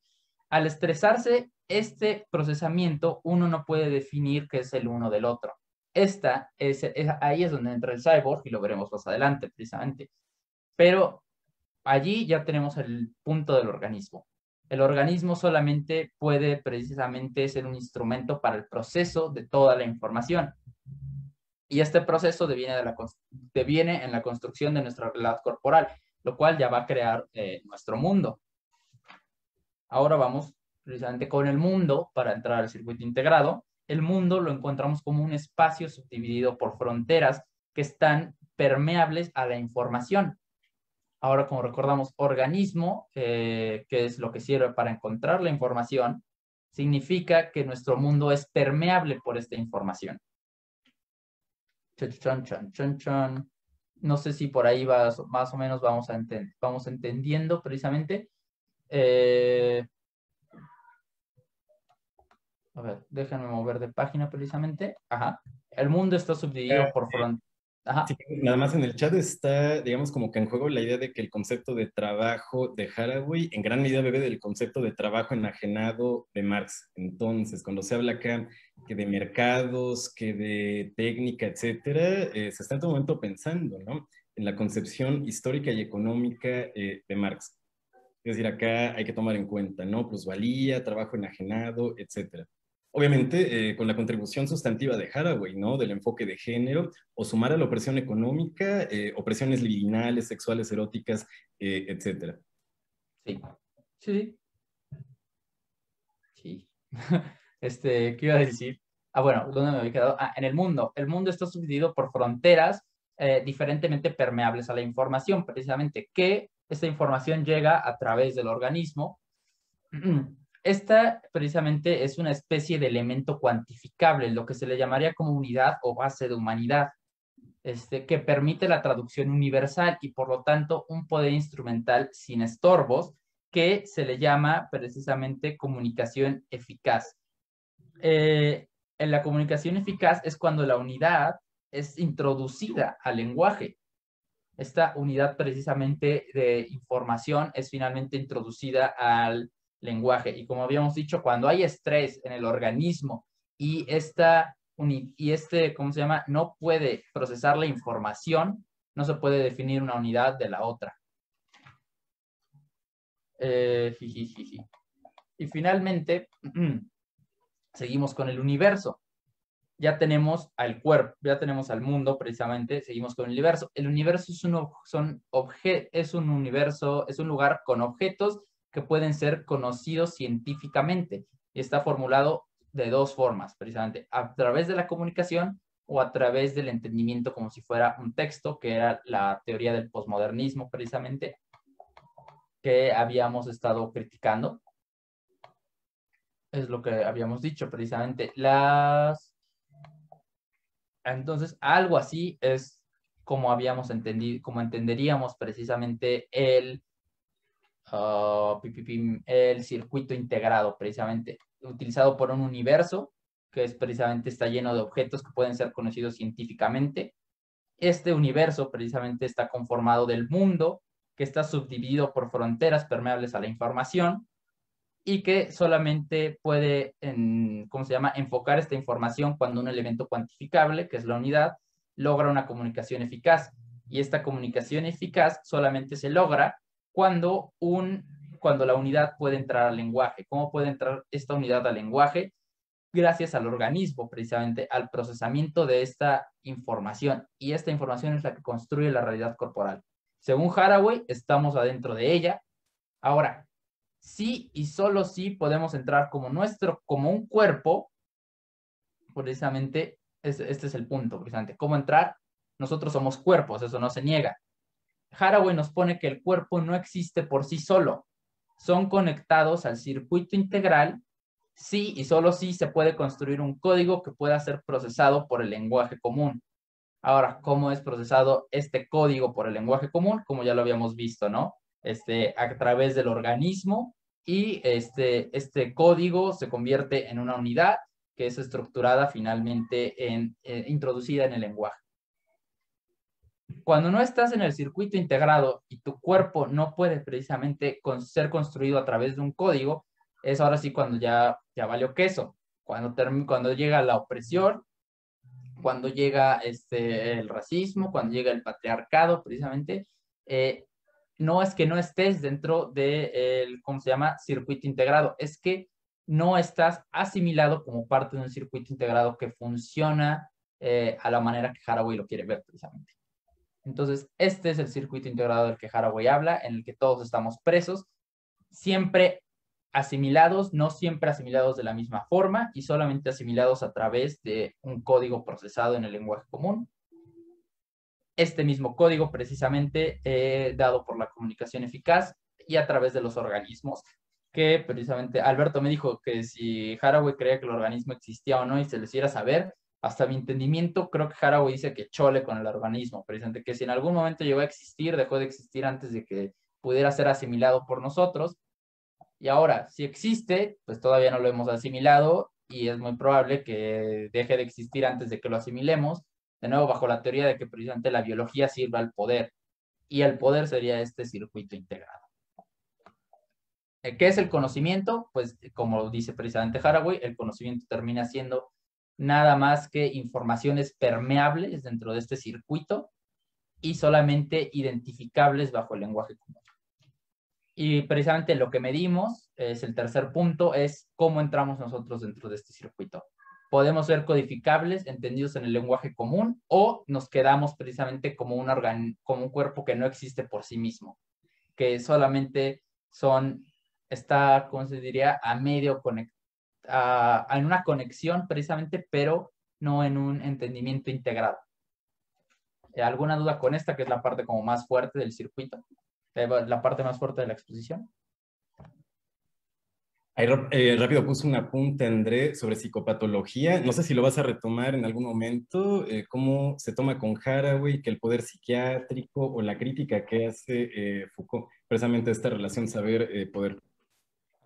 Al estresarse este procesamiento, uno no puede definir qué es el uno del otro. Esta es, ahí es donde entra el cyborg y lo veremos más adelante precisamente. Pero allí ya tenemos el punto del organismo. El organismo solamente puede precisamente ser un instrumento para el proceso de toda la información. Y este proceso deviene, de la, en la construcción de nuestra realidad corporal, lo cual ya va a crear eh, nuestro mundo. Ahora vamos precisamente con el mundo para entrar al circuito integrado. El mundo lo encontramos como un espacio subdividido por fronteras que están permeables a la información. Ahora, como recordamos, organismo, eh, que es lo que sirve para encontrar la información, significa que nuestro mundo es permeable por esta información. No sé si por ahí vas, más o menos vamos, a vamos entendiendo precisamente. Eh, a ver, déjenme mover de página precisamente. Ajá. El mundo está subdividido por fronteras nada más en el chat está, digamos, como que en juego la idea de que el concepto de trabajo de Haraway en gran medida bebe del concepto de trabajo enajenado de Marx. Entonces, cuando se habla acá que de mercados, que de técnica, etcétera, eh, se está en todo momento pensando, ¿no? En la concepción histórica y económica eh, de Marx. Es decir, acá hay que tomar en cuenta, ¿no? Plusvalía, trabajo enajenado, etcétera obviamente eh, con la contribución sustantiva de Haraway, ¿no? Del enfoque de género, o sumar a la opresión económica, eh, opresiones libidinales, sexuales, eróticas, eh, etcétera. Sí. Sí. Sí. este, ¿qué iba a decir? Ah, bueno, ¿dónde me había quedado? Ah, en el mundo. El mundo está subdividido por fronteras diferentemente permeables a la información, precisamente que esta información llega a través del organismo Esta precisamente es una especie de elemento cuantificable, lo que se le llamaría como unidad o base de humanidad. este, que permite la traducción universal y por lo tanto un poder instrumental sin estorbos que se le llama precisamente comunicación eficaz. Eh, en la comunicación eficaz es cuando la unidad es introducida al lenguaje. Esta unidad precisamente de información es finalmente introducida al lenguaje. Y como habíamos dicho, cuando hay estrés en el organismo y, esta, y este, ¿cómo se llama? No puede procesar la información, no se puede definir una unidad de la otra. Eh, y finalmente, seguimos con el universo. Ya tenemos al cuerpo, ya tenemos al mundo, precisamente, seguimos con el universo. El universo es un, son es un universo, es un lugar con objetos que pueden ser conocidos científicamente y está formulado de dos formas, precisamente, a través de la comunicación o a través del entendimiento como si fuera un texto, que era la teoría del posmodernismo, precisamente, que habíamos estado criticando. Es lo que habíamos dicho precisamente. Las... Entonces, algo así es como habíamos entendido, como entenderíamos precisamente el, uh, el circuito integrado, precisamente, utilizado por un universo que es precisamente está lleno de objetos que pueden ser conocidos científicamente. Este universo precisamente está conformado del mundo, que está subdividido por fronteras permeables a la información y que solamente puede, en, ¿cómo se llama?, enfocar esta información cuando un elemento cuantificable, que es la unidad, logra una comunicación eficaz. Y esta comunicación eficaz solamente se logra cuando, un, cuando la unidad puede entrar al lenguaje. ¿Cómo puede entrar esta unidad al lenguaje? Gracias al organismo, precisamente, al procesamiento de esta información. Y esta información es la que construye la realidad corporal. Según Haraway, estamos adentro de ella. Ahora, sí y solo sí podemos entrar como nuestro, como un cuerpo, precisamente, este, es el punto, precisamente, cómo entrar, nosotros somos cuerpos, eso no se niega. Haraway nos pone que el cuerpo no existe por sí solo, son conectados al circuito integral, sí y solo sí se puede construir un código que pueda ser procesado por el lenguaje común. Ahora, ¿cómo es procesado este código por el lenguaje común? Como ya lo habíamos visto, ¿no? Este, a través del organismo y este, este código se convierte en una unidad que es estructurada finalmente en, eh, introducida en el lenguaje. Cuando no estás en el circuito integrado y tu cuerpo no puede precisamente ser construido a través de un código, es ahora sí cuando ya, ya valió queso. Cuando, cuando llega la opresión, cuando llega este, el racismo, cuando llega el patriarcado, precisamente, eh, no es que no estés dentro del, ¿cómo se llama?, circuito integrado, es que no estás asimilado como parte de un circuito integrado que funciona eh, a la manera que Haraway lo quiere ver, precisamente. Entonces, este es el circuito integrado del que Haraway habla, en el que todos estamos presos, siempre asimilados, no siempre asimilados de la misma forma y solamente asimilados a través de un código procesado en el lenguaje común. Este mismo código precisamente eh, dado por la comunicación eficaz y a través de los organismos, que precisamente Alberto me dijo que si Haraway creía que el organismo existía o no y se les hiciera saber, hasta mi entendimiento, creo que Haraway dice que chole con el organismo, precisamente que si en algún momento llegó a existir, dejó de existir antes de que pudiera ser asimilado por nosotros, y ahora, si existe, pues todavía no lo hemos asimilado y es muy probable que deje de existir antes de que lo asimilemos, de nuevo bajo la teoría de que precisamente la biología sirva al poder y el poder sería este circuito integrado. Eh, ¿Qué es el conocimiento? Pues como dice precisamente Haraway, el conocimiento termina siendo nada más que informaciones permeables dentro de este circuito y solamente identificables bajo el lenguaje común. Y precisamente lo que medimos, es el tercer punto, es cómo entramos nosotros dentro de este circuito. Podemos ser codificables, entendidos en el lenguaje común, o nos quedamos precisamente como un, como un cuerpo que no existe por sí mismo, que solamente son, está, ¿cómo se diría?, a medio conectado, en una conexión precisamente, pero no en un entendimiento integrado. ¿Alguna duda con esta, que es la parte como más fuerte del circuito? la parte más fuerte de la exposición. Ahí eh, rápido puse un apunte, André, sobre psicopatología. No sé si lo vas a retomar en algún momento, eh, cómo se toma con Haraway que el poder psiquiátrico o la crítica que hace eh, Foucault, precisamente esta relación saber-poder.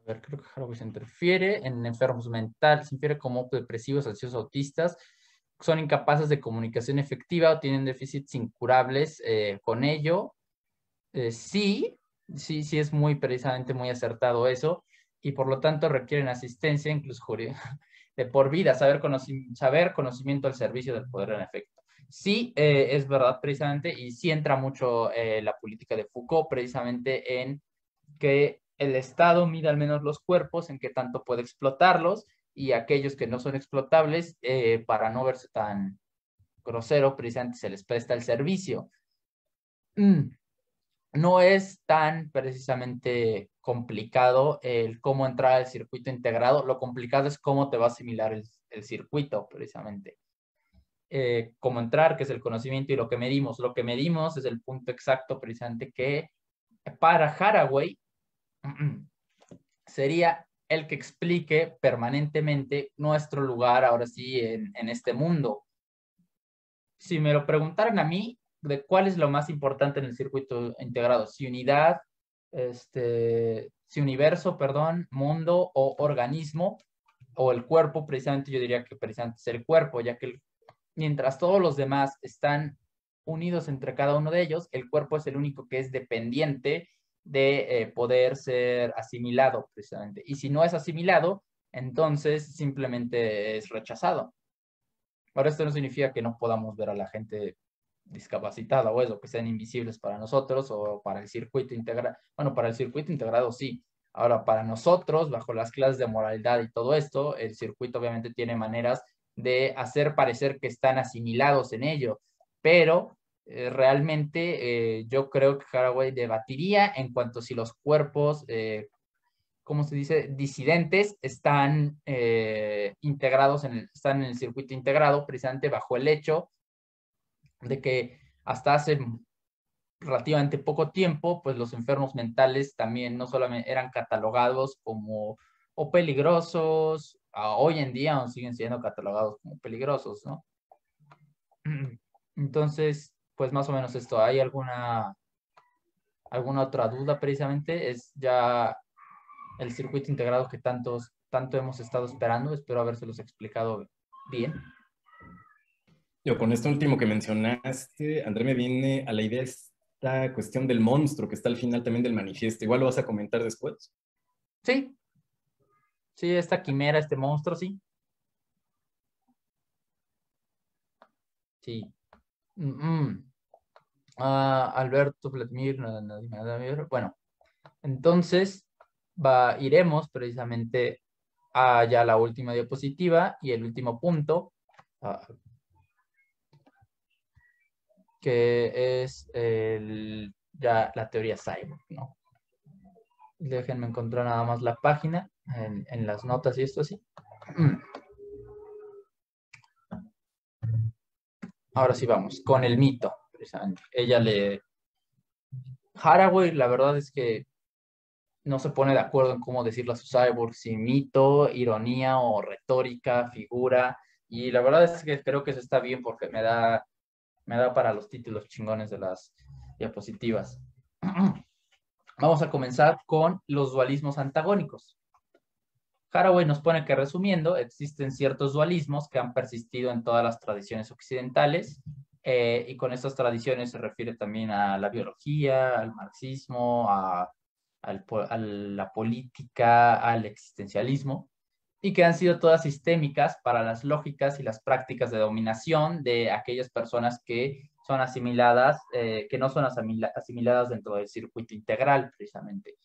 Ver, creo que Haraway se interfiere en enfermos mentales, se infiere como depresivos, ansiosos, autistas, son incapaces de comunicación efectiva o tienen déficits incurables con ello. sí, sí, sí es muy precisamente muy acertado eso y por lo tanto requieren asistencia, incluso de por vida, saber, saber conocimiento al servicio del poder en efecto. Sí, eh, es verdad, precisamente, y sí entra mucho eh, la política de Foucault, precisamente en que el Estado mida al menos los cuerpos, en qué tanto puede explotarlos, y aquellos que no son explotables, eh, para no verse tan grosero, precisamente se les presta el servicio. Mm no es tan precisamente complicado el cómo entrar al circuito integrado, lo complicado es cómo te va a asimilar el, circuito precisamente. Eh, cómo entrar, que es el conocimiento y lo que medimos. Lo que medimos es el punto exacto precisamente que para Haraway sería el que explique permanentemente nuestro lugar ahora sí en, este mundo. Si me lo preguntaran a mí, de cuál es lo más importante en el circuito integrado, si unidad, este, si universo, perdón, mundo o organismo, o el cuerpo, precisamente yo diría que precisamente es el cuerpo, ya que mientras todos los demás están unidos entre cada uno de ellos, el cuerpo es el único que es dependiente de eh, poder ser asimilado, precisamente. Y si no es asimilado, entonces simplemente es rechazado. Ahora, esto no significa que no podamos ver a la gente discapacitada o eso, que sean invisibles para nosotros o para el circuito integrado. Bueno, para el circuito integrado sí. Ahora, para nosotros, bajo las clases de moralidad y todo esto, el circuito obviamente tiene maneras de hacer parecer que están asimilados en ello, pero eh, realmente eh, yo creo que Haraway debatiría en cuanto si los cuerpos, eh, ¿cómo se dice?, disidentes están integrados, en el, están en el circuito integrado precisamente bajo el hecho de que hasta hace relativamente poco tiempo, pues los enfermos mentales también no solamente eran catalogados como o peligrosos, hoy en día aún siguen siendo catalogados como peligrosos, ¿no? Entonces, pues más o menos esto, ¿hay alguna, alguna otra duda precisamente? Es ya el circuito integrado que tantos, tanto hemos estado esperando, espero habérselos explicado bien con esto último que mencionaste, André, me viene a la idea esta cuestión del monstruo que está al final también del manifiesto. Igual lo vas a comentar después. Sí. Sí, esta quimera, este monstruo, sí. Sí. Ah, Alberto, Vladimir, bueno, entonces va, iremos precisamente a ya la última diapositiva y el último punto. Ah, que es ya la teoría cyborg, ¿no? Déjenme encontrar nada más la página en, en las notas y esto así. Ahora sí vamos, con el mito, Ella le... Haraway, la verdad es que no se pone de acuerdo en cómo decirlo a su cyborg, si mito, ironía o retórica, figura. Y la verdad es que creo que eso está bien porque me da me da para los títulos chingones de las diapositivas. Vamos a comenzar con los dualismos antagónicos. Haraway nos pone que resumiendo, existen ciertos dualismos que han persistido en todas las tradiciones occidentales eh, y con estas tradiciones se refiere también a la biología, al marxismo, a la política, al existencialismo y que han sido todas sistémicas para las lógicas y las prácticas de dominación de aquellas personas que son asimiladas, eh, que no son asimiladas dentro del circuito integral, precisamente.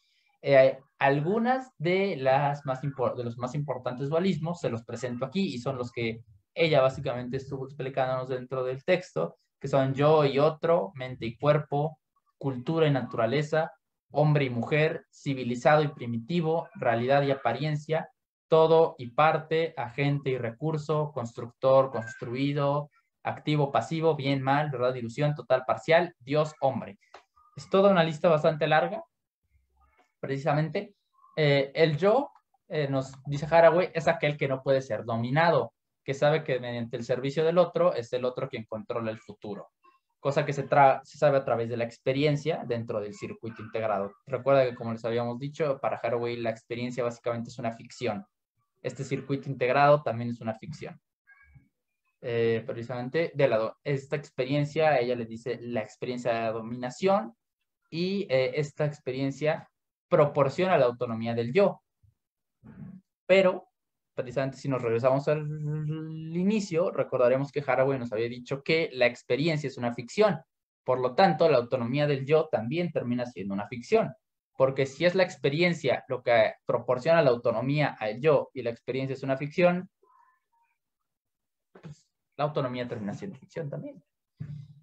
Eh, algunas de, las más de los más importantes dualismos se los presento aquí y son los que ella básicamente estuvo explicándonos dentro del texto, que son yo y otro, mente y cuerpo, cultura y naturaleza, hombre y mujer, civilizado y primitivo, realidad y apariencia, todo y parte, agente y recurso, constructor, construido, activo, pasivo, bien, mal, verdad, ilusión, total, parcial, Dios, hombre. Es toda una lista bastante larga, precisamente. Eh, el yo eh, nos dice Haraway, es aquel que no puede ser dominado, que sabe que mediante el servicio del otro es el otro quien controla el futuro, cosa que se, sabe a través de la experiencia dentro del circuito integrado. Recuerda que, como les habíamos dicho, para Haraway la experiencia básicamente es una ficción. Este circuito integrado también es una ficción. Eh, precisamente de lado, esta experiencia, ella le dice la experiencia de dominación y eh, esta experiencia proporciona la autonomía del yo. Pero, precisamente si nos regresamos al inicio, recordaremos que Haraway nos había dicho que la experiencia es una ficción. Por lo tanto, la autonomía del yo también termina siendo una ficción. Porque si es la experiencia lo que proporciona la autonomía al yo y la experiencia es una ficción, la autonomía termina siendo ficción también.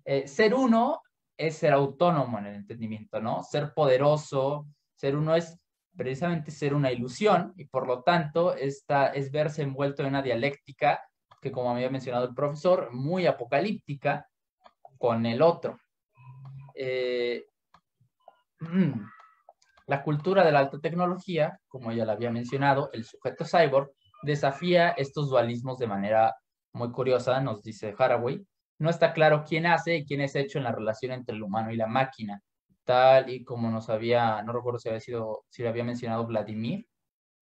Eh, ser uno es ser autónomo en el entendimiento, ¿no? Ser poderoso, ser uno es precisamente ser una ilusión y por lo tanto esta es verse envuelto en una dialéctica que como había mencionado el profesor, muy apocalíptica con el otro. Eh, la cultura de la alta tecnología, como ya lo había mencionado, el sujeto cyborg desafía estos dualismos de manera muy curiosa, nos dice Haraway, no está claro quién hace y quién es hecho en la relación entre el humano y la máquina, tal y como nos había, no recuerdo si había sido, si lo había mencionado Vladimir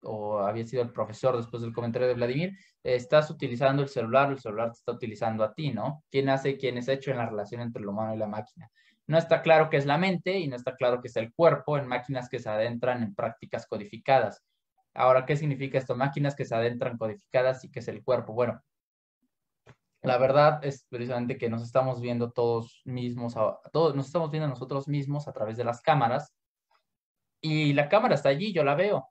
o había sido el profesor después del comentario de Vladimir, estás utilizando el celular, el celular te está utilizando a ti, ¿no? ¿Quién hace quién es hecho en la relación entre el humano y la máquina? No está claro qué es la mente y no está claro qué es el cuerpo en máquinas que se adentran en prácticas codificadas. Ahora, ¿qué significa esto? Máquinas que se adentran codificadas y qué es el cuerpo. Bueno, la verdad es precisamente que nos estamos viendo todos mismos, todos nos estamos viendo nosotros mismos a través de las cámaras y la cámara está allí, yo la veo,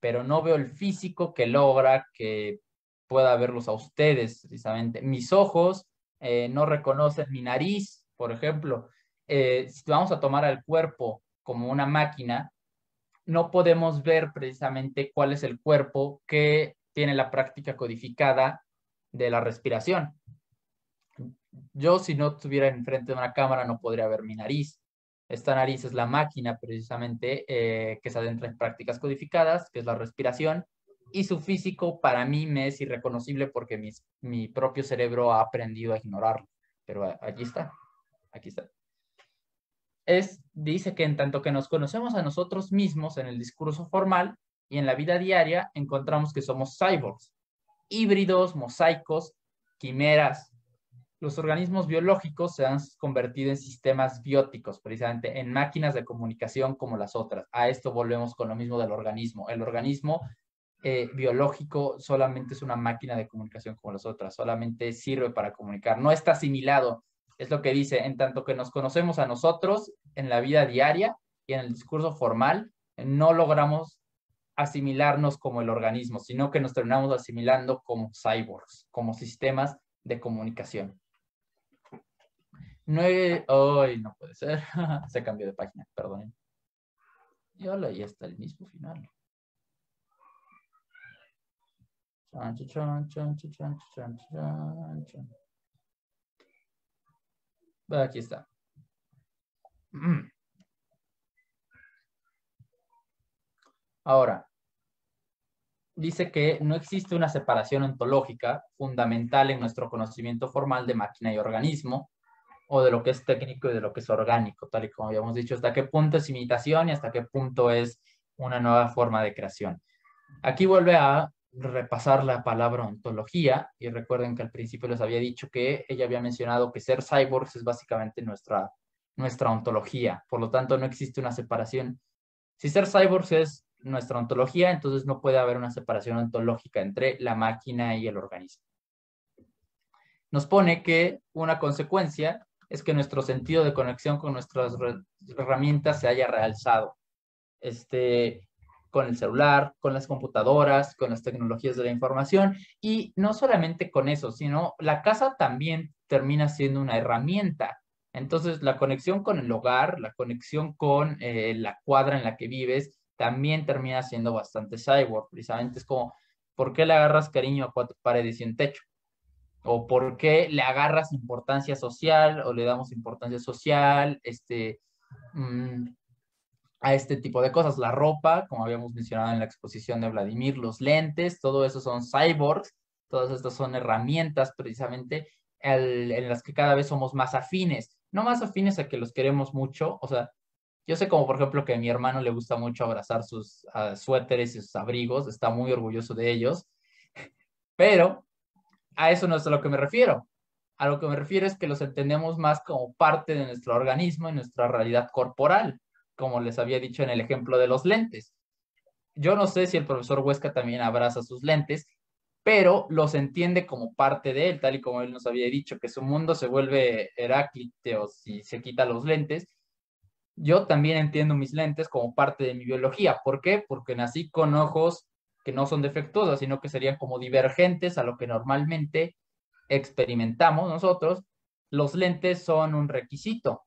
pero no veo el físico que logra que pueda verlos a ustedes, precisamente. Mis ojos eh, no reconocen mi nariz, por ejemplo. Eh, si vamos a tomar al cuerpo como una máquina, no podemos ver precisamente cuál es el cuerpo que tiene la práctica codificada de la respiración yo si no estuviera enfrente de una cámara no podría ver mi nariz. Esta nariz es la máquina precisamente eh, que se adentra en prácticas codificadas, que es la respiración, y su físico para mí me es irreconocible porque mi propio cerebro ha aprendido a ignorarlo. Pero allí está, aquí está. Es, dice que en tanto que nos conocemos a nosotros mismos en el discurso formal y en la vida diaria, encontramos que somos cyborgs, híbridos, mosaicos, quimeras, los organismos biológicos se han convertido en sistemas bióticos, precisamente en máquinas de comunicación como las otras. A esto volvemos con lo mismo del organismo. El organismo eh, biológico solamente es una máquina de comunicación como las otras, solamente sirve para comunicar, no está asimilado. Es lo que dice, en tanto que nos conocemos a nosotros en la vida diaria y en el discurso formal, no logramos asimilarnos como el organismo, sino que nos terminamos asimilando como cyborgs, como sistemas de comunicación. 9. Ay, no puede ser. Se cambió de página, perdonen. Y hola, ya está el mismo final. Aquí está. Ahora, dice que no existe una separación ontológica fundamental en nuestro conocimiento formal de máquina y organismo, o de lo que es técnico y de lo que es orgánico, tal y como habíamos dicho, hasta qué punto es imitación y hasta qué punto es una nueva forma de creación. Aquí vuelve a repasar la palabra ontología y recuerden que al principio les había dicho que ella había mencionado que ser cyborgs es básicamente nuestra, nuestra ontología, por lo tanto no existe una separación. Si ser cyborgs es nuestra ontología, entonces no puede haber una separación ontológica entre la máquina y el organismo. Nos pone que una consecuencia es que nuestro sentido de conexión con nuestras herramientas se haya realzado. Este, con el celular, con las computadoras, con las tecnologías de la información y no solamente con eso, sino la casa también termina siendo una herramienta. Entonces, la conexión con el hogar, la conexión con eh, la cuadra en la que vives, también termina siendo bastante cyborg. Precisamente es como, ¿por qué le agarras cariño a cuatro paredes y un techo? O por qué le agarras importancia social o le damos importancia social, este, mm, a este tipo de cosas. La ropa, como habíamos mencionado en la exposición de Vladimir, los lentes, todo eso son cyborgs, todas estas son herramientas precisamente en las que cada vez somos más afines, no más afines a que los queremos mucho, o sea, yo sé como por ejemplo que a mi hermano le gusta mucho abrazar sus suéteres y sus abrigos, está muy orgulloso de ellos, pero a eso no es a lo que me refiero. A lo que me refiero es que los entendemos más como parte de nuestro organismo y nuestra realidad corporal como les había dicho en el ejemplo de los lentes. Yo no sé si el profesor Huesca también abraza sus lentes, pero los entiende como parte de él, tal y como él nos había dicho, que su mundo se vuelve Heráclito si se quita los lentes. Yo también entiendo mis lentes como parte de mi biología. ¿Por qué? Porque nací con ojos que no son defectuosos, sino que serían como divergentes a lo que normalmente experimentamos nosotros. Los lentes son un requisito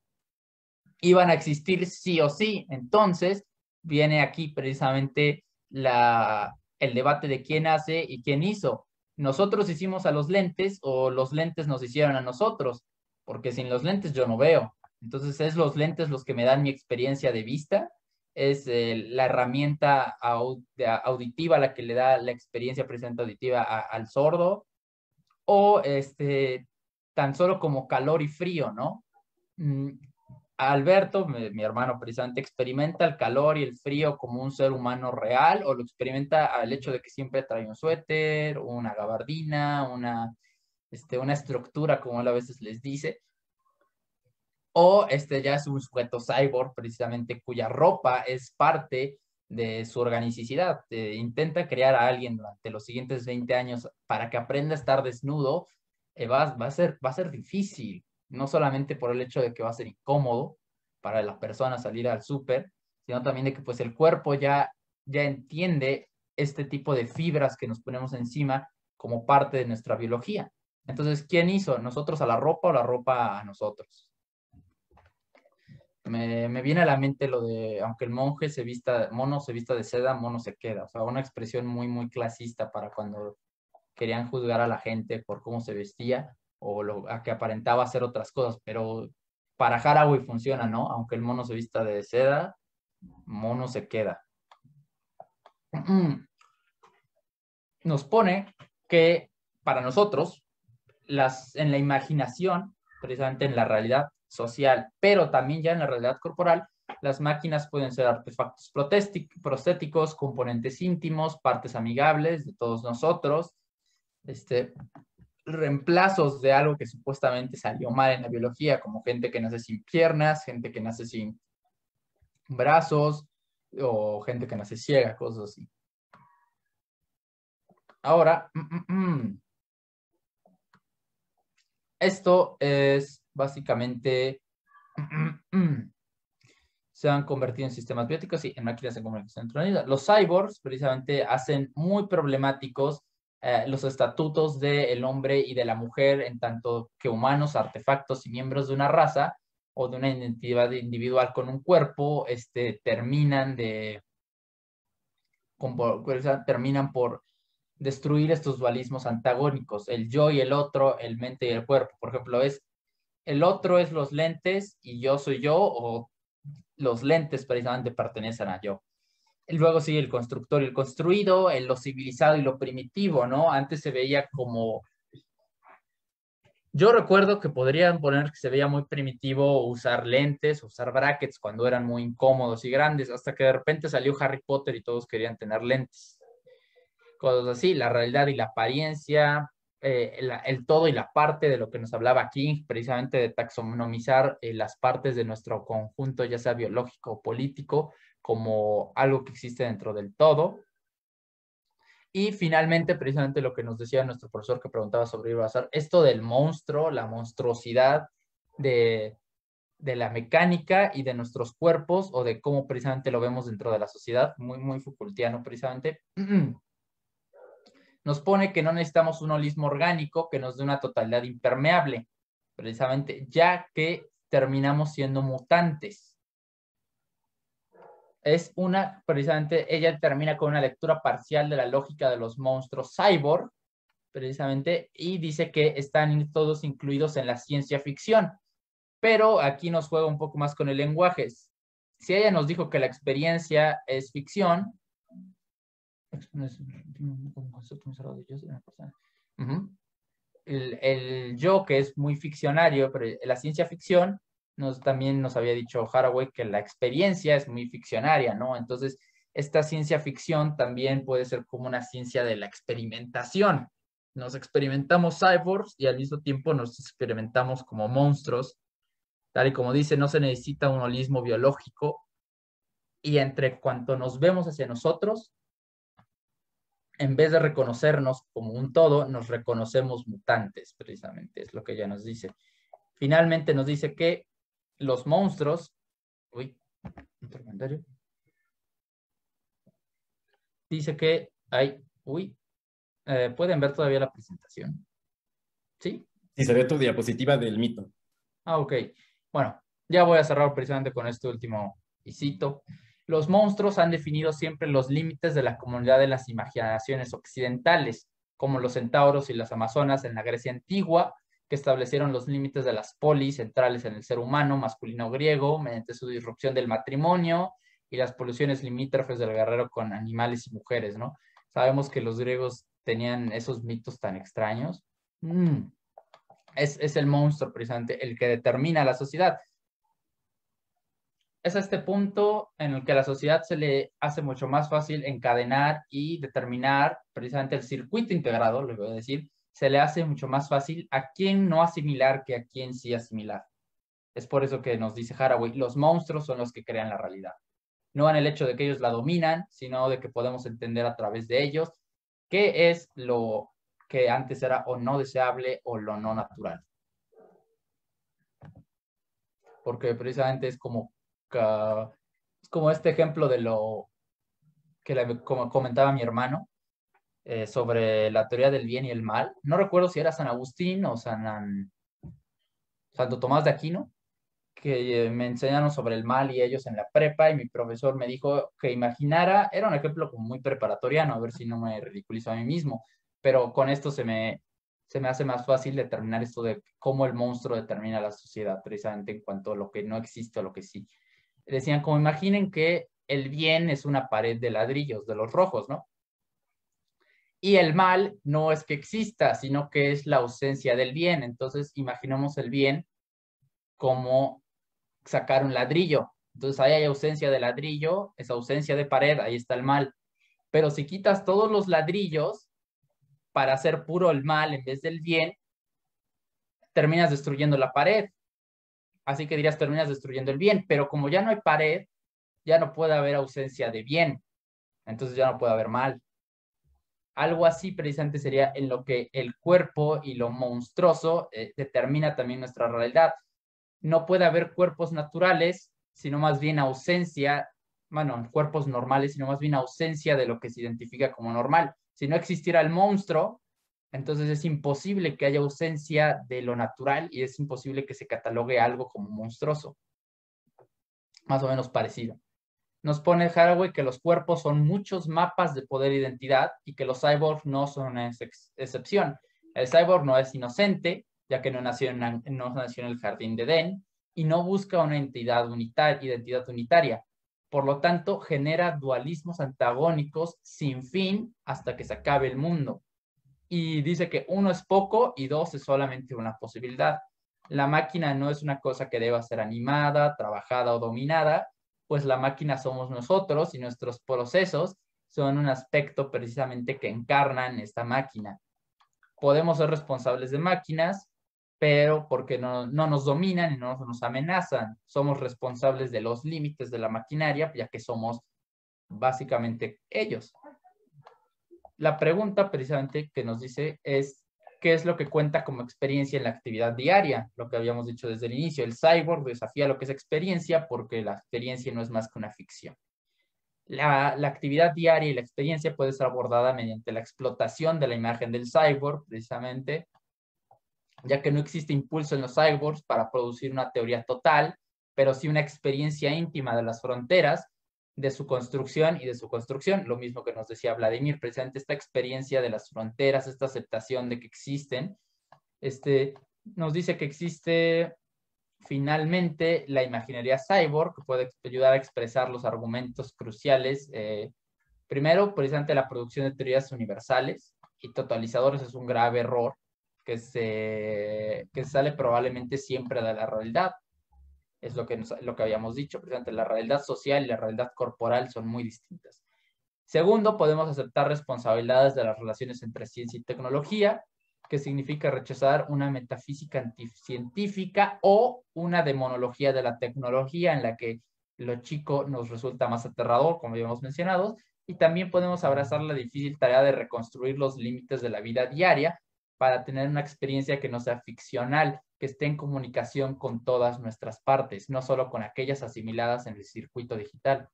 iban a existir sí o sí. Entonces, viene aquí precisamente la, el debate de quién hace y quién hizo. Nosotros hicimos a los lentes o los lentes nos hicieron a nosotros, porque sin los lentes yo no veo. Entonces, es los lentes los que me dan mi experiencia de vista, es eh, la herramienta auditiva la que le da la experiencia presente auditiva al sordo, o este, tan solo como calor y frío, ¿no? Mm, Alberto, mi, hermano precisamente, experimenta el calor y el frío como un ser humano real o lo experimenta al hecho de que siempre trae un suéter, una gabardina, una, este, una estructura, como él a veces les dice. O este ya es un sujeto cyborg, precisamente, cuya ropa es parte de su organicidad. intenta crear a alguien durante los siguientes 20 años para que aprenda a estar desnudo, eh, va, a ser, va a ser difícil no solamente por el hecho de que va a ser incómodo para la persona salir al súper, sino también de que pues el cuerpo ya, ya entiende este tipo de fibras que nos ponemos encima como parte de nuestra biología. Entonces, ¿quién hizo? ¿Nosotros a la ropa o la ropa a nosotros? Me, viene a la mente lo de, aunque el monje se vista, mono se vista de seda, mono se queda. O sea, una expresión muy, muy clasista para cuando querían juzgar a la gente por cómo se vestía o lo, a que aparentaba hacer otras cosas, pero para Haraway funciona, ¿no? Aunque el mono se vista de seda, mono se queda. Nos pone que para nosotros, las, en la imaginación, precisamente en la realidad social, pero también ya en la realidad corporal, las máquinas pueden ser artefactos prostéticos, componentes íntimos, partes amigables de todos nosotros, este, reemplazos de algo que supuestamente salió mal en la biología, como gente que nace sin piernas, gente que nace sin brazos o gente que nace ciega, cosas así. Ahora, mm, mm, mm. esto es básicamente, se han convertido en sistemas bióticos y en máquinas de comunicación Los cyborgs precisamente hacen muy problemáticos eh, los estatutos del hombre y de la mujer en tanto que humanos, artefactos y miembros de una raza o de una identidad individual con un cuerpo, este, terminan de terminan por destruir estos dualismos antagónicos, el yo y el otro, el mente y el cuerpo. Por ejemplo, es el otro es los lentes y yo soy yo o los lentes precisamente pertenecen a yo. Luego sigue el constructor y el construido, el lo civilizado y lo primitivo, ¿no? Antes se veía como... Yo recuerdo que podrían poner que se veía muy primitivo usar lentes, usar brackets cuando eran muy incómodos y grandes, hasta que de repente salió Harry Potter y todos querían tener lentes. Cosas así, la realidad y la apariencia, eh, el, todo y la parte de lo que nos hablaba King, precisamente de taxonomizar eh, las partes de nuestro conjunto, ya sea biológico o político, como algo que existe dentro del todo. Y finalmente, precisamente lo que nos decía nuestro profesor que preguntaba sobre Ibazar, esto del monstruo, la monstruosidad de, de la mecánica y de nuestros cuerpos o de cómo precisamente lo vemos dentro de la sociedad, muy, muy Foucaultiano precisamente, nos pone que no necesitamos un holismo orgánico que nos dé una totalidad impermeable, precisamente, ya que terminamos siendo mutantes es una, precisamente, ella termina con una lectura parcial de la lógica de los monstruos cyborg, precisamente, y dice que están todos incluidos en la ciencia ficción. Pero aquí nos juega un poco más con el lenguaje. si ella nos dijo que la experiencia es ficción, el, el, yo que es muy ficcionario, pero la ciencia ficción nos, también nos había dicho Haraway que la experiencia es muy ficcionaria, ¿no? Entonces, esta ciencia ficción también puede ser como una ciencia de la experimentación. Nos experimentamos cyborgs y al mismo tiempo nos experimentamos como monstruos. Tal y como dice, no se necesita un holismo biológico. Y entre cuanto nos vemos hacia nosotros, en vez de reconocernos como un todo, nos reconocemos mutantes, precisamente, es lo que ella nos dice. Finalmente nos dice que los monstruos, uy, dice que hay, uy, eh, ¿pueden ver todavía la presentación? ¿Sí? Sí, se ve tu diapositiva del mito. Ah, ok. Bueno, ya voy a cerrar precisamente con este último y cito. Los monstruos han definido siempre los límites de la comunidad de las imaginaciones occidentales, como los centauros y las amazonas en la Grecia antigua, que establecieron los límites de las polis centrales en el ser humano masculino griego mediante su disrupción del matrimonio y las poluciones limítrofes del guerrero con animales y mujeres, ¿no? Sabemos que los griegos tenían esos mitos tan extraños. Mm. Es, es el monstruo precisamente el que determina la sociedad es este punto en el que a la sociedad se le hace mucho más fácil encadenar y determinar precisamente el circuito integrado, le voy a decir, se le hace mucho más fácil a quién no asimilar que a quién sí asimilar. Es por eso que nos dice Haraway, los monstruos son los que crean la realidad. No en el hecho de que ellos la dominan, sino de que podemos entender a través de ellos qué es lo que antes era o no deseable o lo no natural. Porque precisamente es como es como este ejemplo de lo que como comentaba mi hermano eh, sobre la teoría del bien y el mal. No recuerdo si era San Agustín o San, Santo Tomás de Aquino, que eh, me enseñaron sobre el mal y ellos en la prepa y mi profesor me dijo que imaginara, era un ejemplo como muy preparatoriano, a ver si no me ridiculizo a mí mismo, pero con esto se me, se me hace más fácil determinar esto de cómo el monstruo determina la sociedad, precisamente en cuanto a lo que no existe o lo que sí decían como imaginen que el bien es una pared de ladrillos, de los rojos, ¿no? Y el mal no es que exista, sino que es la ausencia del bien. Entonces, imaginemos el bien como sacar un ladrillo. Entonces, ahí hay ausencia de ladrillo, es ausencia de pared, ahí está el mal. Pero si quitas todos los ladrillos para hacer puro el mal en vez del bien, terminas destruyendo la pared. Así que dirías, terminas destruyendo el bien, pero como ya no hay pared, ya no puede haber ausencia de bien, entonces ya no puede haber mal. Algo así precisamente sería en lo que el cuerpo y lo monstruoso eh, determina también nuestra realidad. No puede haber cuerpos naturales, sino más bien ausencia, bueno, cuerpos normales, sino más bien ausencia de lo que se identifica como normal. Si no existiera el monstruo, entonces es imposible que haya ausencia de lo natural y es imposible que se catalogue algo como monstruoso. Más o menos parecido. Nos pone Haraway que los cuerpos son muchos mapas de poder e identidad y que los cyborgs no son una excepción. El cyborg no es inocente, ya que no nació en, el jardín de Edén y no busca una entidad identidad unitaria. Por lo tanto, genera dualismos antagónicos sin fin hasta que se acabe el mundo y dice que uno es poco y dos es solamente una posibilidad. La máquina no es una cosa que deba ser animada, trabajada o dominada, pues la máquina somos nosotros y nuestros procesos son un aspecto precisamente que encarnan esta máquina. Podemos ser responsables de máquinas, pero porque no, no nos dominan y no nos amenazan. Somos responsables de los límites de la maquinaria, ya que somos básicamente ellos la pregunta precisamente que nos dice es, ¿qué es lo que cuenta como experiencia en la actividad diaria? Lo que habíamos dicho desde el inicio, el cyborg desafía lo que es experiencia porque la experiencia no es más que una ficción. La, actividad diaria y la experiencia puede ser abordada mediante la explotación de la imagen del cyborg, precisamente, ya que no existe impulso en los cyborgs para producir una teoría total, pero sí una experiencia íntima de las fronteras de su construcción y de su construcción, lo mismo que nos decía Vladimir, precisamente esta experiencia de las fronteras, esta aceptación de que existen, este, nos dice que existe finalmente la imaginería cyborg puede ayudar a expresar los argumentos cruciales. Eh, primero, precisamente la producción de teorías universales y totalizadores es un grave error que, se, que sale probablemente siempre de la realidad. Es lo que, lo que habíamos dicho, precisamente la realidad social y la realidad corporal son muy distintas. Segundo, podemos aceptar responsabilidades de las relaciones entre ciencia y tecnología, que significa rechazar una metafísica anticientífica o una demonología de la tecnología en la que lo chico nos resulta más aterrador, como habíamos mencionado, y también podemos abrazar la difícil tarea de reconstruir los límites de la vida diaria para tener una experiencia que no sea ficcional, que esté en comunicación con todas nuestras partes, no solo con aquellas asimiladas en el circuito digital.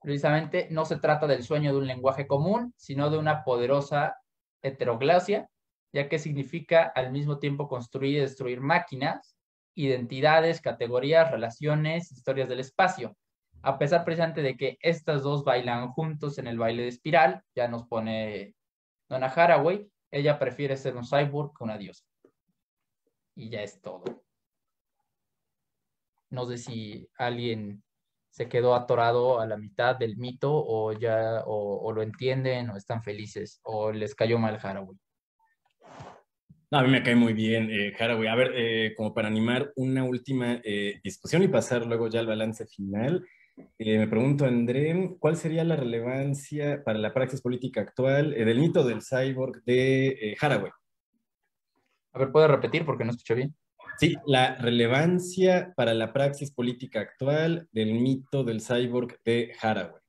Precisamente no se trata del sueño de un lenguaje común, sino de una poderosa heteroglasia, ya que significa al mismo tiempo construir y destruir máquinas, identidades, categorías, relaciones, historias del espacio. A pesar precisamente de que estas dos bailan juntos en el baile de espiral, ya nos pone Donna Haraway, ella prefiere ser un cyborg que una diosa. Y ya es todo. No sé si alguien se quedó atorado a la mitad del mito o ya o, lo entienden o están felices o les cayó mal Haraway. a mí me cae muy bien eh, Haraway. A ver, eh, como para animar una última eh, discusión y pasar luego ya al balance final, eh, me pregunto, André, ¿cuál sería la relevancia para la praxis política actual del mito del cyborg de Haraway? A ver, ¿puede repetir porque no escuché bien? Sí, la relevancia para la praxis política actual del mito del cyborg de Haraway.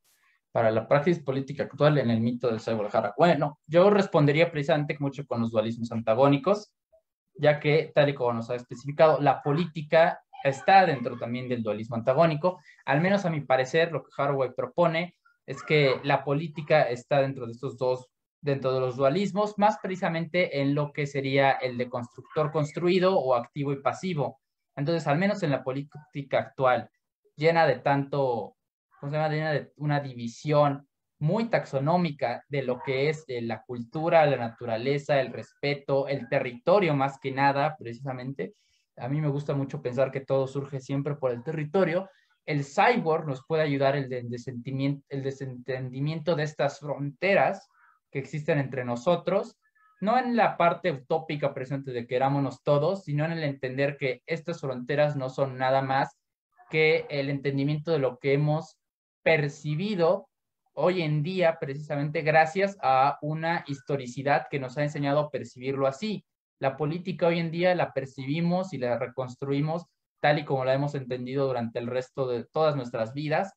Para la praxis política actual en el mito del cyborg de Haraway. Bueno, yo respondería precisamente mucho con los dualismos antagónicos, ya que, tal y como nos ha especificado, la política está dentro también del dualismo antagónico. Al menos a mi parecer, lo que Haraway propone es que la política está dentro de estos dos dentro de los dualismos, más precisamente en lo que sería el de constructor construido o activo y pasivo. Entonces, al menos en la política actual, llena de tanto, ¿cómo se llama? Llena de una división muy taxonómica de lo que es eh, la cultura, la naturaleza, el respeto, el territorio más que nada, precisamente. A mí me gusta mucho pensar que todo surge siempre por el territorio. El cyborg nos puede ayudar el, el desentendimiento de estas fronteras que existen entre nosotros, no en la parte utópica presente de querámonos todos, sino en el entender que estas fronteras no son nada más que el entendimiento de lo que hemos percibido hoy en día precisamente gracias a una historicidad que nos ha enseñado a percibirlo así. La política hoy en día la percibimos y la reconstruimos tal y como la hemos entendido durante el resto de todas nuestras vidas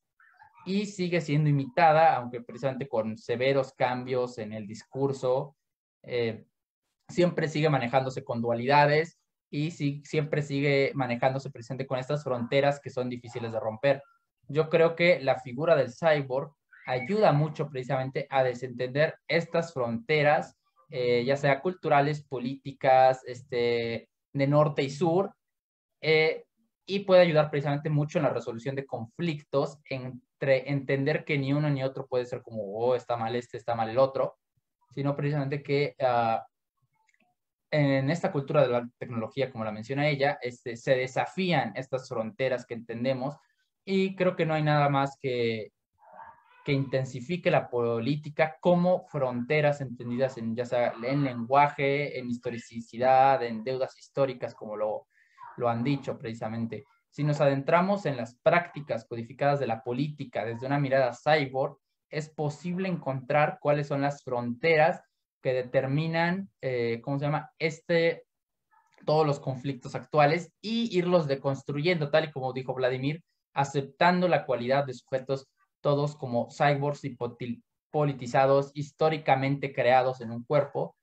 y sigue siendo imitada, aunque precisamente con severos cambios en el discurso. Eh, siempre sigue manejándose con dualidades y sí, siempre sigue manejándose presente con estas fronteras que son difíciles de romper. Yo creo que la figura del cyborg ayuda mucho precisamente a desentender estas fronteras, eh, ya sea culturales, políticas, este, de norte y sur, eh, y puede ayudar precisamente mucho en la resolución de conflictos en entender que ni uno ni otro puede ser como, oh, está mal este, está mal el otro, sino precisamente que ah, en esta cultura de la tecnología, como la menciona ella, este, se desafían estas fronteras que entendemos y creo que no hay nada más que, que intensifique la política como fronteras entendidas en ya sea en lenguaje, en historicidad, en deudas históricas, como lo, lo han dicho precisamente. Si nos adentramos en las prácticas codificadas de la política desde una mirada cyborg, es posible encontrar cuáles son las fronteras que determinan, eh, ¿cómo se llama? Este, todos los conflictos actuales y irlos deconstruyendo, tal y como dijo Vladimir, aceptando la cualidad de sujetos todos como cyborgs y politizados, históricamente creados en un cuerpo.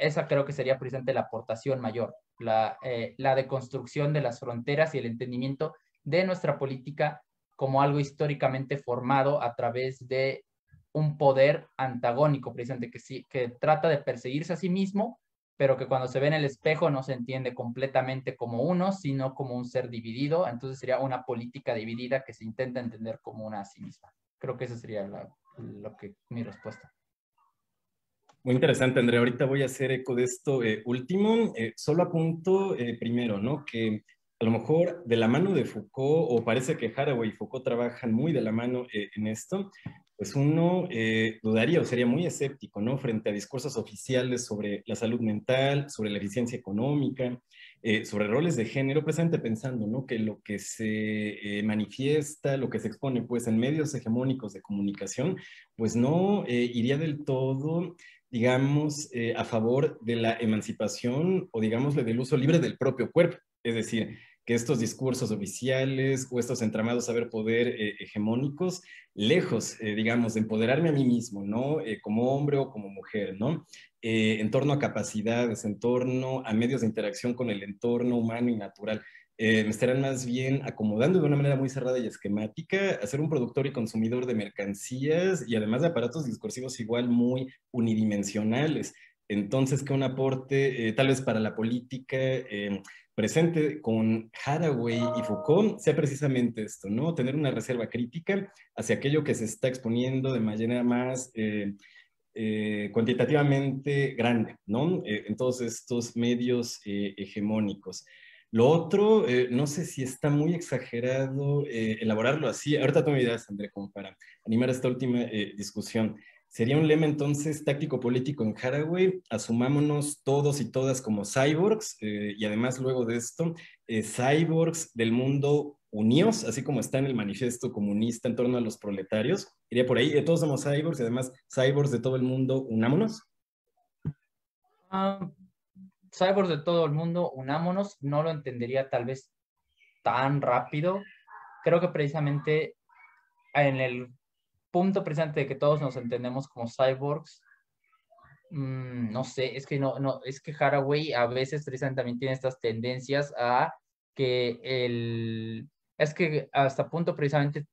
Esa creo que sería precisamente la aportación mayor la, eh, la deconstrucción de las fronteras y el entendimiento de nuestra política como algo históricamente formado a través de un poder antagónico, precisamente que, sí, que trata de perseguirse a sí mismo, pero que cuando se ve en el espejo no se entiende completamente como uno, sino como un ser dividido. Entonces sería una política dividida que se intenta entender como una a sí misma. Creo que esa sería lo que, mi respuesta. Muy interesante, Andrea. Ahorita voy a hacer eco de esto eh, último. Eh, solo apunto eh, primero, ¿no? Que a lo mejor de la mano de Foucault, o parece que Haraway y Foucault trabajan muy de la mano en esto, pues uno dudaría o sería muy escéptico, ¿no? Frente a discursos oficiales sobre la salud mental, sobre la eficiencia económica, sobre roles de género, precisamente pensando, ¿no? Que lo que se manifiesta, lo que se expone, pues, en medios hegemónicos de comunicación, pues no iría del todo digamos, eh, a favor de la emancipación o, digámosle, del uso libre del propio cuerpo. Es decir, que estos discursos oficiales o estos entramados saber poder eh, hegemónicos, lejos, eh, digamos, de empoderarme a mí mismo, ¿no? como hombre o como mujer, ¿no? en torno a capacidades, en torno a medios de interacción con el entorno humano y natural, eh, estarán más bien acomodando de una manera muy cerrada y esquemática a ser un productor y consumidor de mercancías y además de aparatos discursivos igual muy unidimensionales. Entonces, que un aporte eh, tal vez para la política eh, presente con Haraway y Foucault sea precisamente esto, ¿no? Tener una reserva crítica hacia aquello que se está exponiendo de manera más... cuantitativamente grande, ¿no? en todos estos medios hegemónicos. Lo otro, eh, no sé si está muy exagerado eh, elaborarlo así. Ahorita tú me dirás, André, como para animar esta última eh, discusión. Sería un lema entonces táctico-político en Haraway, asumámonos todos y todas como cyborgs y además luego de esto, cyborgs del mundo unidos, así como está en el manifiesto comunista en torno a los proletarios. Iría por ahí, todos somos cyborgs y además cyborgs de todo el mundo, unámonos. Ah, cyborgs de todo el mundo, unámonos, no lo entendería tal vez tan rápido. Creo que precisamente en el punto presente de que todos nos entendemos como cyborgs, mm, no sé, es que no, no, es que Haraway a veces precisamente también tiene estas tendencias a que el, es que hasta punto precisamente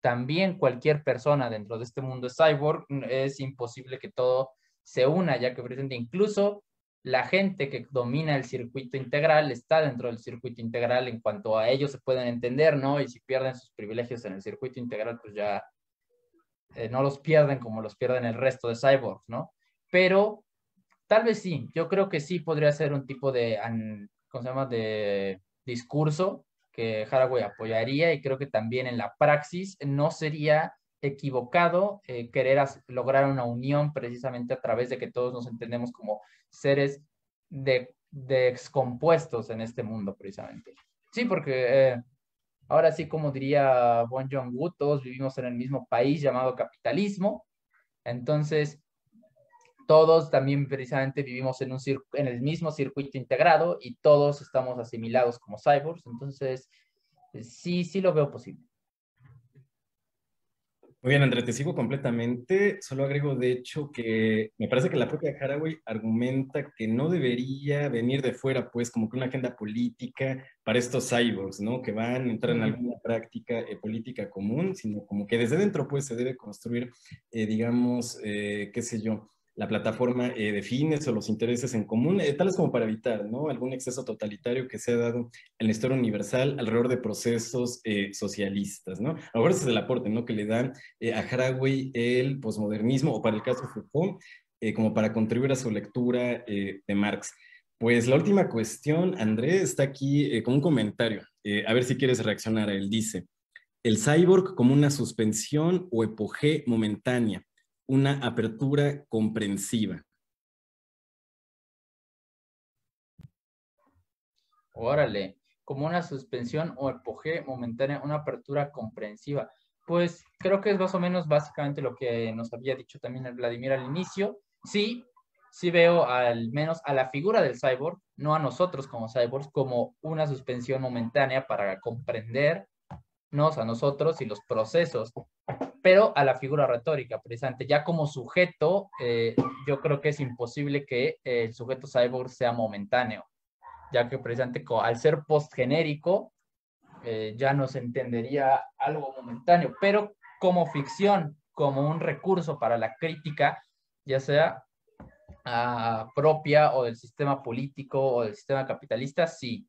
también cualquier persona dentro de este mundo cyborg, es imposible que todo se una, ya que presente incluso la gente que domina el circuito integral está dentro del circuito integral en cuanto a ellos se pueden entender, ¿no? Y si pierden sus privilegios en el circuito integral, pues ya eh, no los pierden como los pierden el resto de cyborgs, ¿no? Pero tal vez sí, yo creo que sí podría ser un tipo de, ¿cómo se llama?, de discurso que Haraway apoyaría y creo que también en la praxis no sería equivocado eh, querer lograr una unión precisamente a través de que todos nos entendemos como seres de, de excompuestos en este mundo precisamente. Sí, porque eh, ahora sí, como diría Bon todos vivimos en el mismo país llamado capitalismo, entonces todos también precisamente vivimos en, un en el mismo circuito integrado y todos estamos asimilados como cyborgs, entonces sí, sí lo veo posible. Muy bien, André, te sigo completamente. Solo agrego, de hecho, que me parece que la propia Haraway argumenta que no debería venir de fuera, pues, como que una agenda política para estos cyborgs, ¿no? Que van a entrar en alguna práctica eh, política común, sino como que desde dentro, pues, se debe construir, eh, digamos, eh, qué sé yo, la plataforma eh, de fines o los intereses en común, eh, tales como para evitar ¿no? algún exceso totalitario que se ha dado en la historia universal alrededor de procesos eh, socialistas. ¿no? A lo mejor ese es el aporte ¿no? que le dan a Haraway el posmodernismo, o para el caso de Foucault, como para contribuir a su lectura de Marx. Pues la última cuestión, André, está aquí con un comentario. a ver si quieres reaccionar él. Dice, el cyborg como una suspensión o epogé momentánea una apertura comprensiva. Órale, como una suspensión o empuje momentánea, una apertura comprensiva. Pues creo que es más o menos básicamente lo que nos había dicho también el Vladimir al inicio. Sí, sí veo al menos a la figura del cyborg, no a nosotros como cyborgs, como una suspensión momentánea para comprendernos a nosotros y los procesos pero a la figura retórica, precisamente. Ya como sujeto, eh, yo creo que es imposible que el sujeto cyborg sea momentáneo, ya que precisamente al ser postgenérico, eh, ya no se entendería algo momentáneo, pero como ficción, como un recurso para la crítica, ya sea ah, propia o del sistema político o del sistema capitalista, sí,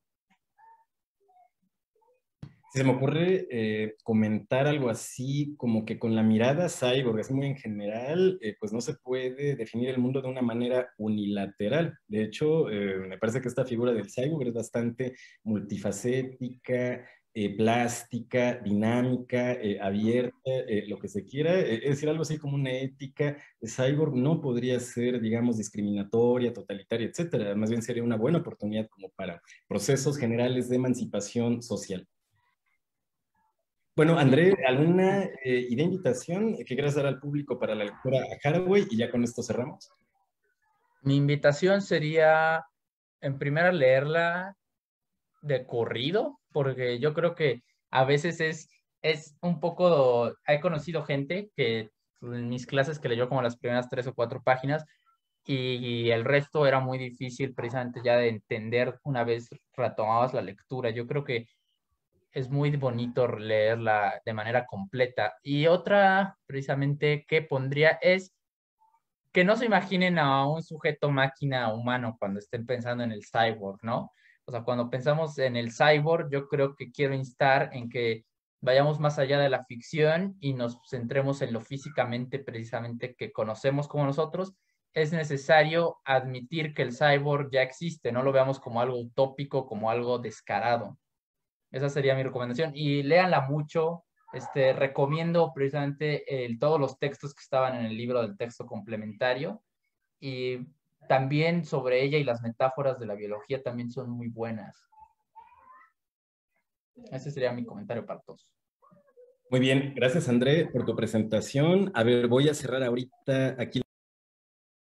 se me ocurre eh, comentar algo así, como que con la mirada cyborg, así muy en general, eh, pues no se puede definir el mundo de una manera unilateral. De hecho, eh, me parece que esta figura del cyborg es bastante multifacética, plástica, dinámica, abierta, lo que se quiera. es decir, algo así como una ética cyborg no podría ser, digamos, discriminatoria, totalitaria, etcétera. Más bien sería una buena oportunidad como para procesos generales de emancipación social. Bueno, André, ¿alguna eh, idea, invitación que quieras dar al público para la lectura a Haraway? Y ya con esto cerramos. Mi invitación sería, en primera, leerla de corrido, porque yo creo que a veces es, es un poco, he conocido gente que en mis clases que leyó como las primeras tres o cuatro páginas y, el resto era muy difícil precisamente ya de entender una vez retomabas la lectura. Yo creo que es muy bonito leerla de manera completa. Y otra, precisamente, que pondría es que no se imaginen a un sujeto máquina humano cuando estén pensando en el cyborg, ¿no? O sea, cuando pensamos en el cyborg, yo creo que quiero instar en que vayamos más allá de la ficción y nos centremos en lo físicamente precisamente que conocemos como nosotros. Es necesario admitir que el cyborg ya existe, no lo veamos como algo utópico, como algo descarado. Esa sería mi recomendación. Y léanla mucho. Este, recomiendo precisamente todos los textos que estaban en el libro del texto complementario. Y también sobre ella y las metáforas de la biología también son muy buenas. Ese sería mi comentario para todos. Muy bien, gracias André por tu presentación. A ver, voy a cerrar ahorita aquí